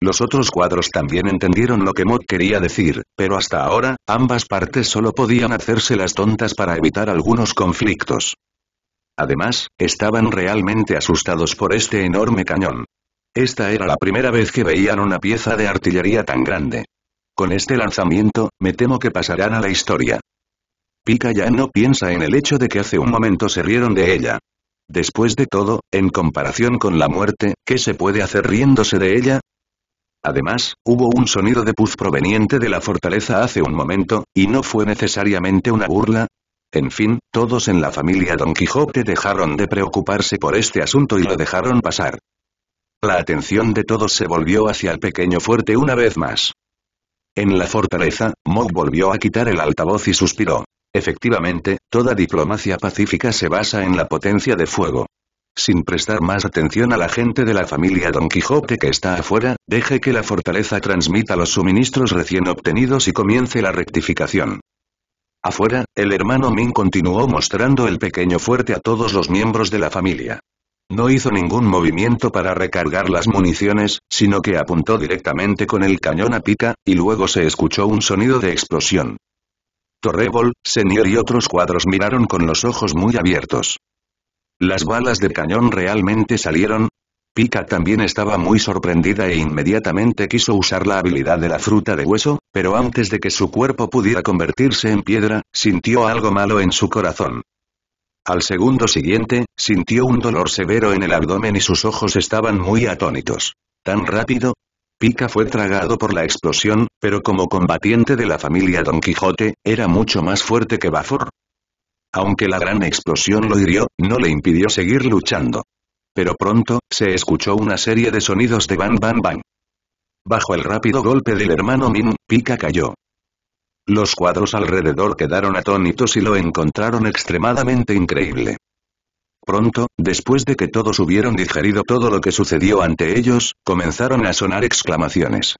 Los otros cuadros también entendieron lo que Mod quería decir, pero hasta ahora, ambas partes solo podían hacerse las tontas para evitar algunos conflictos. Además, estaban realmente asustados por este enorme cañón. Esta era la primera vez que veían una pieza de artillería tan grande. Con este lanzamiento, me temo que pasarán a la historia. Pika ya no piensa en el hecho de que hace un momento se rieron de ella. Después de todo, en comparación con la muerte, ¿qué se puede hacer riéndose de ella? Además, hubo un sonido de puz proveniente de la fortaleza hace un momento, y no fue necesariamente una burla. En fin, todos en la familia Don Quijote dejaron de preocuparse por este asunto y lo dejaron pasar. La atención de todos se volvió hacia el pequeño fuerte una vez más. En la fortaleza, Mog volvió a quitar el altavoz y suspiró. Efectivamente, toda diplomacia pacífica se basa en la potencia de fuego. Sin prestar más atención a la gente de la familia Don Quijote que está afuera, deje que la fortaleza transmita los suministros recién obtenidos y comience la rectificación. Afuera, el hermano Min continuó mostrando el pequeño fuerte a todos los miembros de la familia. No hizo ningún movimiento para recargar las municiones, sino que apuntó directamente con el cañón a pica, y luego se escuchó un sonido de explosión. Torrebol, Senior y otros cuadros miraron con los ojos muy abiertos. ¿Las balas de cañón realmente salieron? Pika también estaba muy sorprendida e inmediatamente quiso usar la habilidad de la fruta de hueso, pero antes de que su cuerpo pudiera convertirse en piedra, sintió algo malo en su corazón. Al segundo siguiente, sintió un dolor severo en el abdomen y sus ojos estaban muy atónitos. ¿Tan rápido? Pika fue tragado por la explosión, pero como combatiente de la familia Don Quijote, era mucho más fuerte que Bafor. Aunque la gran explosión lo hirió, no le impidió seguir luchando. Pero pronto, se escuchó una serie de sonidos de bang bang bang. Bajo el rápido golpe del hermano Min, Pika cayó. Los cuadros alrededor quedaron atónitos y lo encontraron extremadamente increíble. Pronto, después de que todos hubieron digerido todo lo que sucedió ante ellos, comenzaron a sonar exclamaciones.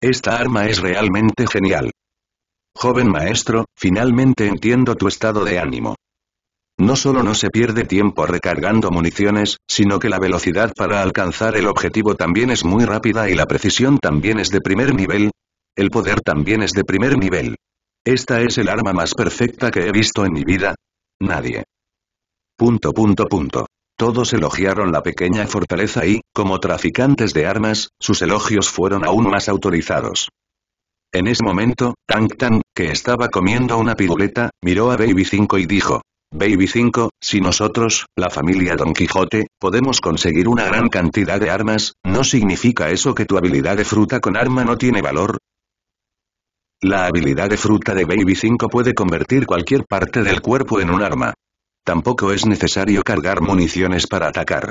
Esta arma es realmente genial. Joven maestro, finalmente entiendo tu estado de ánimo. No solo no se pierde tiempo recargando municiones, sino que la velocidad para alcanzar el objetivo también es muy rápida y la precisión también es de primer nivel. El poder también es de primer nivel. Esta es el arma más perfecta que he visto en mi vida. Nadie. Punto punto punto. Todos elogiaron la pequeña fortaleza y, como traficantes de armas, sus elogios fueron aún más autorizados. En ese momento, Tang Tang, que estaba comiendo una piruleta, miró a Baby 5 y dijo, Baby 5, si nosotros, la familia Don Quijote, podemos conseguir una gran cantidad de armas, ¿no significa eso que tu habilidad de fruta con arma no tiene valor? La habilidad de fruta de Baby 5 puede convertir cualquier parte del cuerpo en un arma. Tampoco es necesario cargar municiones para atacar.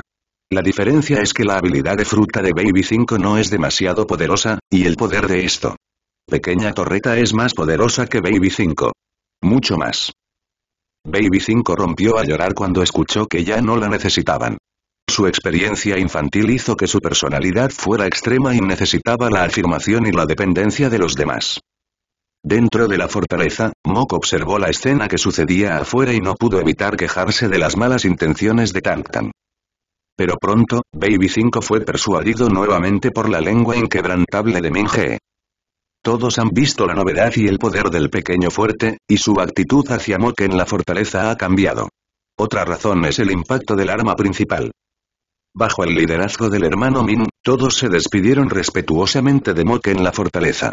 La diferencia es que la habilidad de fruta de Baby 5 no es demasiado poderosa, y el poder de esto. Pequeña torreta es más poderosa que Baby 5. Mucho más. Baby 5 rompió a llorar cuando escuchó que ya no la necesitaban. Su experiencia infantil hizo que su personalidad fuera extrema y necesitaba la afirmación y la dependencia de los demás. Dentro de la fortaleza, Mok observó la escena que sucedía afuera y no pudo evitar quejarse de las malas intenciones de Tang Pero pronto, Baby 5 fue persuadido nuevamente por la lengua inquebrantable de Minge. Todos han visto la novedad y el poder del pequeño fuerte, y su actitud hacia Mok en la fortaleza ha cambiado. Otra razón es el impacto del arma principal. Bajo el liderazgo del hermano Min, todos se despidieron respetuosamente de Mok en la fortaleza.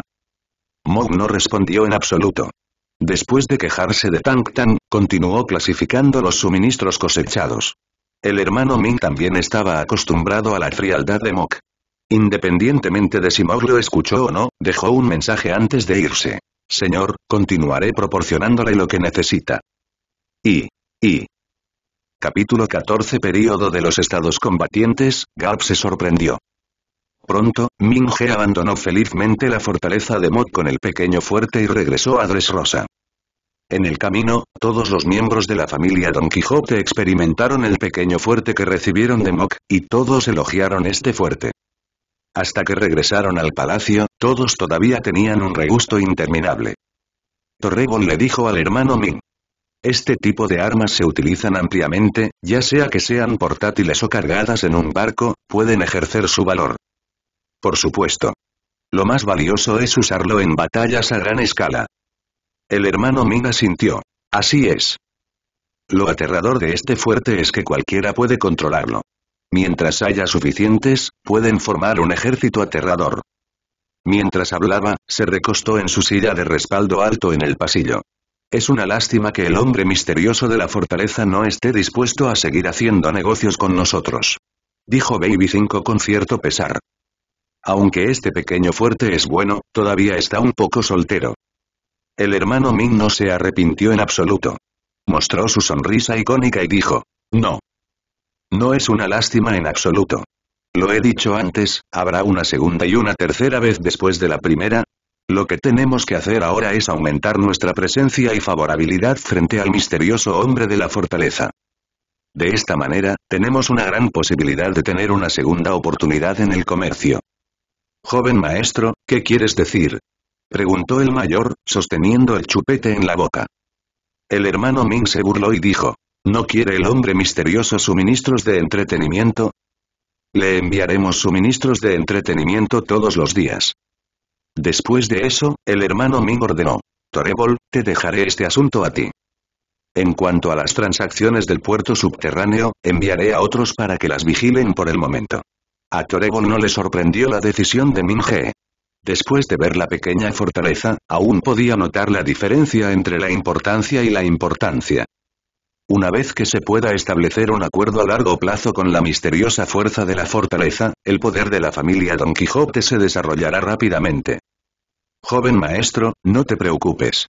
Mok no respondió en absoluto. Después de quejarse de Tang Tang, continuó clasificando los suministros cosechados. El hermano Min también estaba acostumbrado a la frialdad de Mok. Independientemente de si Mog lo escuchó o no, dejó un mensaje antes de irse. Señor, continuaré proporcionándole lo que necesita. Y. Y. Capítulo 14 Período de los estados combatientes, Garp se sorprendió. Pronto, Ming-He abandonó felizmente la fortaleza de Mok con el pequeño fuerte y regresó a Dressrosa. En el camino, todos los miembros de la familia Don Quijote experimentaron el pequeño fuerte que recibieron de Mok, y todos elogiaron este fuerte. Hasta que regresaron al palacio, todos todavía tenían un regusto interminable. Torrebol le dijo al hermano Ming. Este tipo de armas se utilizan ampliamente, ya sea que sean portátiles o cargadas en un barco, pueden ejercer su valor. Por supuesto. Lo más valioso es usarlo en batallas a gran escala. El hermano Ming asintió. Así es. Lo aterrador de este fuerte es que cualquiera puede controlarlo. Mientras haya suficientes, pueden formar un ejército aterrador. Mientras hablaba, se recostó en su silla de respaldo alto en el pasillo. Es una lástima que el hombre misterioso de la fortaleza no esté dispuesto a seguir haciendo negocios con nosotros. Dijo Baby 5 con cierto pesar. Aunque este pequeño fuerte es bueno, todavía está un poco soltero. El hermano Ming no se arrepintió en absoluto. Mostró su sonrisa icónica y dijo, no. No es una lástima en absoluto. Lo he dicho antes, habrá una segunda y una tercera vez después de la primera. Lo que tenemos que hacer ahora es aumentar nuestra presencia y favorabilidad frente al misterioso hombre de la fortaleza. De esta manera, tenemos una gran posibilidad de tener una segunda oportunidad en el comercio. Joven maestro, ¿qué quieres decir? Preguntó el mayor, sosteniendo el chupete en la boca. El hermano Ming se burló y dijo, ¿No quiere el hombre misterioso suministros de entretenimiento? Le enviaremos suministros de entretenimiento todos los días. Después de eso, el hermano Ming ordenó. Torebol, te dejaré este asunto a ti. En cuanto a las transacciones del puerto subterráneo, enviaré a otros para que las vigilen por el momento. A Torebol no le sorprendió la decisión de Minge. Después de ver la pequeña fortaleza, aún podía notar la diferencia entre la importancia y la importancia. Una vez que se pueda establecer un acuerdo a largo plazo con la misteriosa fuerza de la fortaleza, el poder de la familia Don Quijote se desarrollará rápidamente. Joven maestro, no te preocupes.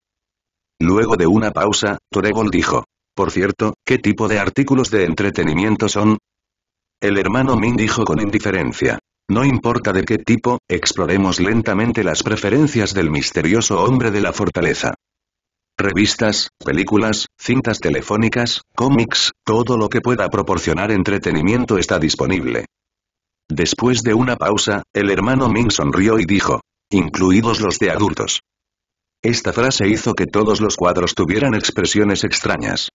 Luego de una pausa, Torebol dijo. Por cierto, ¿qué tipo de artículos de entretenimiento son? El hermano Min dijo con indiferencia. No importa de qué tipo, exploremos lentamente las preferencias del misterioso hombre de la fortaleza. Revistas, películas, cintas telefónicas, cómics, todo lo que pueda proporcionar entretenimiento está disponible. Después de una pausa, el hermano Ming sonrió y dijo, incluidos los de adultos. Esta frase hizo que todos los cuadros tuvieran expresiones extrañas.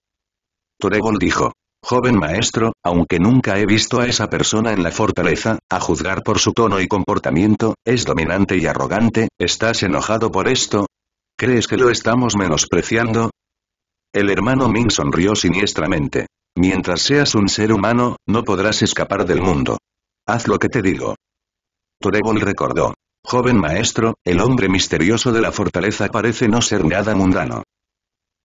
Torebol dijo, joven maestro, aunque nunca he visto a esa persona en la fortaleza, a juzgar por su tono y comportamiento, es dominante y arrogante, ¿estás enojado por esto? ¿Crees que lo estamos menospreciando? El hermano Ming sonrió siniestramente. Mientras seas un ser humano, no podrás escapar del mundo. Haz lo que te digo. Torebol recordó. Joven maestro, el hombre misterioso de la fortaleza parece no ser nada mundano.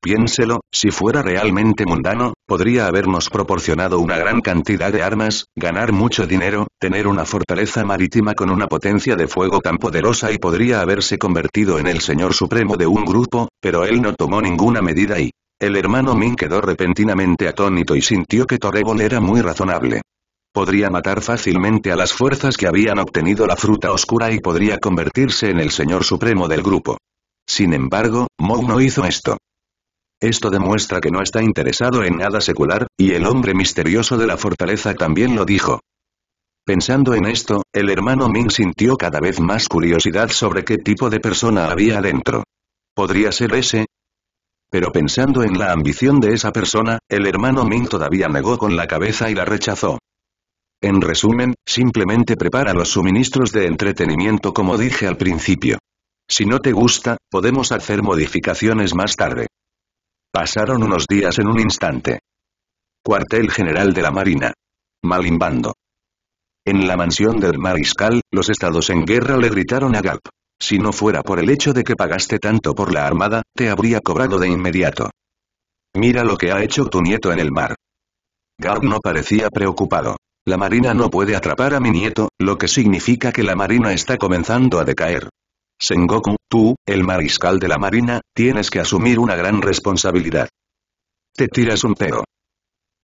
Piénselo, si fuera realmente mundano, podría habernos proporcionado una gran cantidad de armas, ganar mucho dinero, tener una fortaleza marítima con una potencia de fuego tan poderosa y podría haberse convertido en el señor supremo de un grupo, pero él no tomó ninguna medida y... El hermano Min quedó repentinamente atónito y sintió que Torebol era muy razonable. Podría matar fácilmente a las fuerzas que habían obtenido la fruta oscura y podría convertirse en el señor supremo del grupo. Sin embargo, Mou no hizo esto. Esto demuestra que no está interesado en nada secular, y el hombre misterioso de la fortaleza también lo dijo. Pensando en esto, el hermano Ming sintió cada vez más curiosidad sobre qué tipo de persona había adentro. ¿Podría ser ese? Pero pensando en la ambición de esa persona, el hermano Ming todavía negó con la cabeza y la rechazó. En resumen, simplemente prepara los suministros de entretenimiento como dije al principio. Si no te gusta, podemos hacer modificaciones más tarde. Pasaron unos días en un instante. Cuartel General de la Marina. Malimbando. En la mansión del mariscal, los estados en guerra le gritaron a Garp. Si no fuera por el hecho de que pagaste tanto por la armada, te habría cobrado de inmediato. Mira lo que ha hecho tu nieto en el mar. Garp no parecía preocupado. La marina no puede atrapar a mi nieto, lo que significa que la marina está comenzando a decaer. Sengoku, tú, el mariscal de la marina, tienes que asumir una gran responsabilidad. Te tiras un pero.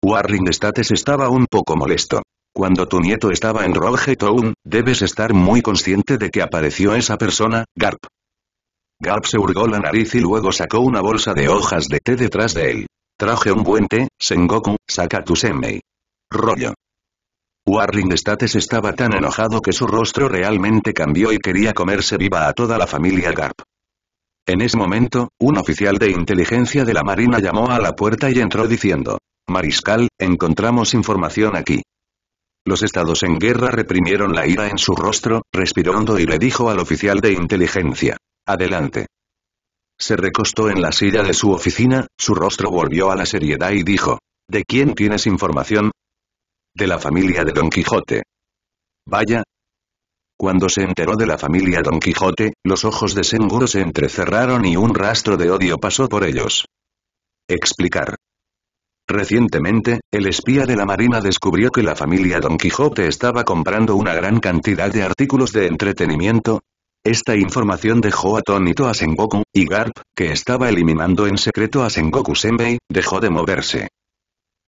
Warling States estaba un poco molesto. Cuando tu nieto estaba en Rogue Town, debes estar muy consciente de que apareció esa persona, Garp. Garp se hurgó la nariz y luego sacó una bolsa de hojas de té detrás de él. Traje un buen té, Sengoku, saca tu semei. Rollo. Warling States estaba tan enojado que su rostro realmente cambió y quería comerse viva a toda la familia Garp. En ese momento, un oficial de inteligencia de la Marina llamó a la puerta y entró diciendo, Mariscal, encontramos información aquí. Los estados en guerra reprimieron la ira en su rostro, respiró hondo y le dijo al oficial de inteligencia, Adelante. Se recostó en la silla de su oficina, su rostro volvió a la seriedad y dijo, ¿De quién tienes información? De la familia de Don Quijote. Vaya. Cuando se enteró de la familia Don Quijote, los ojos de Senguro se entrecerraron y un rastro de odio pasó por ellos. Explicar. Recientemente, el espía de la Marina descubrió que la familia Don Quijote estaba comprando una gran cantidad de artículos de entretenimiento. Esta información dejó atónito a Sengoku, y Garp, que estaba eliminando en secreto a Sengoku Senbei, dejó de moverse.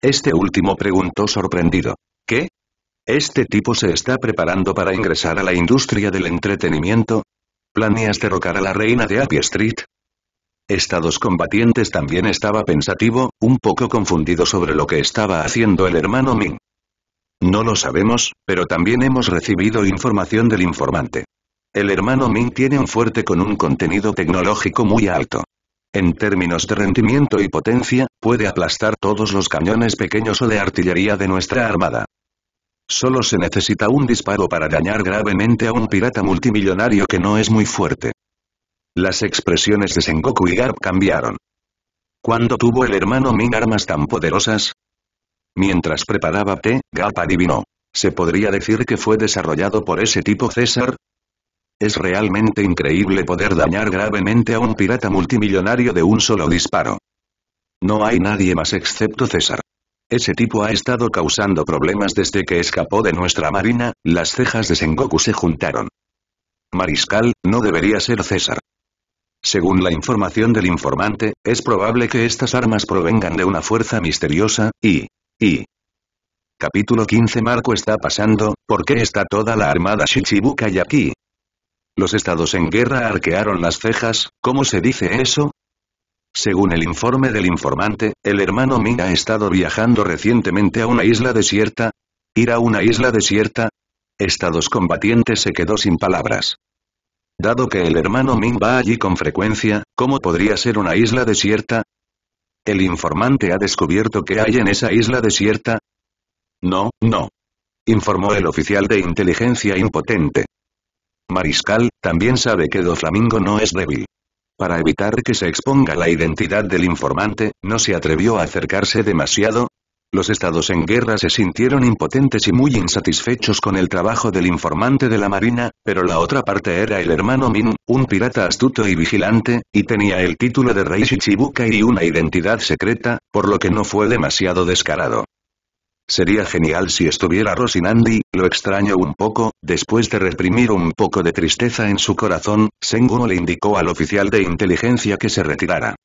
Este último preguntó sorprendido. ¿Qué? ¿Este tipo se está preparando para ingresar a la industria del entretenimiento? ¿Planeas derrocar a la reina de Appy Street? Estados combatientes también estaba pensativo, un poco confundido sobre lo que estaba haciendo el hermano Ming. No lo sabemos, pero también hemos recibido información del informante. El hermano Ming tiene un fuerte con un contenido tecnológico muy alto. En términos de rendimiento y potencia, puede aplastar todos los cañones pequeños o de artillería de nuestra armada. Solo se necesita un disparo para dañar gravemente a un pirata multimillonario que no es muy fuerte. Las expresiones de Sengoku y Garp cambiaron. ¿Cuándo tuvo el hermano Ming armas tan poderosas? Mientras preparaba té, Gap adivinó. ¿Se podría decir que fue desarrollado por ese tipo César? Es realmente increíble poder dañar gravemente a un pirata multimillonario de un solo disparo. No hay nadie más excepto César. Ese tipo ha estado causando problemas desde que escapó de nuestra marina, las cejas de Sengoku se juntaron. Mariscal, no debería ser César. Según la información del informante, es probable que estas armas provengan de una fuerza misteriosa, y... y... Capítulo 15 Marco está pasando, ¿por qué está toda la armada Shichibukai aquí? Los estados en guerra arquearon las cejas, ¿cómo se dice eso? Según el informe del informante, el hermano Ming ha estado viajando recientemente a una isla desierta. ¿Ir a una isla desierta? Estados combatientes se quedó sin palabras. Dado que el hermano Ming va allí con frecuencia, ¿cómo podría ser una isla desierta? ¿El informante ha descubierto qué hay en esa isla desierta? No, no. Informó el oficial de inteligencia impotente. Mariscal, también sabe que Doflamingo no es débil. Para evitar que se exponga la identidad del informante, no se atrevió a acercarse demasiado. Los estados en guerra se sintieron impotentes y muy insatisfechos con el trabajo del informante de la marina, pero la otra parte era el hermano Min, un pirata astuto y vigilante, y tenía el título de rey Shichibuka y una identidad secreta, por lo que no fue demasiado descarado. Sería genial si estuviera Rosinandi, lo extraño un poco, después de reprimir un poco de tristeza en su corazón, Senguno le indicó al oficial de inteligencia que se retirara.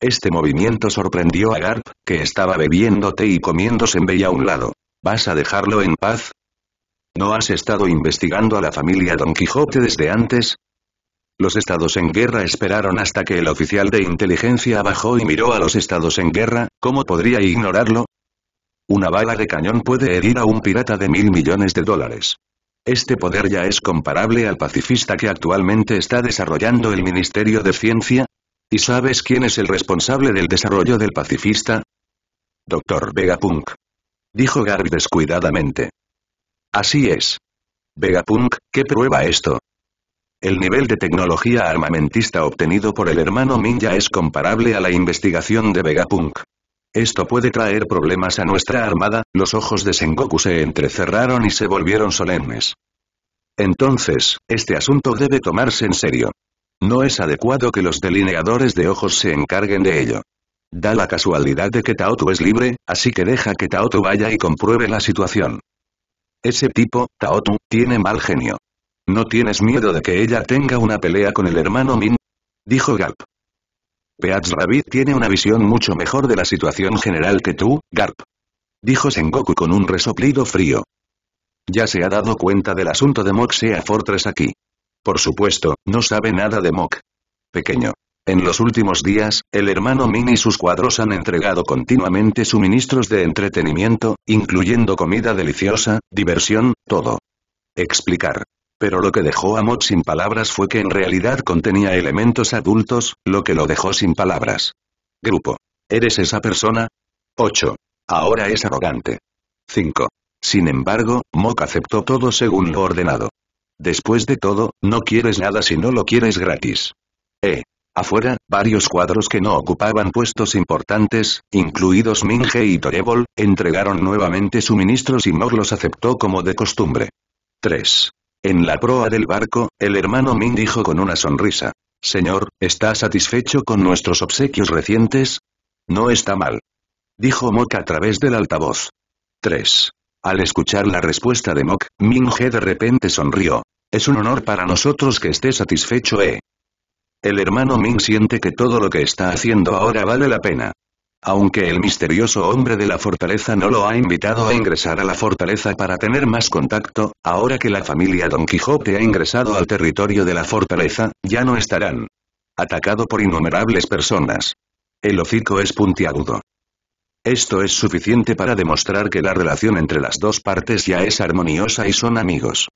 Este movimiento sorprendió a Garp, que estaba bebiendo té y comiendo senbei a un lado. ¿Vas a dejarlo en paz? ¿No has estado investigando a la familia Don Quijote desde antes? Los estados en guerra esperaron hasta que el oficial de inteligencia bajó y miró a los estados en guerra, ¿cómo podría ignorarlo? Una bala de cañón puede herir a un pirata de mil millones de dólares. Este poder ya es comparable al pacifista que actualmente está desarrollando el Ministerio de Ciencia. ¿Y sabes quién es el responsable del desarrollo del pacifista? Doctor Vegapunk. Dijo Garby descuidadamente. Así es. Vegapunk, ¿qué prueba esto? El nivel de tecnología armamentista obtenido por el hermano Ninja es comparable a la investigación de Vegapunk. Esto puede traer problemas a nuestra armada, los ojos de Sengoku se entrecerraron y se volvieron solemnes. Entonces, este asunto debe tomarse en serio. No es adecuado que los delineadores de ojos se encarguen de ello. Da la casualidad de que Taotu es libre, así que deja que Taotu vaya y compruebe la situación. Ese tipo, Taotu, tiene mal genio. ¿No tienes miedo de que ella tenga una pelea con el hermano Min? Dijo Galp. Peach Rabbit tiene una visión mucho mejor de la situación general que tú, Garp. Dijo Sengoku con un resoplido frío. Ya se ha dado cuenta del asunto de Mok Sea Fortress aquí. Por supuesto, no sabe nada de Mok. Pequeño. En los últimos días, el hermano Min y sus cuadros han entregado continuamente suministros de entretenimiento, incluyendo comida deliciosa, diversión, todo. Explicar. Pero lo que dejó a Mok sin palabras fue que en realidad contenía elementos adultos, lo que lo dejó sin palabras. Grupo. ¿Eres esa persona? 8. Ahora es arrogante. 5. Sin embargo, Mok aceptó todo según lo ordenado. Después de todo, no quieres nada si no lo quieres gratis. Eh. Afuera, varios cuadros que no ocupaban puestos importantes, incluidos Minge y Torebol, entregaron nuevamente suministros y Mok los aceptó como de costumbre. 3. En la proa del barco, el hermano Min dijo con una sonrisa. Señor, ¿está satisfecho con nuestros obsequios recientes? No está mal. Dijo Mok a través del altavoz. 3. Al escuchar la respuesta de Mok, Min-He de repente sonrió. Es un honor para nosotros que esté satisfecho, eh. El hermano Min siente que todo lo que está haciendo ahora vale la pena. Aunque el misterioso hombre de la fortaleza no lo ha invitado a ingresar a la fortaleza para tener más contacto, ahora que la familia Don Quijote ha ingresado al territorio de la fortaleza, ya no estarán. Atacado por innumerables personas. El hocico es puntiagudo. Esto es suficiente para demostrar que la relación entre las dos partes ya es armoniosa y son amigos.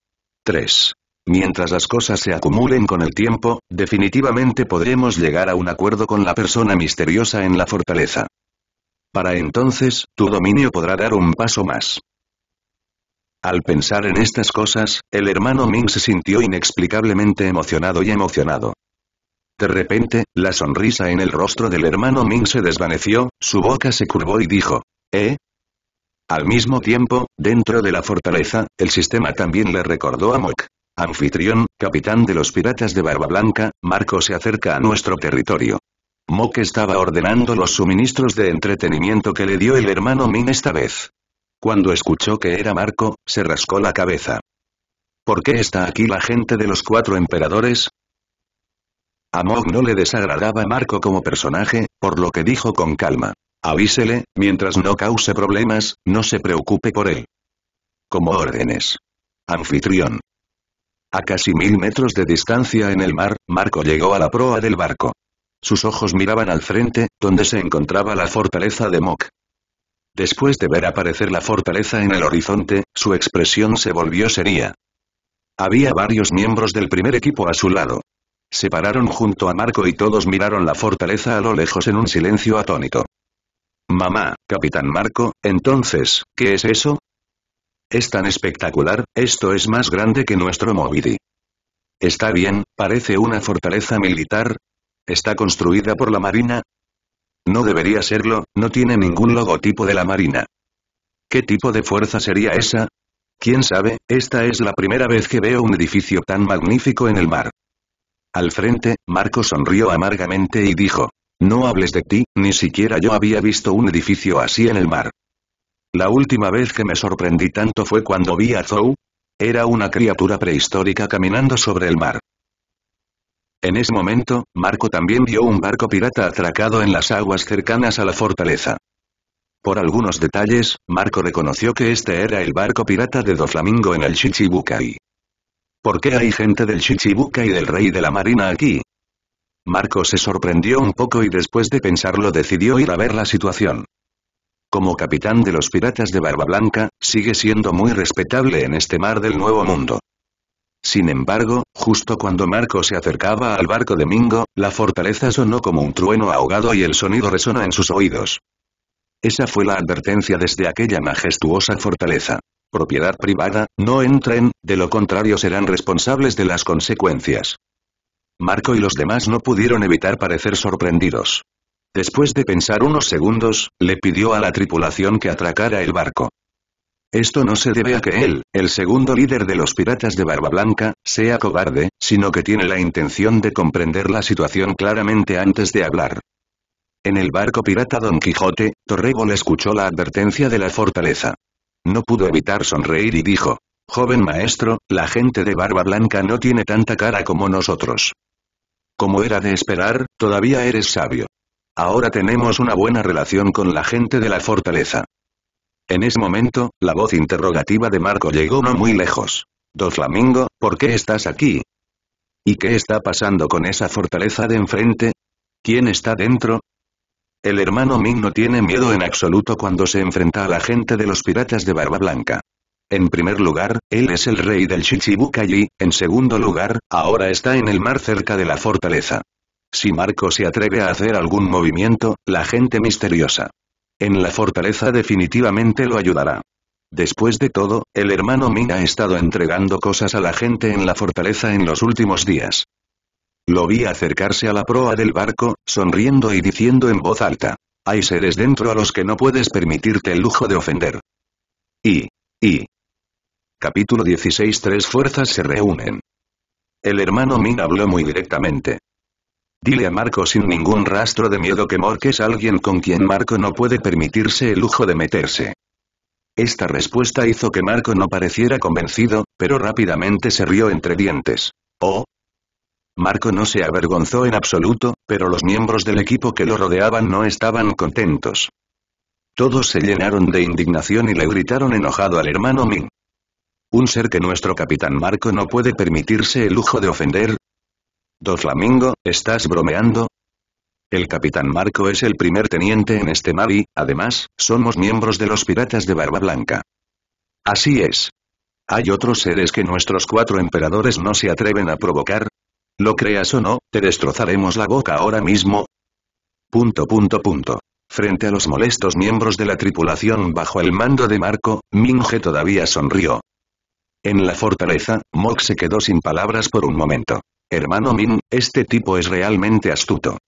3. Mientras las cosas se acumulen con el tiempo, definitivamente podremos llegar a un acuerdo con la persona misteriosa en la fortaleza. Para entonces, tu dominio podrá dar un paso más. Al pensar en estas cosas, el hermano Ming se sintió inexplicablemente emocionado y emocionado. De repente, la sonrisa en el rostro del hermano Ming se desvaneció, su boca se curvó y dijo, ¿eh? Al mismo tiempo, dentro de la fortaleza, el sistema también le recordó a Mok. Anfitrión, capitán de los piratas de Barba Blanca, Marco se acerca a nuestro territorio. Mok estaba ordenando los suministros de entretenimiento que le dio el hermano Min esta vez. Cuando escuchó que era Marco, se rascó la cabeza. ¿Por qué está aquí la gente de los cuatro emperadores? A Mok no le desagradaba Marco como personaje, por lo que dijo con calma. Avísele, mientras no cause problemas, no se preocupe por él. Como órdenes. Anfitrión. A casi mil metros de distancia en el mar, Marco llegó a la proa del barco. Sus ojos miraban al frente, donde se encontraba la fortaleza de Mok. Después de ver aparecer la fortaleza en el horizonte, su expresión se volvió seria. Había varios miembros del primer equipo a su lado. Se pararon junto a Marco y todos miraron la fortaleza a lo lejos en un silencio atónito. Mamá, Capitán Marco, entonces, ¿qué es eso? Es tan espectacular, esto es más grande que nuestro Movidi. Está bien, parece una fortaleza militar, ¿Está construida por la Marina? No debería serlo, no tiene ningún logotipo de la Marina. ¿Qué tipo de fuerza sería esa? ¿Quién sabe? Esta es la primera vez que veo un edificio tan magnífico en el mar. Al frente, Marco sonrió amargamente y dijo, no hables de ti, ni siquiera yo había visto un edificio así en el mar. La última vez que me sorprendí tanto fue cuando vi a Zhou. Era una criatura prehistórica caminando sobre el mar. En ese momento, Marco también vio un barco pirata atracado en las aguas cercanas a la fortaleza. Por algunos detalles, Marco reconoció que este era el barco pirata de Doflamingo en el Chichibukai. ¿Por qué hay gente del Chichibukai y del rey de la marina aquí? Marco se sorprendió un poco y después de pensarlo decidió ir a ver la situación. Como capitán de los piratas de Barba Blanca, sigue siendo muy respetable en este mar del Nuevo Mundo. Sin embargo, justo cuando Marco se acercaba al barco de Mingo, la fortaleza sonó como un trueno ahogado y el sonido resonó en sus oídos. Esa fue la advertencia desde aquella majestuosa fortaleza. Propiedad privada, no entren, de lo contrario serán responsables de las consecuencias. Marco y los demás no pudieron evitar parecer sorprendidos. Después de pensar unos segundos, le pidió a la tripulación que atracara el barco. Esto no se debe a que él, el segundo líder de los piratas de Barba Blanca, sea cobarde, sino que tiene la intención de comprender la situación claramente antes de hablar. En el barco pirata Don Quijote, Torrego escuchó la advertencia de la fortaleza. No pudo evitar sonreír y dijo, Joven maestro, la gente de Barba Blanca no tiene tanta cara como nosotros. Como era de esperar, todavía eres sabio. Ahora tenemos una buena relación con la gente de la fortaleza. En ese momento, la voz interrogativa de Marco llegó no muy lejos. Do Flamingo, ¿por qué estás aquí? ¿Y qué está pasando con esa fortaleza de enfrente? ¿Quién está dentro? El hermano Ming no tiene miedo en absoluto cuando se enfrenta a la gente de los piratas de Barba Blanca. En primer lugar, él es el rey del Chichibukai, en segundo lugar, ahora está en el mar cerca de la fortaleza. Si Marco se atreve a hacer algún movimiento, la gente misteriosa en la fortaleza definitivamente lo ayudará. Después de todo, el hermano Min ha estado entregando cosas a la gente en la fortaleza en los últimos días. Lo vi acercarse a la proa del barco, sonriendo y diciendo en voz alta. Hay seres dentro a los que no puedes permitirte el lujo de ofender. Y. Y. Capítulo 16 Tres fuerzas se reúnen. El hermano Min habló muy directamente. Dile a Marco sin ningún rastro de miedo que Mork es alguien con quien Marco no puede permitirse el lujo de meterse. Esta respuesta hizo que Marco no pareciera convencido, pero rápidamente se rió entre dientes. ¿Oh? Marco no se avergonzó en absoluto, pero los miembros del equipo que lo rodeaban no estaban contentos. Todos se llenaron de indignación y le gritaron enojado al hermano Min. Un ser que nuestro capitán Marco no puede permitirse el lujo de ofender, Do Flamingo, ¿estás bromeando? El capitán Marco es el primer teniente en este mar y, además, somos miembros de los piratas de Barba Blanca. Así es. ¿Hay otros seres que nuestros cuatro emperadores no se atreven a provocar? Lo creas o no, te destrozaremos la boca ahora mismo. Punto punto punto. Frente a los molestos miembros de la tripulación bajo el mando de Marco, Minge todavía sonrió. En la fortaleza, Mok se quedó sin palabras por un momento. Hermano Min, este tipo es realmente astuto.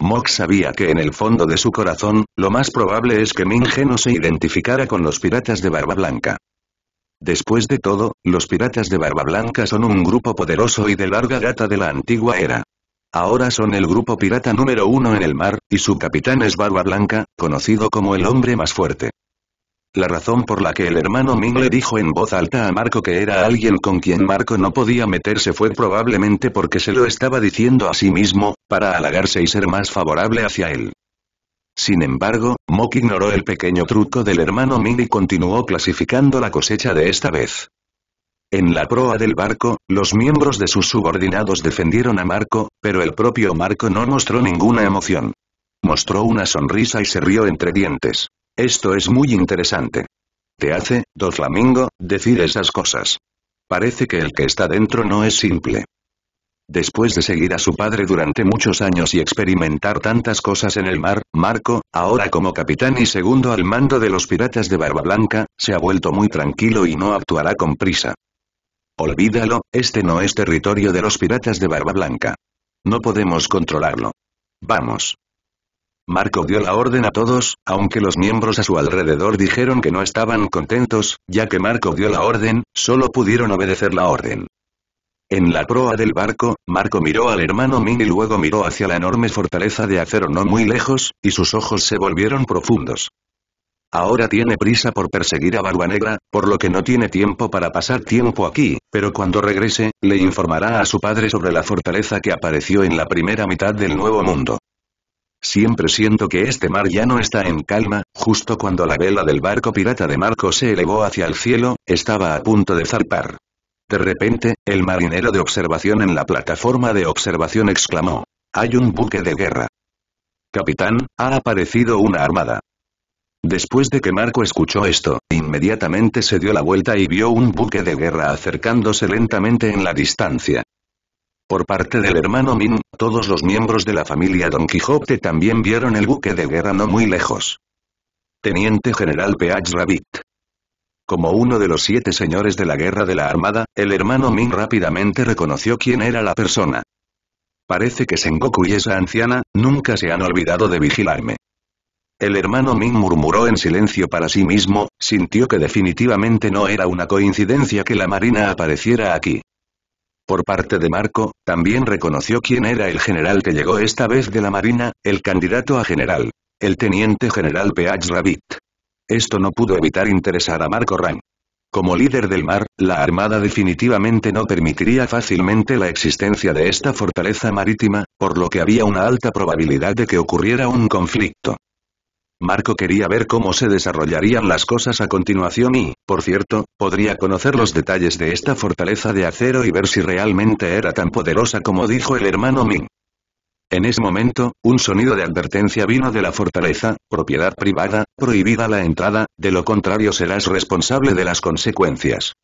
Mok sabía que en el fondo de su corazón, lo más probable es que Minge no se identificara con los piratas de Barba Blanca. Después de todo, los piratas de Barba Blanca son un grupo poderoso y de larga data de la antigua era. Ahora son el grupo pirata número uno en el mar, y su capitán es Barba Blanca, conocido como el hombre más fuerte. La razón por la que el hermano Ming le dijo en voz alta a Marco que era alguien con quien Marco no podía meterse fue probablemente porque se lo estaba diciendo a sí mismo, para halagarse y ser más favorable hacia él. Sin embargo, Mok ignoró el pequeño truco del hermano Ming y continuó clasificando la cosecha de esta vez. En la proa del barco, los miembros de sus subordinados defendieron a Marco, pero el propio Marco no mostró ninguna emoción. Mostró una sonrisa y se rió entre dientes. Esto es muy interesante. Te hace, Flamingo, decir esas cosas. Parece que el que está dentro no es simple. Después de seguir a su padre durante muchos años y experimentar tantas cosas en el mar, Marco, ahora como capitán y segundo al mando de los piratas de Barba Blanca, se ha vuelto muy tranquilo y no actuará con prisa. Olvídalo, este no es territorio de los piratas de Barba Blanca. No podemos controlarlo. Vamos. Marco dio la orden a todos, aunque los miembros a su alrededor dijeron que no estaban contentos, ya que Marco dio la orden, solo pudieron obedecer la orden. En la proa del barco, Marco miró al hermano Ming y luego miró hacia la enorme fortaleza de acero no muy lejos, y sus ojos se volvieron profundos. Ahora tiene prisa por perseguir a Barba Negra, por lo que no tiene tiempo para pasar tiempo aquí, pero cuando regrese, le informará a su padre sobre la fortaleza que apareció en la primera mitad del Nuevo Mundo. Siempre siento que este mar ya no está en calma, justo cuando la vela del barco pirata de Marco se elevó hacia el cielo, estaba a punto de zarpar. De repente, el marinero de observación en la plataforma de observación exclamó. Hay un buque de guerra. Capitán, ha aparecido una armada. Después de que Marco escuchó esto, inmediatamente se dio la vuelta y vio un buque de guerra acercándose lentamente en la distancia. Por parte del hermano Min, todos los miembros de la familia Don Quijote también vieron el buque de guerra no muy lejos. Teniente General Peach Rabbit. Como uno de los siete señores de la guerra de la armada, el hermano Min rápidamente reconoció quién era la persona. Parece que Sengoku y esa anciana, nunca se han olvidado de vigilarme. El hermano Min murmuró en silencio para sí mismo, sintió que definitivamente no era una coincidencia que la marina apareciera aquí. Por parte de Marco, también reconoció quién era el general que llegó esta vez de la Marina, el candidato a general. El teniente general Peach Rabbit. Esto no pudo evitar interesar a Marco Rang. Como líder del mar, la Armada definitivamente no permitiría fácilmente la existencia de esta fortaleza marítima, por lo que había una alta probabilidad de que ocurriera un conflicto. Marco quería ver cómo se desarrollarían las cosas a continuación y, por cierto, podría conocer los detalles de esta fortaleza de acero y ver si realmente era tan poderosa como dijo el hermano Ming. En ese momento, un sonido de advertencia vino de la fortaleza, propiedad privada, prohibida la entrada, de lo contrario serás responsable de las consecuencias.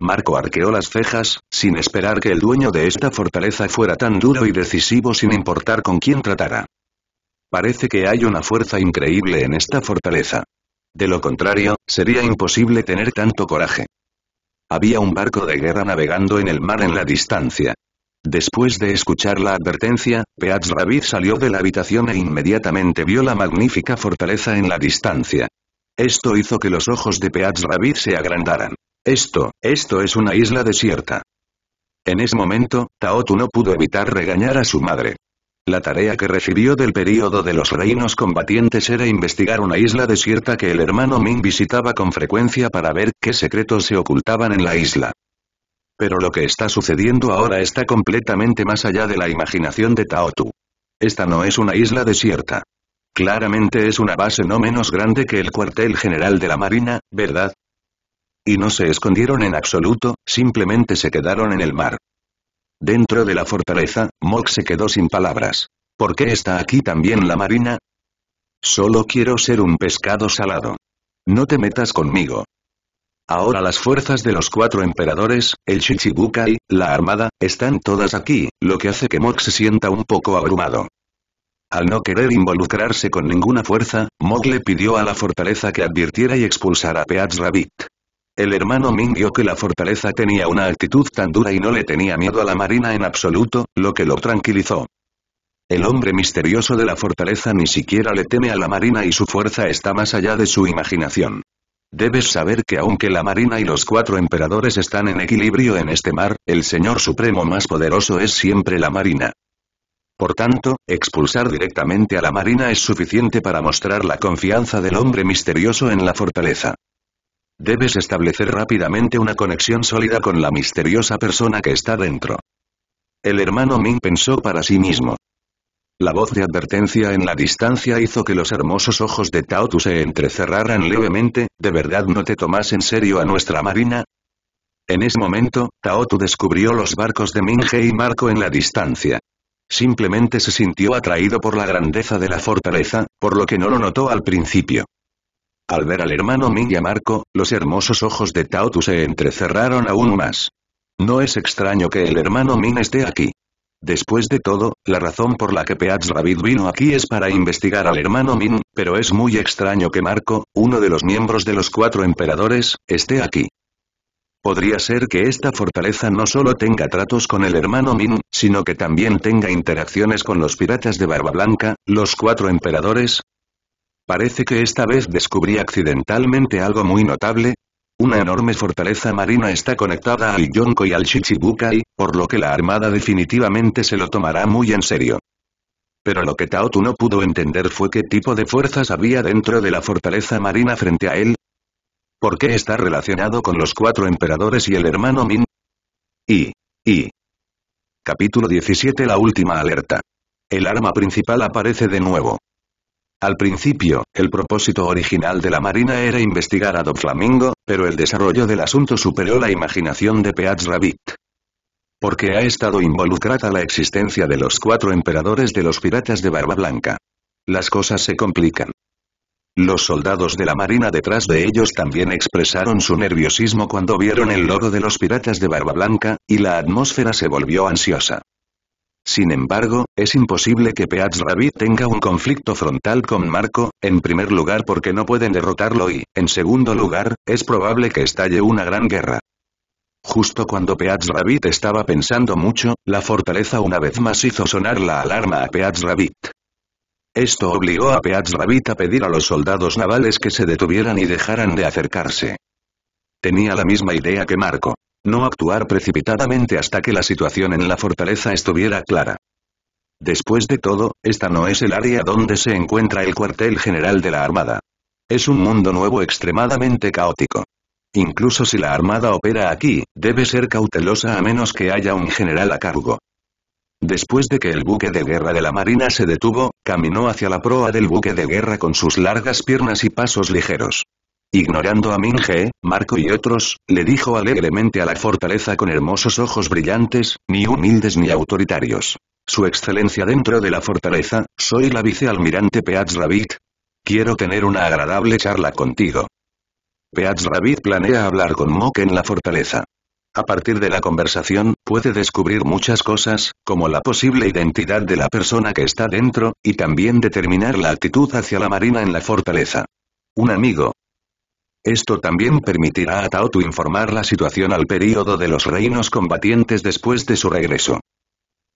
Marco arqueó las cejas, sin esperar que el dueño de esta fortaleza fuera tan duro y decisivo sin importar con quién tratara. Parece que hay una fuerza increíble en esta fortaleza. De lo contrario, sería imposible tener tanto coraje. Había un barco de guerra navegando en el mar en la distancia. Después de escuchar la advertencia, Peach Rabbit salió de la habitación e inmediatamente vio la magnífica fortaleza en la distancia. Esto hizo que los ojos de Peach Rabbit se agrandaran. Esto, esto es una isla desierta. En ese momento, Taotu no pudo evitar regañar a su madre. La tarea que recibió del período de los reinos combatientes era investigar una isla desierta que el hermano Ming visitaba con frecuencia para ver qué secretos se ocultaban en la isla. Pero lo que está sucediendo ahora está completamente más allá de la imaginación de Taotu. Esta no es una isla desierta. Claramente es una base no menos grande que el cuartel general de la Marina, ¿verdad? Y no se escondieron en absoluto, simplemente se quedaron en el mar. Dentro de la fortaleza, Mok se quedó sin palabras. ¿Por qué está aquí también la marina? Solo quiero ser un pescado salado. No te metas conmigo. Ahora las fuerzas de los cuatro emperadores, el Shichibukai, la armada, están todas aquí, lo que hace que Mok se sienta un poco abrumado. Al no querer involucrarse con ninguna fuerza, Mok le pidió a la fortaleza que advirtiera y expulsara a Peach Rabbit. El hermano Ming vio que la fortaleza tenía una actitud tan dura y no le tenía miedo a la marina en absoluto, lo que lo tranquilizó. El hombre misterioso de la fortaleza ni siquiera le teme a la marina y su fuerza está más allá de su imaginación. Debes saber que aunque la marina y los cuatro emperadores están en equilibrio en este mar, el señor supremo más poderoso es siempre la marina. Por tanto, expulsar directamente a la marina es suficiente para mostrar la confianza del hombre misterioso en la fortaleza. Debes establecer rápidamente una conexión sólida con la misteriosa persona que está dentro. El hermano Ming pensó para sí mismo. La voz de advertencia en la distancia hizo que los hermosos ojos de Tao Tu se entrecerraran levemente, ¿de verdad no te tomas en serio a nuestra marina? En ese momento, Tao Tu descubrió los barcos de Minghe y Marco en la distancia. Simplemente se sintió atraído por la grandeza de la fortaleza, por lo que no lo notó al principio. Al ver al hermano Ming y a Marco, los hermosos ojos de Tao Tu se entrecerraron aún más. No es extraño que el hermano Min esté aquí. Después de todo, la razón por la que Peach Rabbit vino aquí es para investigar al hermano Min, pero es muy extraño que Marco, uno de los miembros de los cuatro emperadores, esté aquí. Podría ser que esta fortaleza no solo tenga tratos con el hermano Min, sino que también tenga interacciones con los piratas de Barba Blanca, los cuatro emperadores, Parece que esta vez descubrí accidentalmente algo muy notable. Una enorme fortaleza marina está conectada al Yonko y al Shichibukai, por lo que la armada definitivamente se lo tomará muy en serio. Pero lo que Taotu no pudo entender fue qué tipo de fuerzas había dentro de la fortaleza marina frente a él. ¿Por qué está relacionado con los cuatro emperadores y el hermano Min? Y. Y. Capítulo 17 La última alerta. El arma principal aparece de nuevo. Al principio, el propósito original de la Marina era investigar a Flamingo, pero el desarrollo del asunto superó la imaginación de Peach Rabbit. Porque ha estado involucrada la existencia de los cuatro emperadores de los piratas de Barba Blanca. Las cosas se complican. Los soldados de la marina detrás de ellos también expresaron su nerviosismo cuando vieron el logo de los piratas de Barba Blanca, y la atmósfera se volvió ansiosa. Sin embargo, es imposible que Peach Rabbit tenga un conflicto frontal con Marco, en primer lugar porque no pueden derrotarlo y, en segundo lugar, es probable que estalle una gran guerra. Justo cuando Peach Rabbit estaba pensando mucho, la fortaleza una vez más hizo sonar la alarma a Peach Rabbit. Esto obligó a Peach Rabbit a pedir a los soldados navales que se detuvieran y dejaran de acercarse. Tenía la misma idea que Marco. No actuar precipitadamente hasta que la situación en la fortaleza estuviera clara. Después de todo, esta no es el área donde se encuentra el cuartel general de la Armada. Es un mundo nuevo extremadamente caótico. Incluso si la Armada opera aquí, debe ser cautelosa a menos que haya un general a cargo. Después de que el buque de guerra de la Marina se detuvo, caminó hacia la proa del buque de guerra con sus largas piernas y pasos ligeros. Ignorando a Minge, Marco y otros, le dijo alegremente a la fortaleza con hermosos ojos brillantes, ni humildes ni autoritarios. Su excelencia dentro de la fortaleza, soy la vicealmirante Peach Rabbit. Quiero tener una agradable charla contigo. Peach Rabbit planea hablar con Mok en la fortaleza. A partir de la conversación, puede descubrir muchas cosas, como la posible identidad de la persona que está dentro, y también determinar la actitud hacia la marina en la fortaleza. Un amigo, esto también permitirá a Taotu informar la situación al período de los reinos combatientes después de su regreso.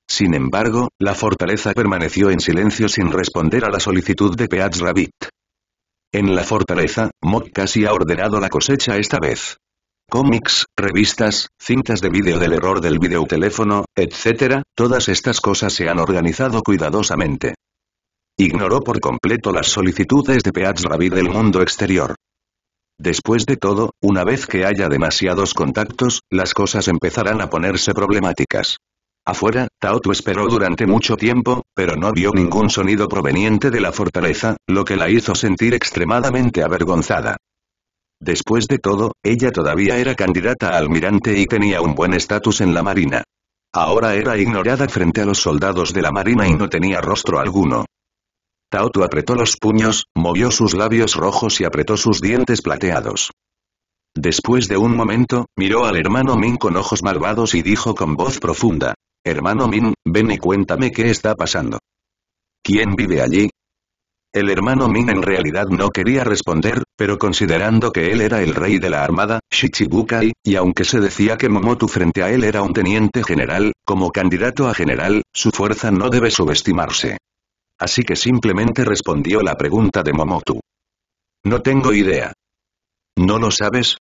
Sin embargo, la fortaleza permaneció en silencio sin responder a la solicitud de Peach Rabbit. En la fortaleza, Mok casi ha ordenado la cosecha esta vez. Cómics, revistas, cintas de vídeo del error del videoteléfono, etc., todas estas cosas se han organizado cuidadosamente. Ignoró por completo las solicitudes de Peach Rabbit del mundo exterior. Después de todo, una vez que haya demasiados contactos, las cosas empezarán a ponerse problemáticas. Afuera, Taotu esperó durante mucho tiempo, pero no vio ningún sonido proveniente de la fortaleza, lo que la hizo sentir extremadamente avergonzada. Después de todo, ella todavía era candidata a almirante y tenía un buen estatus en la marina. Ahora era ignorada frente a los soldados de la marina y no tenía rostro alguno. Taotu apretó los puños, movió sus labios rojos y apretó sus dientes plateados. Después de un momento, miró al hermano Min con ojos malvados y dijo con voz profunda. Hermano Min, ven y cuéntame qué está pasando. ¿Quién vive allí? El hermano Min en realidad no quería responder, pero considerando que él era el rey de la armada, Shichibukai, y aunque se decía que Momotu frente a él era un teniente general, como candidato a general, su fuerza no debe subestimarse. Así que simplemente respondió la pregunta de Momotu. No tengo idea. ¿No lo sabes?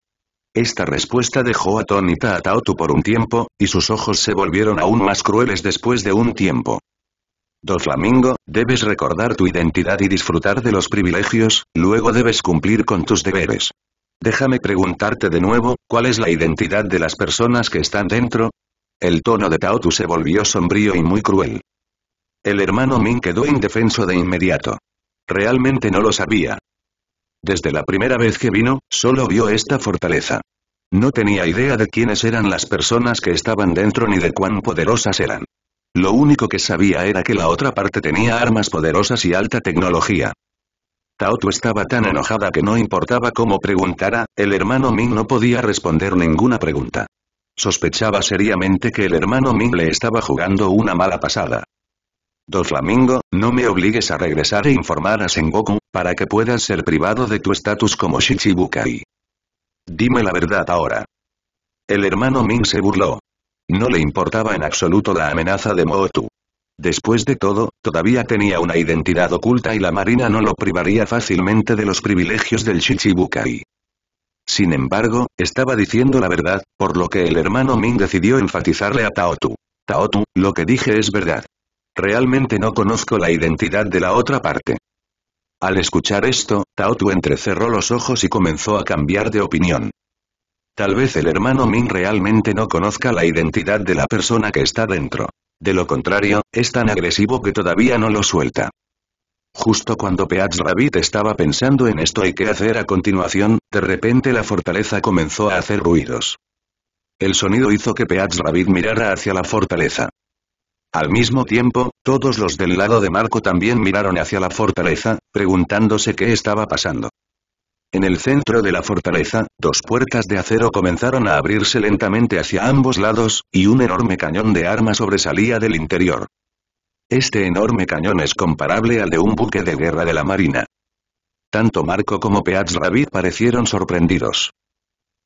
Esta respuesta dejó atónita a Taotu por un tiempo, y sus ojos se volvieron aún más crueles después de un tiempo. Doflamingo, debes recordar tu identidad y disfrutar de los privilegios, luego debes cumplir con tus deberes. Déjame preguntarte de nuevo, ¿cuál es la identidad de las personas que están dentro? El tono de Taotu se volvió sombrío y muy cruel. El hermano Min quedó indefenso de inmediato. Realmente no lo sabía. Desde la primera vez que vino, solo vio esta fortaleza. No tenía idea de quiénes eran las personas que estaban dentro ni de cuán poderosas eran. Lo único que sabía era que la otra parte tenía armas poderosas y alta tecnología. Taotu estaba tan enojada que no importaba cómo preguntara, el hermano Ming no podía responder ninguna pregunta. Sospechaba seriamente que el hermano Ming le estaba jugando una mala pasada. Flamingo, no me obligues a regresar e informar a Sengoku, para que puedas ser privado de tu estatus como Shichibukai. Dime la verdad ahora. El hermano Ming se burló. No le importaba en absoluto la amenaza de Mootu. Después de todo, todavía tenía una identidad oculta y la marina no lo privaría fácilmente de los privilegios del Shichibukai. Sin embargo, estaba diciendo la verdad, por lo que el hermano Ming decidió enfatizarle a Taotu. Taotu, lo que dije es verdad. Realmente no conozco la identidad de la otra parte. Al escuchar esto, Taotu entrecerró los ojos y comenzó a cambiar de opinión. Tal vez el hermano Min realmente no conozca la identidad de la persona que está dentro. De lo contrario, es tan agresivo que todavía no lo suelta. Justo cuando Peach Rabbit estaba pensando en esto y qué hacer a continuación, de repente la fortaleza comenzó a hacer ruidos. El sonido hizo que Peach Rabbit mirara hacia la fortaleza. Al mismo tiempo, todos los del lado de Marco también miraron hacia la fortaleza, preguntándose qué estaba pasando. En el centro de la fortaleza, dos puertas de acero comenzaron a abrirse lentamente hacia ambos lados, y un enorme cañón de arma sobresalía del interior. Este enorme cañón es comparable al de un buque de guerra de la marina. Tanto Marco como Peach Rabbit parecieron sorprendidos.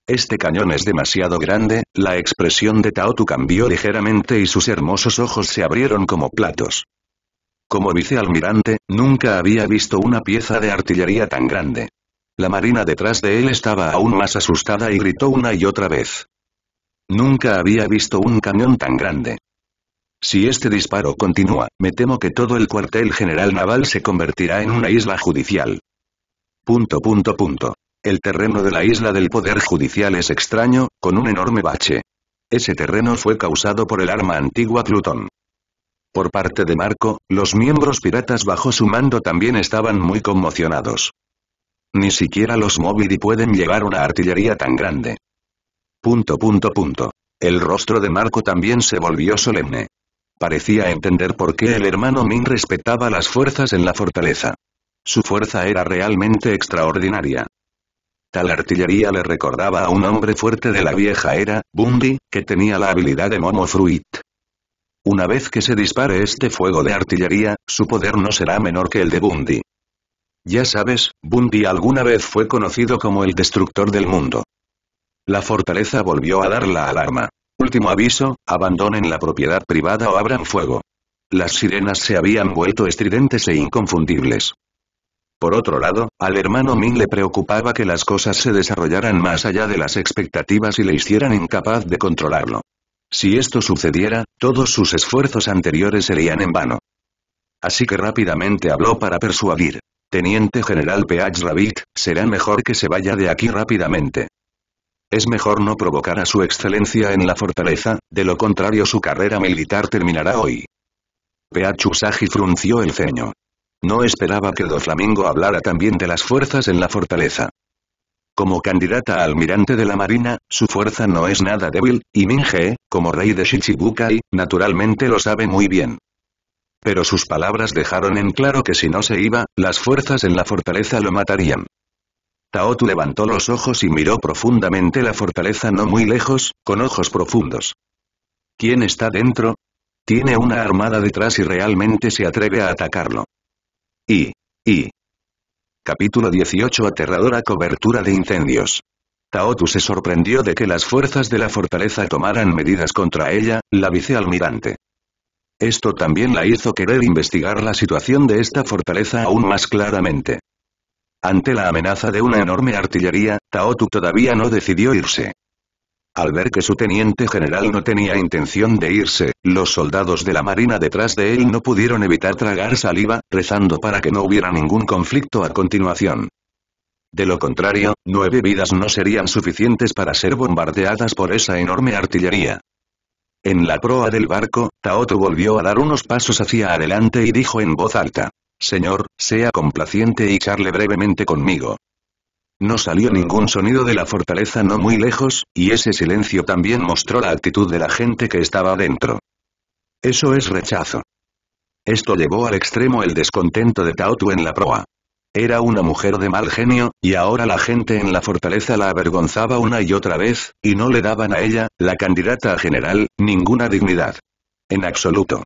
Este cañón es demasiado grande, la expresión de Taotu cambió ligeramente y sus hermosos ojos se abrieron como platos. Como vicealmirante, nunca había visto una pieza de artillería tan grande. La marina detrás de él estaba aún más asustada y gritó una y otra vez. Nunca había visto un cañón tan grande. Si este disparo continúa, me temo que todo el cuartel general naval se convertirá en una isla judicial. Punto punto punto. El terreno de la isla del poder judicial es extraño, con un enorme bache. Ese terreno fue causado por el arma antigua Plutón. Por parte de Marco, los miembros piratas bajo su mando también estaban muy conmocionados. Ni siquiera los Movidi pueden llevar una artillería tan grande. Punto punto punto. El rostro de Marco también se volvió solemne. Parecía entender por qué el hermano Min respetaba las fuerzas en la fortaleza. Su fuerza era realmente extraordinaria. Tal artillería le recordaba a un hombre fuerte de la vieja era, Bundy, que tenía la habilidad de Momo Fruit. Una vez que se dispare este fuego de artillería, su poder no será menor que el de Bundy. Ya sabes, Bundy alguna vez fue conocido como el destructor del mundo. La fortaleza volvió a dar la alarma. Último aviso, abandonen la propiedad privada o abran fuego. Las sirenas se habían vuelto estridentes e inconfundibles. Por otro lado, al hermano Ming le preocupaba que las cosas se desarrollaran más allá de las expectativas y le hicieran incapaz de controlarlo. Si esto sucediera, todos sus esfuerzos anteriores serían en vano. Así que rápidamente habló para persuadir. Teniente General Peach Rabbit, será mejor que se vaya de aquí rápidamente. Es mejor no provocar a su excelencia en la fortaleza, de lo contrario su carrera militar terminará hoy. Peach Usagi frunció el ceño. No esperaba que Doflamingo hablara también de las fuerzas en la fortaleza. Como candidata a almirante de la marina, su fuerza no es nada débil, y Minge, como rey de Shichibukai, naturalmente lo sabe muy bien. Pero sus palabras dejaron en claro que si no se iba, las fuerzas en la fortaleza lo matarían. Taotu levantó los ojos y miró profundamente la fortaleza no muy lejos, con ojos profundos. ¿Quién está dentro? Tiene una armada detrás y realmente se atreve a atacarlo. Y, y, Capítulo 18 Aterradora cobertura de incendios. Taotu se sorprendió de que las fuerzas de la fortaleza tomaran medidas contra ella, la vicealmirante. Esto también la hizo querer investigar la situación de esta fortaleza aún más claramente. Ante la amenaza de una enorme artillería, Taotu todavía no decidió irse. Al ver que su teniente general no tenía intención de irse, los soldados de la marina detrás de él no pudieron evitar tragar saliva, rezando para que no hubiera ningún conflicto a continuación. De lo contrario, nueve vidas no serían suficientes para ser bombardeadas por esa enorme artillería. En la proa del barco, Taoto volvió a dar unos pasos hacia adelante y dijo en voz alta. Señor, sea complaciente y charle brevemente conmigo. No salió ningún sonido de la fortaleza no muy lejos, y ese silencio también mostró la actitud de la gente que estaba dentro. Eso es rechazo. Esto llevó al extremo el descontento de Taotu en la proa. Era una mujer de mal genio, y ahora la gente en la fortaleza la avergonzaba una y otra vez, y no le daban a ella, la candidata a general, ninguna dignidad. En absoluto.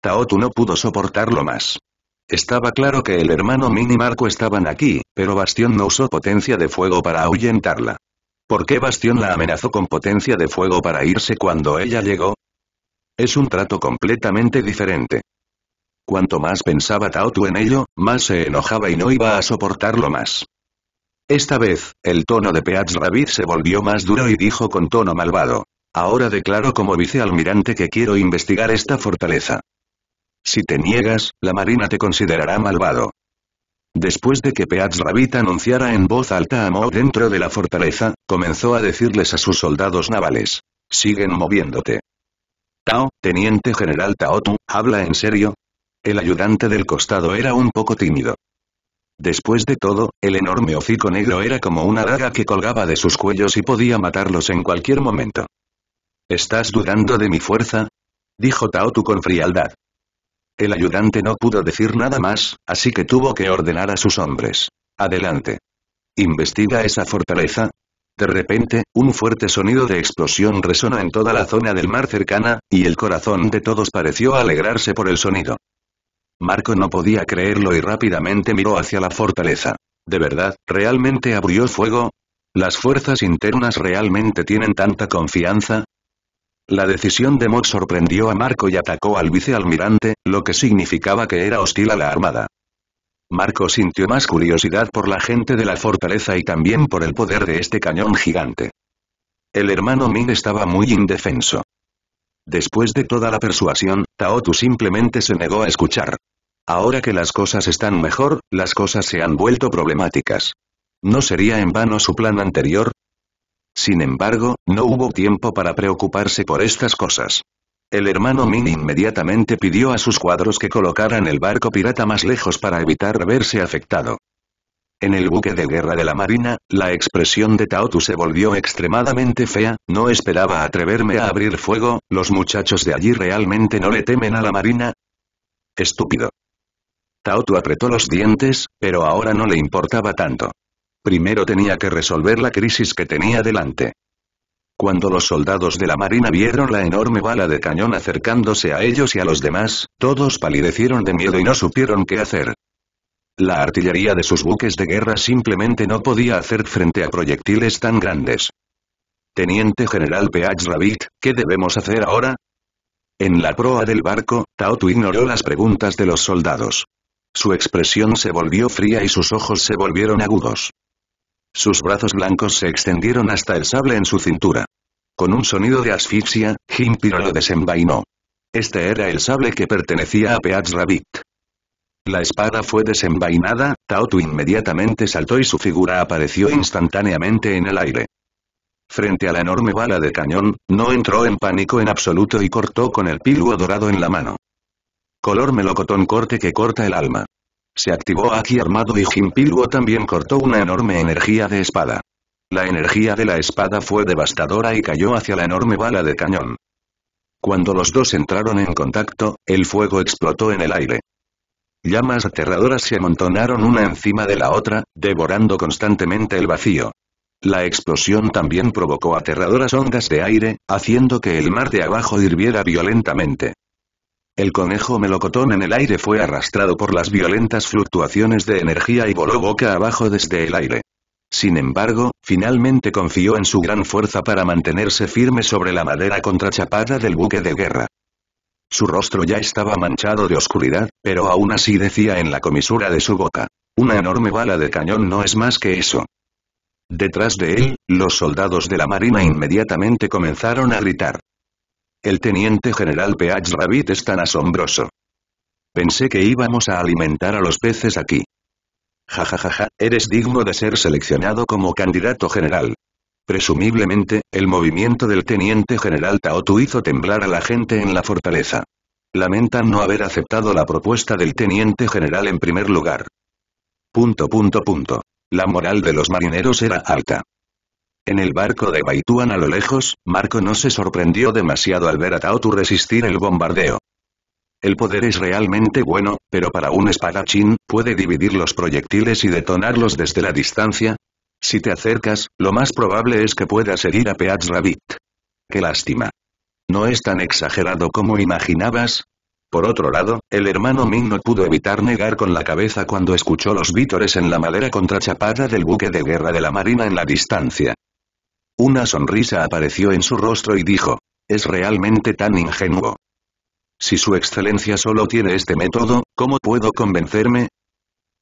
Taotu no pudo soportarlo más. Estaba claro que el hermano Min y Marco estaban aquí, pero Bastión no usó potencia de fuego para ahuyentarla. ¿Por qué Bastión la amenazó con potencia de fuego para irse cuando ella llegó? Es un trato completamente diferente. Cuanto más pensaba Taotu en ello, más se enojaba y no iba a soportarlo más. Esta vez, el tono de Peach Rabbit se volvió más duro y dijo con tono malvado. Ahora declaro como vicealmirante que quiero investigar esta fortaleza. Si te niegas, la marina te considerará malvado. Después de que Peach Rabbit anunciara en voz alta a Mo dentro de la fortaleza, comenzó a decirles a sus soldados navales. Siguen moviéndote. Tao, teniente general Taotu, ¿habla en serio? El ayudante del costado era un poco tímido. Después de todo, el enorme hocico negro era como una daga que colgaba de sus cuellos y podía matarlos en cualquier momento. ¿Estás dudando de mi fuerza? Dijo Taotu con frialdad. El ayudante no pudo decir nada más, así que tuvo que ordenar a sus hombres. Adelante. Investiga esa fortaleza. De repente, un fuerte sonido de explosión resonó en toda la zona del mar cercana, y el corazón de todos pareció alegrarse por el sonido. Marco no podía creerlo y rápidamente miró hacia la fortaleza. ¿De verdad, realmente abrió fuego? ¿Las fuerzas internas realmente tienen tanta confianza? La decisión de Mod sorprendió a Marco y atacó al vicealmirante, lo que significaba que era hostil a la armada. Marco sintió más curiosidad por la gente de la fortaleza y también por el poder de este cañón gigante. El hermano Min estaba muy indefenso. Después de toda la persuasión, Taotu simplemente se negó a escuchar. Ahora que las cosas están mejor, las cosas se han vuelto problemáticas. ¿No sería en vano su plan anterior? Sin embargo, no hubo tiempo para preocuparse por estas cosas. El hermano Min inmediatamente pidió a sus cuadros que colocaran el barco pirata más lejos para evitar verse afectado. En el buque de guerra de la marina, la expresión de Taotu se volvió extremadamente fea, no esperaba atreverme a abrir fuego, los muchachos de allí realmente no le temen a la marina. Estúpido. Taotu apretó los dientes, pero ahora no le importaba tanto. Primero tenía que resolver la crisis que tenía delante. Cuando los soldados de la marina vieron la enorme bala de cañón acercándose a ellos y a los demás, todos palidecieron de miedo y no supieron qué hacer. La artillería de sus buques de guerra simplemente no podía hacer frente a proyectiles tan grandes. Teniente General Peach Rabbit, ¿qué debemos hacer ahora? En la proa del barco, Taotu ignoró las preguntas de los soldados. Su expresión se volvió fría y sus ojos se volvieron agudos. Sus brazos blancos se extendieron hasta el sable en su cintura. Con un sonido de asfixia, Jimpiro lo desenvainó. Este era el sable que pertenecía a Peach Rabbit. La espada fue desenvainada, Taotu inmediatamente saltó y su figura apareció instantáneamente en el aire. Frente a la enorme bala de cañón, no entró en pánico en absoluto y cortó con el piluo dorado en la mano. Color melocotón corte que corta el alma. Se activó aquí armado y Jimpilwo también cortó una enorme energía de espada. La energía de la espada fue devastadora y cayó hacia la enorme bala de cañón. Cuando los dos entraron en contacto, el fuego explotó en el aire. Llamas aterradoras se amontonaron una encima de la otra, devorando constantemente el vacío. La explosión también provocó aterradoras ondas de aire, haciendo que el mar de abajo hirviera violentamente. El conejo melocotón en el aire fue arrastrado por las violentas fluctuaciones de energía y voló boca abajo desde el aire. Sin embargo, finalmente confió en su gran fuerza para mantenerse firme sobre la madera contrachapada del buque de guerra. Su rostro ya estaba manchado de oscuridad, pero aún así decía en la comisura de su boca. Una enorme bala de cañón no es más que eso. Detrás de él, los soldados de la marina inmediatamente comenzaron a gritar. El teniente general Peach Rabbit es tan asombroso. Pensé que íbamos a alimentar a los peces aquí. Jajajaja, eres digno de ser seleccionado como candidato general. Presumiblemente, el movimiento del teniente general Taotu hizo temblar a la gente en la fortaleza. Lamentan no haber aceptado la propuesta del teniente general en primer lugar. Punto punto punto. La moral de los marineros era alta. En el barco de Baituan a lo lejos, Marco no se sorprendió demasiado al ver a Taotu resistir el bombardeo. El poder es realmente bueno, pero para un espadachín, puede dividir los proyectiles y detonarlos desde la distancia, si te acercas, lo más probable es que puedas herir a Peach Rabbit. Qué lástima. No es tan exagerado como imaginabas. Por otro lado, el hermano Ming no pudo evitar negar con la cabeza cuando escuchó los vítores en la madera contrachapada del buque de guerra de la marina en la distancia. Una sonrisa apareció en su rostro y dijo, es realmente tan ingenuo. Si su excelencia solo tiene este método, ¿cómo puedo convencerme?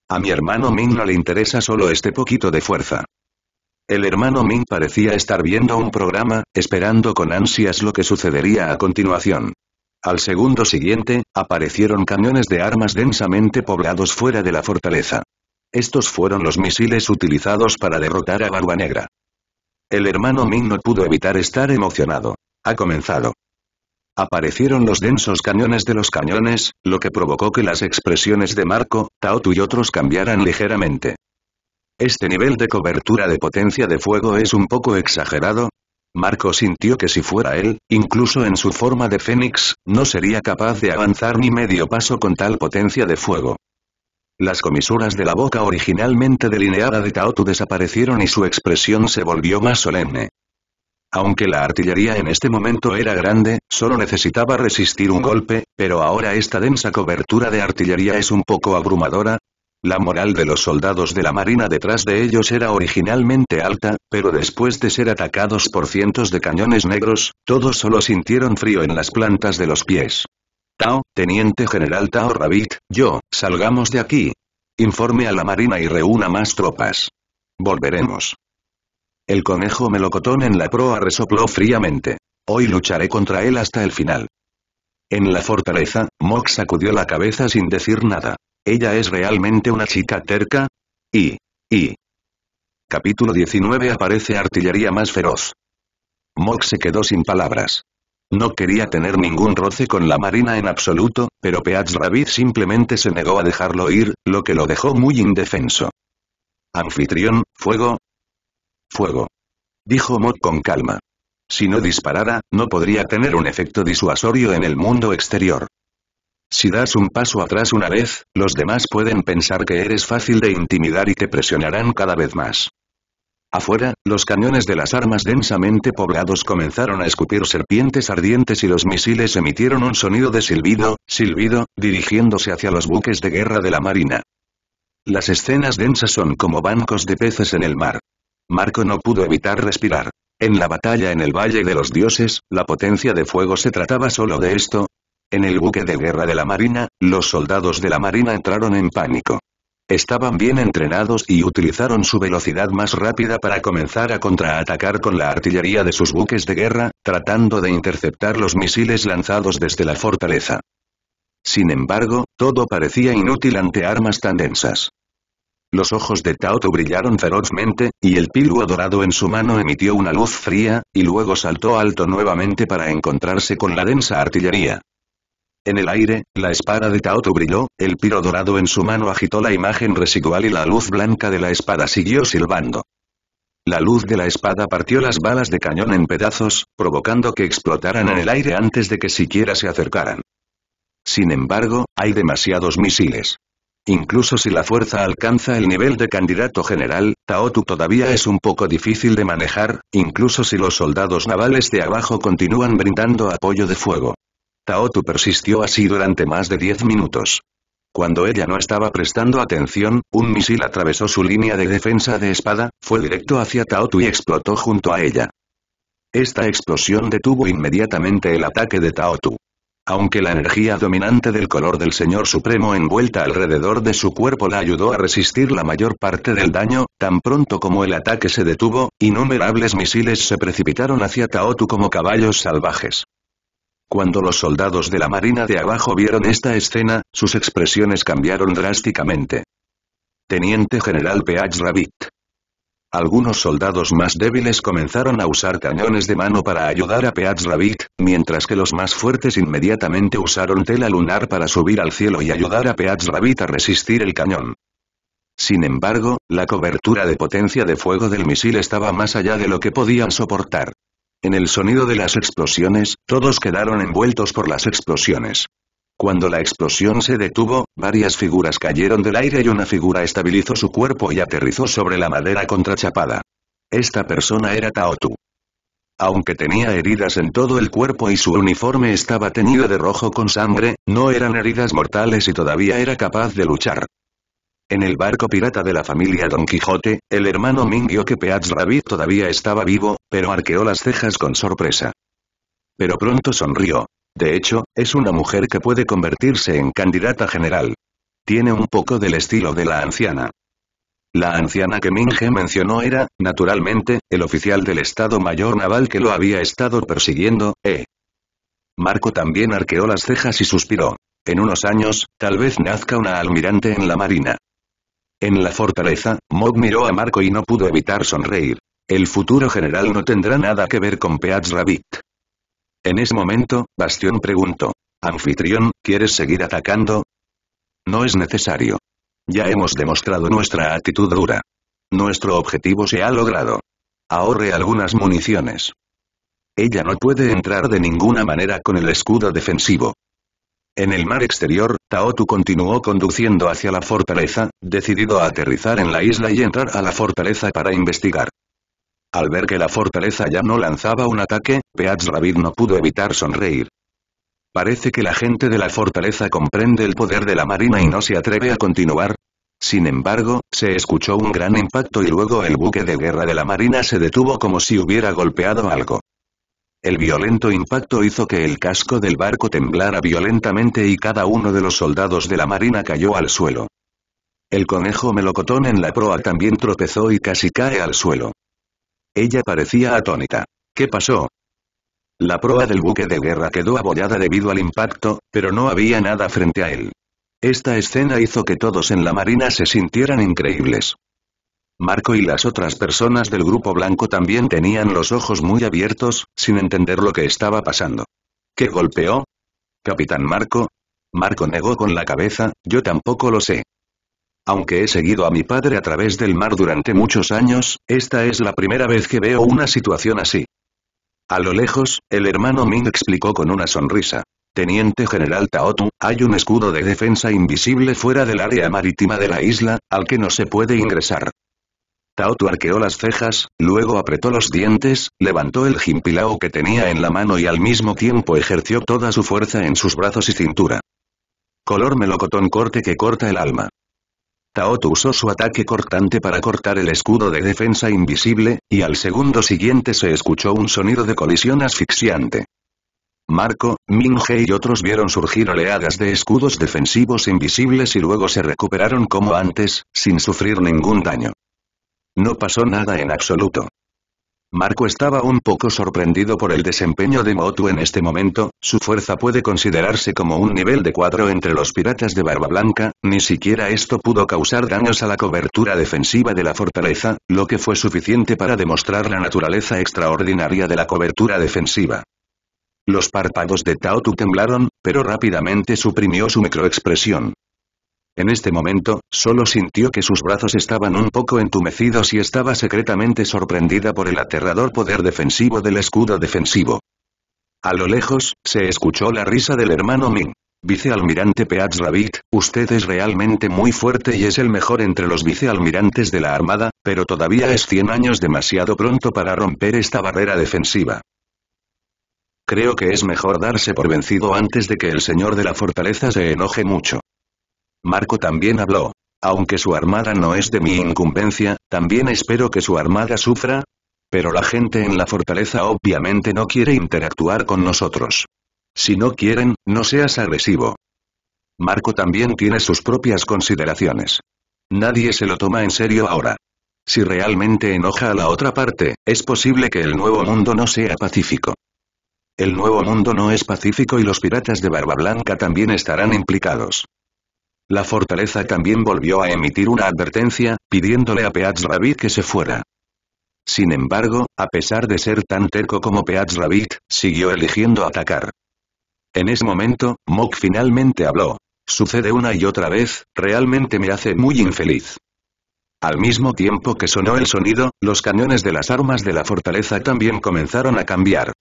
A mi hermano Ming no le interesa solo este poquito de fuerza. El hermano Ming parecía estar viendo un programa, esperando con ansias lo que sucedería a continuación. Al segundo siguiente, aparecieron cañones de armas densamente poblados fuera de la fortaleza. Estos fueron los misiles utilizados para derrotar a Barba Negra. El hermano Ming no pudo evitar estar emocionado. Ha comenzado. Aparecieron los densos cañones de los cañones, lo que provocó que las expresiones de Marco, Taotu y otros cambiaran ligeramente. ¿Este nivel de cobertura de potencia de fuego es un poco exagerado? Marco sintió que si fuera él, incluso en su forma de fénix, no sería capaz de avanzar ni medio paso con tal potencia de fuego. Las comisuras de la boca originalmente delineada de Taotu desaparecieron y su expresión se volvió más solemne. Aunque la artillería en este momento era grande, solo necesitaba resistir un golpe, pero ahora esta densa cobertura de artillería es un poco abrumadora. La moral de los soldados de la marina detrás de ellos era originalmente alta, pero después de ser atacados por cientos de cañones negros, todos solo sintieron frío en las plantas de los pies. Tao, teniente general Tao Rabbit, yo, salgamos de aquí. Informe a la marina y reúna más tropas. Volveremos. El conejo melocotón en la proa resopló fríamente. Hoy lucharé contra él hasta el final. En la fortaleza, Mox sacudió la cabeza sin decir nada. ¿Ella es realmente una chica terca? Y... y... Capítulo 19 aparece artillería más feroz. Mox se quedó sin palabras. No quería tener ningún roce con la marina en absoluto, pero Peach Rabbit simplemente se negó a dejarlo ir, lo que lo dejó muy indefenso. Anfitrión, fuego, Fuego. Dijo Mod con calma. Si no disparara, no podría tener un efecto disuasorio en el mundo exterior. Si das un paso atrás una vez, los demás pueden pensar que eres fácil de intimidar y te presionarán cada vez más. Afuera, los cañones de las armas densamente poblados comenzaron a escupir serpientes ardientes y los misiles emitieron un sonido de silbido, silbido, dirigiéndose hacia los buques de guerra de la marina. Las escenas densas son como bancos de peces en el mar. Marco no pudo evitar respirar. En la batalla en el Valle de los Dioses, la potencia de fuego se trataba solo de esto. En el buque de guerra de la Marina, los soldados de la Marina entraron en pánico. Estaban bien entrenados y utilizaron su velocidad más rápida para comenzar a contraatacar con la artillería de sus buques de guerra, tratando de interceptar los misiles lanzados desde la fortaleza. Sin embargo, todo parecía inútil ante armas tan densas. Los ojos de Taoto brillaron ferozmente, y el piluo dorado en su mano emitió una luz fría, y luego saltó alto nuevamente para encontrarse con la densa artillería. En el aire, la espada de Taoto brilló, el piro dorado en su mano agitó la imagen residual y la luz blanca de la espada siguió silbando. La luz de la espada partió las balas de cañón en pedazos, provocando que explotaran en el aire antes de que siquiera se acercaran. Sin embargo, hay demasiados misiles. Incluso si la fuerza alcanza el nivel de candidato general, Taotu todavía es un poco difícil de manejar, incluso si los soldados navales de abajo continúan brindando apoyo de fuego. Taotu persistió así durante más de 10 minutos. Cuando ella no estaba prestando atención, un misil atravesó su línea de defensa de espada, fue directo hacia Taotu y explotó junto a ella. Esta explosión detuvo inmediatamente el ataque de Taotu. Aunque la energía dominante del color del Señor Supremo envuelta alrededor de su cuerpo la ayudó a resistir la mayor parte del daño, tan pronto como el ataque se detuvo, innumerables misiles se precipitaron hacia Taotu como caballos salvajes. Cuando los soldados de la marina de abajo vieron esta escena, sus expresiones cambiaron drásticamente. Teniente General Peach Rabbit. Algunos soldados más débiles comenzaron a usar cañones de mano para ayudar a Peach Rabbit, mientras que los más fuertes inmediatamente usaron tela lunar para subir al cielo y ayudar a Peach Rabbit a resistir el cañón. Sin embargo, la cobertura de potencia de fuego del misil estaba más allá de lo que podían soportar. En el sonido de las explosiones, todos quedaron envueltos por las explosiones. Cuando la explosión se detuvo, varias figuras cayeron del aire y una figura estabilizó su cuerpo y aterrizó sobre la madera contrachapada. Esta persona era Taotu. Aunque tenía heridas en todo el cuerpo y su uniforme estaba teñido de rojo con sangre, no eran heridas mortales y todavía era capaz de luchar. En el barco pirata de la familia Don Quijote, el hermano Ming vio que Peach Rabbit todavía estaba vivo, pero arqueó las cejas con sorpresa. Pero pronto sonrió. De hecho, es una mujer que puede convertirse en candidata general. Tiene un poco del estilo de la anciana. La anciana que Minge mencionó era, naturalmente, el oficial del Estado Mayor Naval que lo había estado persiguiendo, eh. Marco también arqueó las cejas y suspiró. En unos años, tal vez nazca una almirante en la marina. En la fortaleza, Mog miró a Marco y no pudo evitar sonreír. El futuro general no tendrá nada que ver con Peach Rabbit. En ese momento, Bastión preguntó. Anfitrión, ¿quieres seguir atacando? No es necesario. Ya hemos demostrado nuestra actitud dura. Nuestro objetivo se ha logrado. Ahorre algunas municiones. Ella no puede entrar de ninguna manera con el escudo defensivo. En el mar exterior, Taotu continuó conduciendo hacia la fortaleza, decidido a aterrizar en la isla y entrar a la fortaleza para investigar. Al ver que la fortaleza ya no lanzaba un ataque, Peach Rabbit no pudo evitar sonreír. Parece que la gente de la fortaleza comprende el poder de la marina y no se atreve a continuar. Sin embargo, se escuchó un gran impacto y luego el buque de guerra de la marina se detuvo como si hubiera golpeado algo. El violento impacto hizo que el casco del barco temblara violentamente y cada uno de los soldados de la marina cayó al suelo. El conejo melocotón en la proa también tropezó y casi cae al suelo. Ella parecía atónita. ¿Qué pasó? La proa del buque de guerra quedó abollada debido al impacto, pero no había nada frente a él. Esta escena hizo que todos en la marina se sintieran increíbles. Marco y las otras personas del grupo blanco también tenían los ojos muy abiertos, sin entender lo que estaba pasando. ¿Qué golpeó? Capitán Marco. Marco negó con la cabeza, yo tampoco lo sé. Aunque he seguido a mi padre a través del mar durante muchos años, esta es la primera vez que veo una situación así. A lo lejos, el hermano Ming explicó con una sonrisa. Teniente General Taotu, hay un escudo de defensa invisible fuera del área marítima de la isla, al que no se puede ingresar. Taotu arqueó las cejas, luego apretó los dientes, levantó el jimpilao que tenía en la mano y al mismo tiempo ejerció toda su fuerza en sus brazos y cintura. Color melocotón corte que corta el alma. Taotu usó su ataque cortante para cortar el escudo de defensa invisible, y al segundo siguiente se escuchó un sonido de colisión asfixiante. Marco, Minge y otros vieron surgir oleadas de escudos defensivos invisibles y luego se recuperaron como antes, sin sufrir ningún daño. No pasó nada en absoluto. Marco estaba un poco sorprendido por el desempeño de Motu en este momento, su fuerza puede considerarse como un nivel de cuadro entre los piratas de Barba Blanca, ni siquiera esto pudo causar daños a la cobertura defensiva de la fortaleza, lo que fue suficiente para demostrar la naturaleza extraordinaria de la cobertura defensiva. Los párpados de Taotu temblaron, pero rápidamente suprimió su microexpresión. En este momento, solo sintió que sus brazos estaban un poco entumecidos y estaba secretamente sorprendida por el aterrador poder defensivo del escudo defensivo. A lo lejos, se escuchó la risa del hermano Ming. Vicealmirante Peach Rabbit, usted es realmente muy fuerte y es el mejor entre los vicealmirantes de la Armada, pero todavía es 100 años demasiado pronto para romper esta barrera defensiva. Creo que es mejor darse por vencido antes de que el señor de la fortaleza se enoje mucho. Marco también habló. Aunque su armada no es de mi incumbencia, también espero que su armada sufra. Pero la gente en la fortaleza obviamente no quiere interactuar con nosotros. Si no quieren, no seas agresivo. Marco también tiene sus propias consideraciones. Nadie se lo toma en serio ahora. Si realmente enoja a la otra parte, es posible que el nuevo mundo no sea pacífico. El nuevo mundo no es pacífico y los piratas de Barba Blanca también estarán implicados. La fortaleza también volvió a emitir una advertencia, pidiéndole a Peach Rabbit que se fuera. Sin embargo, a pesar de ser tan terco como Peach Rabbit, siguió eligiendo atacar. En ese momento, Mok finalmente habló. Sucede una y otra vez, realmente me hace muy infeliz. Al mismo tiempo que sonó el sonido, los cañones de las armas de la fortaleza también comenzaron a cambiar.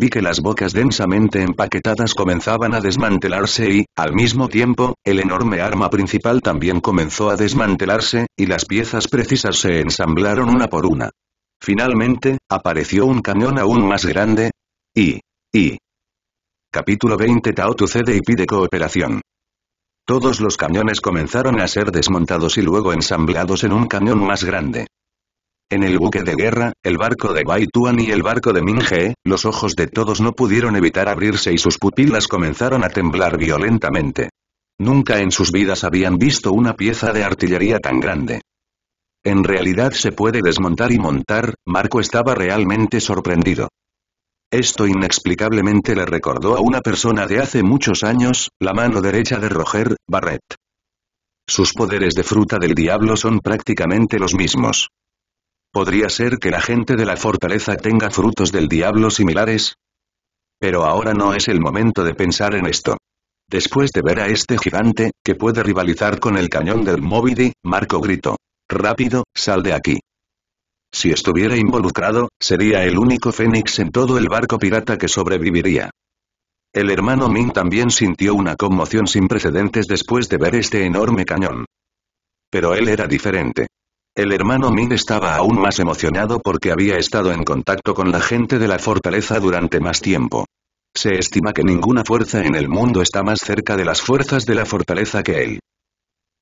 Vi que las bocas densamente empaquetadas comenzaban a desmantelarse y, al mismo tiempo, el enorme arma principal también comenzó a desmantelarse, y las piezas precisas se ensamblaron una por una. Finalmente, apareció un cañón aún más grande. Y. Y. Capítulo 20 Tao tu y pide cooperación. Todos los cañones comenzaron a ser desmontados y luego ensamblados en un cañón más grande. En el buque de guerra, el barco de Bai Tuan y el barco de Ming-He, los ojos de todos no pudieron evitar abrirse y sus pupilas comenzaron a temblar violentamente. Nunca en sus vidas habían visto una pieza de artillería tan grande. En realidad se puede desmontar y montar, Marco estaba realmente sorprendido. Esto inexplicablemente le recordó a una persona de hace muchos años, la mano derecha de Roger, Barrett. Sus poderes de fruta del diablo son prácticamente los mismos. ¿Podría ser que la gente de la fortaleza tenga frutos del diablo similares? Pero ahora no es el momento de pensar en esto. Después de ver a este gigante, que puede rivalizar con el cañón del Movidi, Marco gritó. Rápido, sal de aquí. Si estuviera involucrado, sería el único fénix en todo el barco pirata que sobreviviría. El hermano Ming también sintió una conmoción sin precedentes después de ver este enorme cañón. Pero él era diferente. El hermano Ming estaba aún más emocionado porque había estado en contacto con la gente de la fortaleza durante más tiempo. Se estima que ninguna fuerza en el mundo está más cerca de las fuerzas de la fortaleza que él.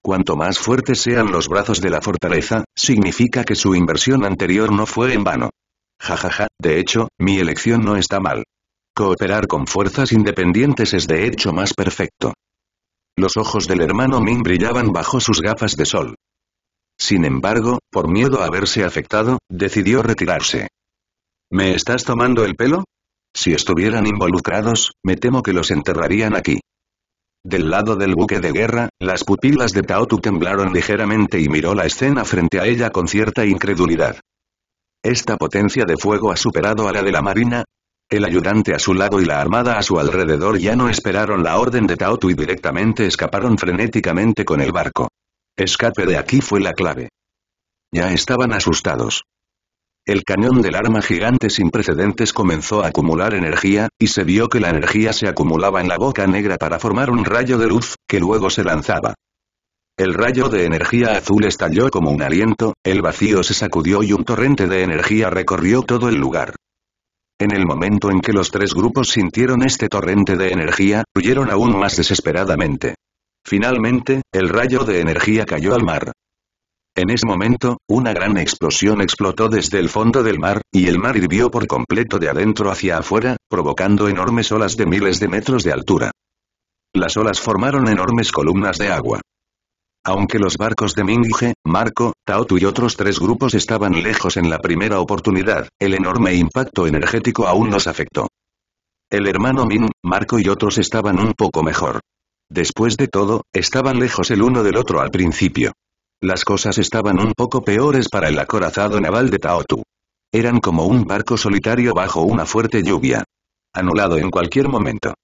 Cuanto más fuertes sean los brazos de la fortaleza, significa que su inversión anterior no fue en vano. Jajaja, de hecho, mi elección no está mal. Cooperar con fuerzas independientes es de hecho más perfecto. Los ojos del hermano Ming brillaban bajo sus gafas de sol. Sin embargo, por miedo a verse afectado, decidió retirarse. ¿Me estás tomando el pelo? Si estuvieran involucrados, me temo que los enterrarían aquí. Del lado del buque de guerra, las pupilas de Taotu temblaron ligeramente y miró la escena frente a ella con cierta incredulidad. ¿Esta potencia de fuego ha superado a la de la marina? El ayudante a su lado y la armada a su alrededor ya no esperaron la orden de Taotu y directamente escaparon frenéticamente con el barco. Escape de aquí fue la clave. Ya estaban asustados. El cañón del arma gigante sin precedentes comenzó a acumular energía, y se vio que la energía se acumulaba en la boca negra para formar un rayo de luz, que luego se lanzaba. El rayo de energía azul estalló como un aliento, el vacío se sacudió y un torrente de energía recorrió todo el lugar. En el momento en que los tres grupos sintieron este torrente de energía, huyeron aún más desesperadamente. Finalmente, el rayo de energía cayó al mar. En ese momento, una gran explosión explotó desde el fondo del mar, y el mar hirvió por completo de adentro hacia afuera, provocando enormes olas de miles de metros de altura. Las olas formaron enormes columnas de agua. Aunque los barcos de Mingge, Marco, Taotu y otros tres grupos estaban lejos en la primera oportunidad, el enorme impacto energético aún nos afectó. El hermano Min, Marco y otros estaban un poco mejor. Después de todo, estaban lejos el uno del otro al principio. Las cosas estaban un poco peores para el acorazado naval de Taotu. Eran como un barco solitario bajo una fuerte lluvia. Anulado en cualquier momento.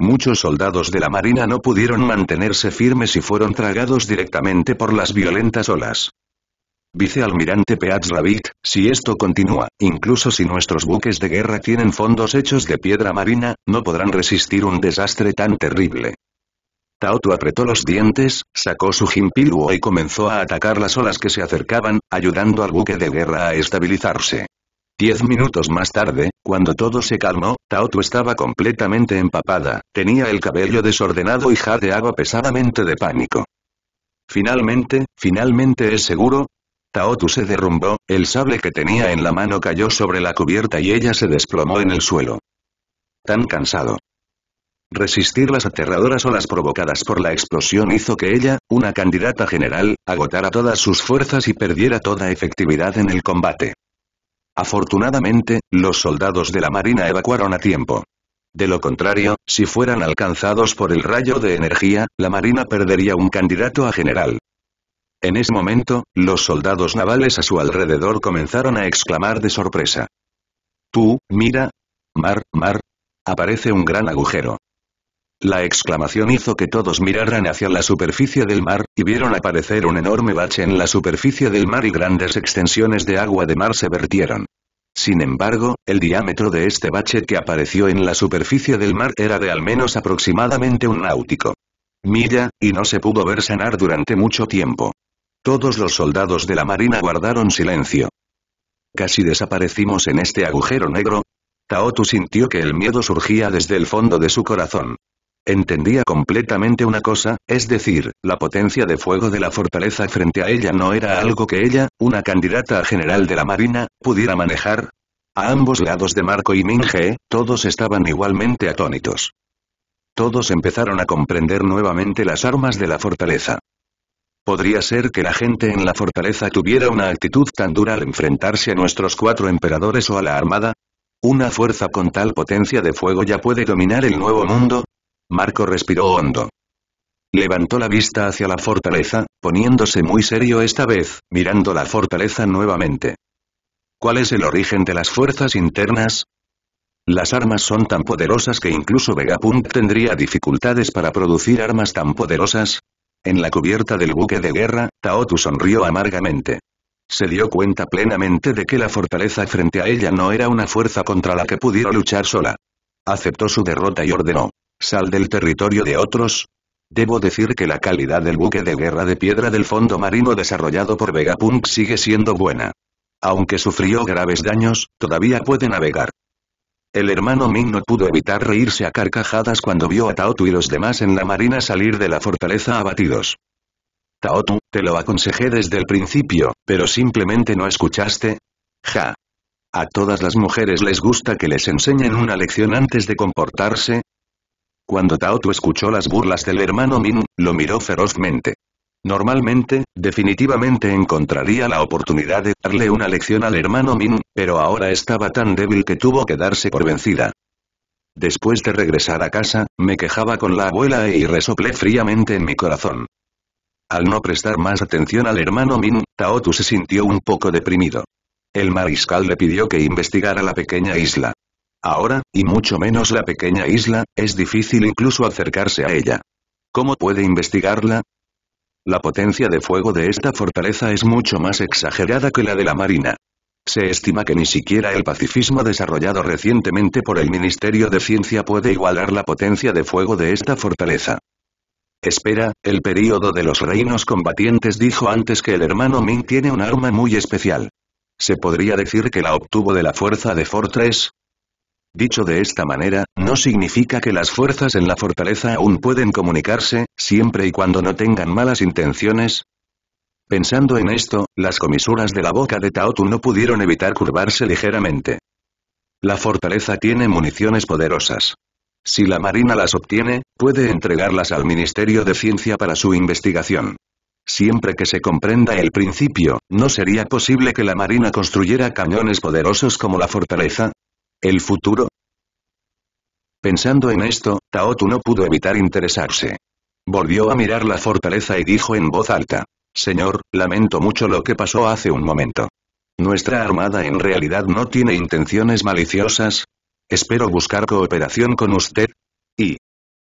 Muchos soldados de la marina no pudieron mantenerse firmes y fueron tragados directamente por las violentas olas. Vicealmirante Peach Rabbit, si esto continúa, incluso si nuestros buques de guerra tienen fondos hechos de piedra marina, no podrán resistir un desastre tan terrible. Taotu apretó los dientes, sacó su Jinpiluo y comenzó a atacar las olas que se acercaban, ayudando al buque de guerra a estabilizarse. Diez minutos más tarde, cuando todo se calmó, Taotu estaba completamente empapada, tenía el cabello desordenado y jadeaba pesadamente de pánico. Finalmente, finalmente es seguro, Taotu se derrumbó, el sable que tenía en la mano cayó sobre la cubierta y ella se desplomó en el suelo. Tan cansado. Resistir las aterradoras olas provocadas por la explosión hizo que ella, una candidata general, agotara todas sus fuerzas y perdiera toda efectividad en el combate. Afortunadamente, los soldados de la Marina evacuaron a tiempo. De lo contrario, si fueran alcanzados por el rayo de energía, la Marina perdería un candidato a general. En ese momento, los soldados navales a su alrededor comenzaron a exclamar de sorpresa. Tú, mira. Mar, mar. Aparece un gran agujero. La exclamación hizo que todos miraran hacia la superficie del mar, y vieron aparecer un enorme bache en la superficie del mar y grandes extensiones de agua de mar se vertieron. Sin embargo, el diámetro de este bache que apareció en la superficie del mar era de al menos aproximadamente un náutico. Milla, y no se pudo ver sanar durante mucho tiempo. Todos los soldados de la marina guardaron silencio. Casi desaparecimos en este agujero negro. Taotu sintió que el miedo surgía desde el fondo de su corazón. Entendía completamente una cosa, es decir, la potencia de fuego de la fortaleza frente a ella no era algo que ella, una candidata a general de la Marina, pudiera manejar. A ambos lados de Marco y Minge, todos estaban igualmente atónitos. Todos empezaron a comprender nuevamente las armas de la fortaleza. ¿Podría ser que la gente en la fortaleza tuviera una actitud tan dura al enfrentarse a nuestros cuatro emperadores o a la armada? ¿Una fuerza con tal potencia de fuego ya puede dominar el nuevo mundo? Marco respiró hondo. Levantó la vista hacia la fortaleza, poniéndose muy serio esta vez, mirando la fortaleza nuevamente. ¿Cuál es el origen de las fuerzas internas? Las armas son tan poderosas que incluso Vegapunk tendría dificultades para producir armas tan poderosas. En la cubierta del buque de guerra, Taotu sonrió amargamente. Se dio cuenta plenamente de que la fortaleza frente a ella no era una fuerza contra la que pudiera luchar sola. Aceptó su derrota y ordenó. Sal del territorio de otros. Debo decir que la calidad del buque de guerra de piedra del fondo marino desarrollado por Vegapunk sigue siendo buena. Aunque sufrió graves daños, todavía puede navegar. El hermano Ming no pudo evitar reírse a carcajadas cuando vio a Taotu y los demás en la marina salir de la fortaleza abatidos. Taotu, te lo aconsejé desde el principio, pero simplemente no escuchaste. Ja. A todas las mujeres les gusta que les enseñen una lección antes de comportarse, cuando Taotu escuchó las burlas del hermano Min, lo miró ferozmente. Normalmente, definitivamente encontraría la oportunidad de darle una lección al hermano Min, pero ahora estaba tan débil que tuvo que darse por vencida. Después de regresar a casa, me quejaba con la abuela e y resoplé fríamente en mi corazón. Al no prestar más atención al hermano Min, Taotu se sintió un poco deprimido. El mariscal le pidió que investigara la pequeña isla. Ahora, y mucho menos la pequeña isla, es difícil incluso acercarse a ella. ¿Cómo puede investigarla? La potencia de fuego de esta fortaleza es mucho más exagerada que la de la marina. Se estima que ni siquiera el pacifismo desarrollado recientemente por el Ministerio de Ciencia puede igualar la potencia de fuego de esta fortaleza. Espera, el período de los reinos combatientes dijo antes que el hermano Ming tiene un arma muy especial. ¿Se podría decir que la obtuvo de la fuerza de Fortress? Dicho de esta manera, no significa que las fuerzas en la fortaleza aún pueden comunicarse, siempre y cuando no tengan malas intenciones. Pensando en esto, las comisuras de la boca de Taotu no pudieron evitar curvarse ligeramente. La fortaleza tiene municiones poderosas. Si la Marina las obtiene, puede entregarlas al Ministerio de Ciencia para su investigación. Siempre que se comprenda el principio, no sería posible que la Marina construyera cañones poderosos como la fortaleza, ¿El futuro? Pensando en esto, Taotu no pudo evitar interesarse. Volvió a mirar la fortaleza y dijo en voz alta. Señor, lamento mucho lo que pasó hace un momento. Nuestra armada en realidad no tiene intenciones maliciosas. Espero buscar cooperación con usted,